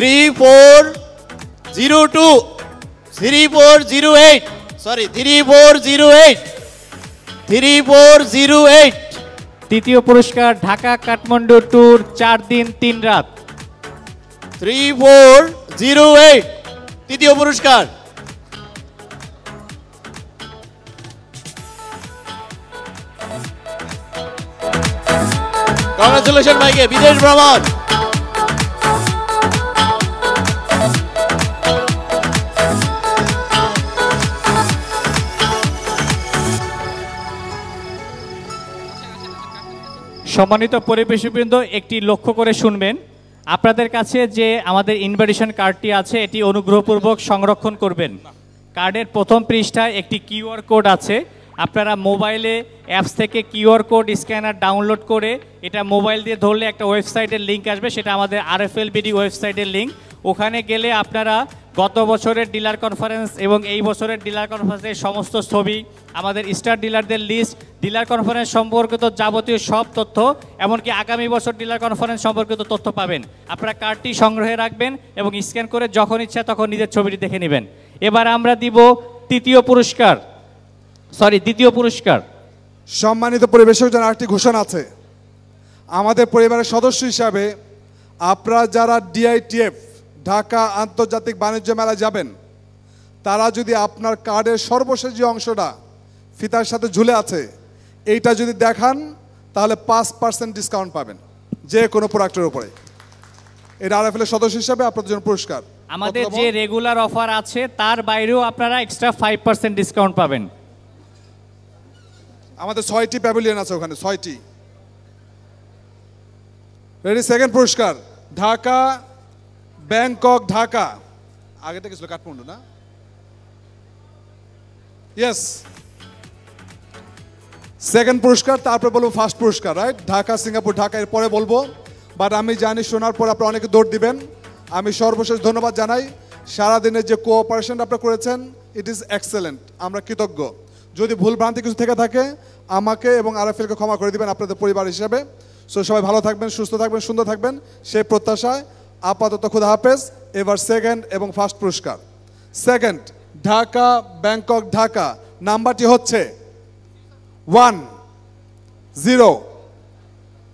three four zero two three four zero eight sorry three four zero eight three four zero eight তৃতীয় পুরস্কার ঢাকা কাঠমান্ডু ট্যুর চার দিন তিন রাত। থ্রি ফোর জিরো এইট তৃতীয় পুরস্কার। কংগ্রেচুলেশন ভাইকে বিদেশ ভ্রমণ। সম্মানিত পরিবেশবৃন্দ, একটি লক্ষ্য করে শুনবেন। আপনাদের কাছে যে আমাদের ইনভাইটেশন কার্ডটি আছে, এটি অনুগ্রহপূর্বক সংরক্ষণ করবেন। কার্ডের প্রথম পৃষ্ঠায় একটি কিউআর কোড আছে। আপনারা মোবাইলে অ্যাপস থেকে কিউআর কোড স্ক্যানার ডাউনলোড করে এটা মোবাইল দিয়ে ধরলে একটা ওয়েবসাইটের লিঙ্ক আসবে, সেটা আমাদের আরএফএল বিডি ওয়েবসাইটের লিঙ্ক ওখানে গেলে আপনারা গত বছরের ডিলার কনফারেন্স এবং এই বছরের ডিলার কনফারেন্সের সমস্ত ছবি, আমাদের স্টার ডিলারদের লিস্ট, ডিলার কনফারেন্স সম্পর্কিত যাবতীয় সব তথ্য, এমনকি আগামী বছর ডিলার কনফারেন্স সম্পর্কিত তথ্য পাবেন। আপনারা কার্ডটি সংগ্রহে রাখবেন এবং স্ক্যান করে যখন ইচ্ছা তখন নিজের ছবিটি দেখে নেবেন। এবার আমরা দিব তৃতীয় পুরস্কার। সরি দ্বিতীয় পুরস্কার। সম্মানিত পরিবেশক যেন আরেকটি ঘোষণা আছে। আমাদের পরিবারের সদস্য হিসাবে আপনারা যারা ডিআইটিএফ ঢাকা আন্তর্জাতিক বাণিজ্য মেলায় যাবেন তারা যদি আপনার কার্ডের সর্বশেষ যে অংশটা ফিতার সাথে ঝুলে আছে এইটা যদি দেখান তাহলে পাঁচ পার্সেন্ট ডিসকাউন্ট পাবেন যে কোনো প্রোডাক্টের উপরে। এটা আরএফএল সদস্য হিসাবে আপনাদের জন্য পুরস্কার। আমাদের যে রেগুলার অফার আছে তার বাইরেও আপনারা এক্সট্রা ফাইভ পার্সেন্ট ডিসকাউন্ট পাবেন। আমাদের ছয়টি প্যাভিলিয়ন আছে ওখানে, ছয়টি। রেডি সেকেন্ড পুরস্কার, ঢাকা, ব্যাংকক, ঢাকা। আগেটা কি ছিল কাঠমান্ডু, না? ইয়েস সেকেন্ড পুরস্কার, তারপরে বলব ফার্স্ট পুরস্কার রাইট ঢাকা, সিঙ্গাপুর, ঢাকা এর পরে বলব। বাট আমি জানি, শোনার পর আপনারা অনেকে দৌড় দিবেন। আমি সর্বশেষ ধন্যবাদ জানাই। সারাদিনের যে কোঅপারেশন আপনারা করেছেন ইট ইজ এক্সেলেন্ট আমরা কৃতজ্ঞ। যদি ভুল ভ্রান্তি কিছু থেকে থাকে, আমাকে এবং আরএফএলকে ক্ষমা করে দিবেন আপনাদের পরিবার হিসেবে। সো সবাই ভালো থাকবেন, সুস্থ থাকবেন, সুন্দর থাকবেন। সেই প্রত্যাশায় আপাতত খুদা হাফেজ, এবার সেকেন্ড এবং ফার্স্ট পুরস্কার। Second Dhaka, Bangkok, Dhaka. নাম্বারটি হচ্ছে one zero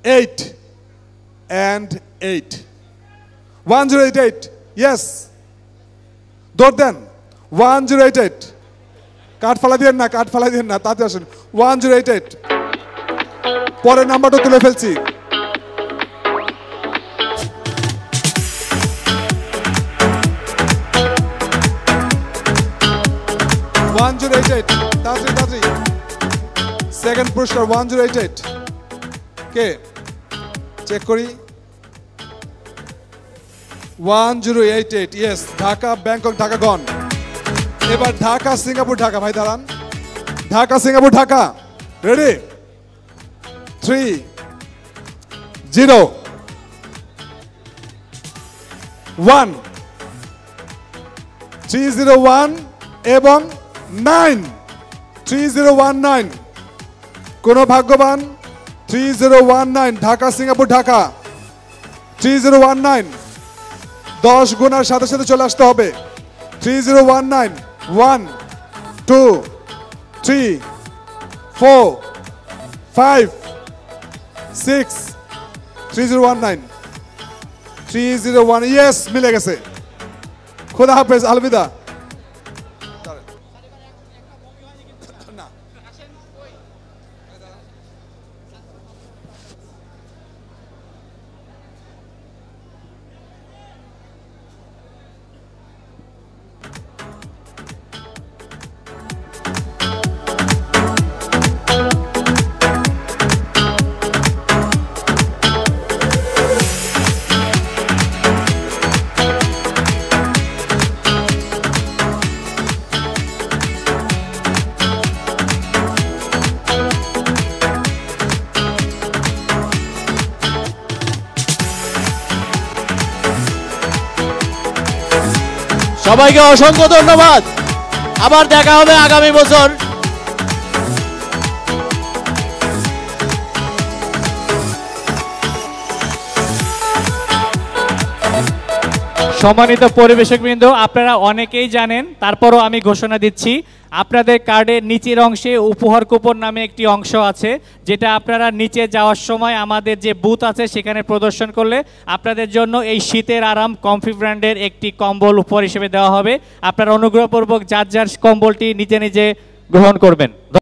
eight and eight one zero eight eight yes দৌড় দেন ওয়ান জিরো এইট এইট কাঠ ফালা দিয়েন না কাঠ ফালা দিয়েন না, তাতে আসেন। One zero eight eight. পরের নাম্বারটা তুলে ফেলছি। One zero eight eight. তাড়াতাড়ি তাড়াতাড়ি সেকেন্ড পুরস্কার, ওয়ান জিরো এইট এইট। কে? চেক করি। One zero eight eight yes Dhaka, Bangkok, Dhaka, gone. এবার ঢাকা, সিঙ্গাপুর, ঢাকা। ভাই, দাঁড়ান। Dhaka, Singapore, Dhaka. Ready three zero one three zero one এবং nine three zero one nine কোনো ভাগ্যবান? Three zero one nine Dhaka, Singapore, Dhaka. Three zero one nine দশ গুণার সাথে সাথে চলে আসতে হবে। Three zero one nine one two three, four, five six, three zero one nine three zero one. Yes মিলে গেছে খোদা হাফেজ আলবিদা সবাইকে অসংখ্য ধন্যবাদ। আবার দেখা হবে আগামী বছর। সম্মানিত পরিবেশকবৃন্দ আপনারা অনেকেই জানেন, তারপরও আমি ঘোষণা দিচ্ছি, আপনাদের কার্ডের নিচের অংশে উপহার কুপন নামে একটি অংশ আছে, যেটা আপনারা নিচে যাওয়ার সময় আমাদের যে বুথ আছে সেখানে প্রদর্শন করলে আপনাদের জন্য এই শীতের আরাম কমফি ব্র্যান্ডের একটি কম্বল উপহার হিসেবে দেওয়া হবে। আপনারা অনুগ্রহপূর্বক যার যার কম্বলটি নিজে নিজে গ্রহণ করবেন।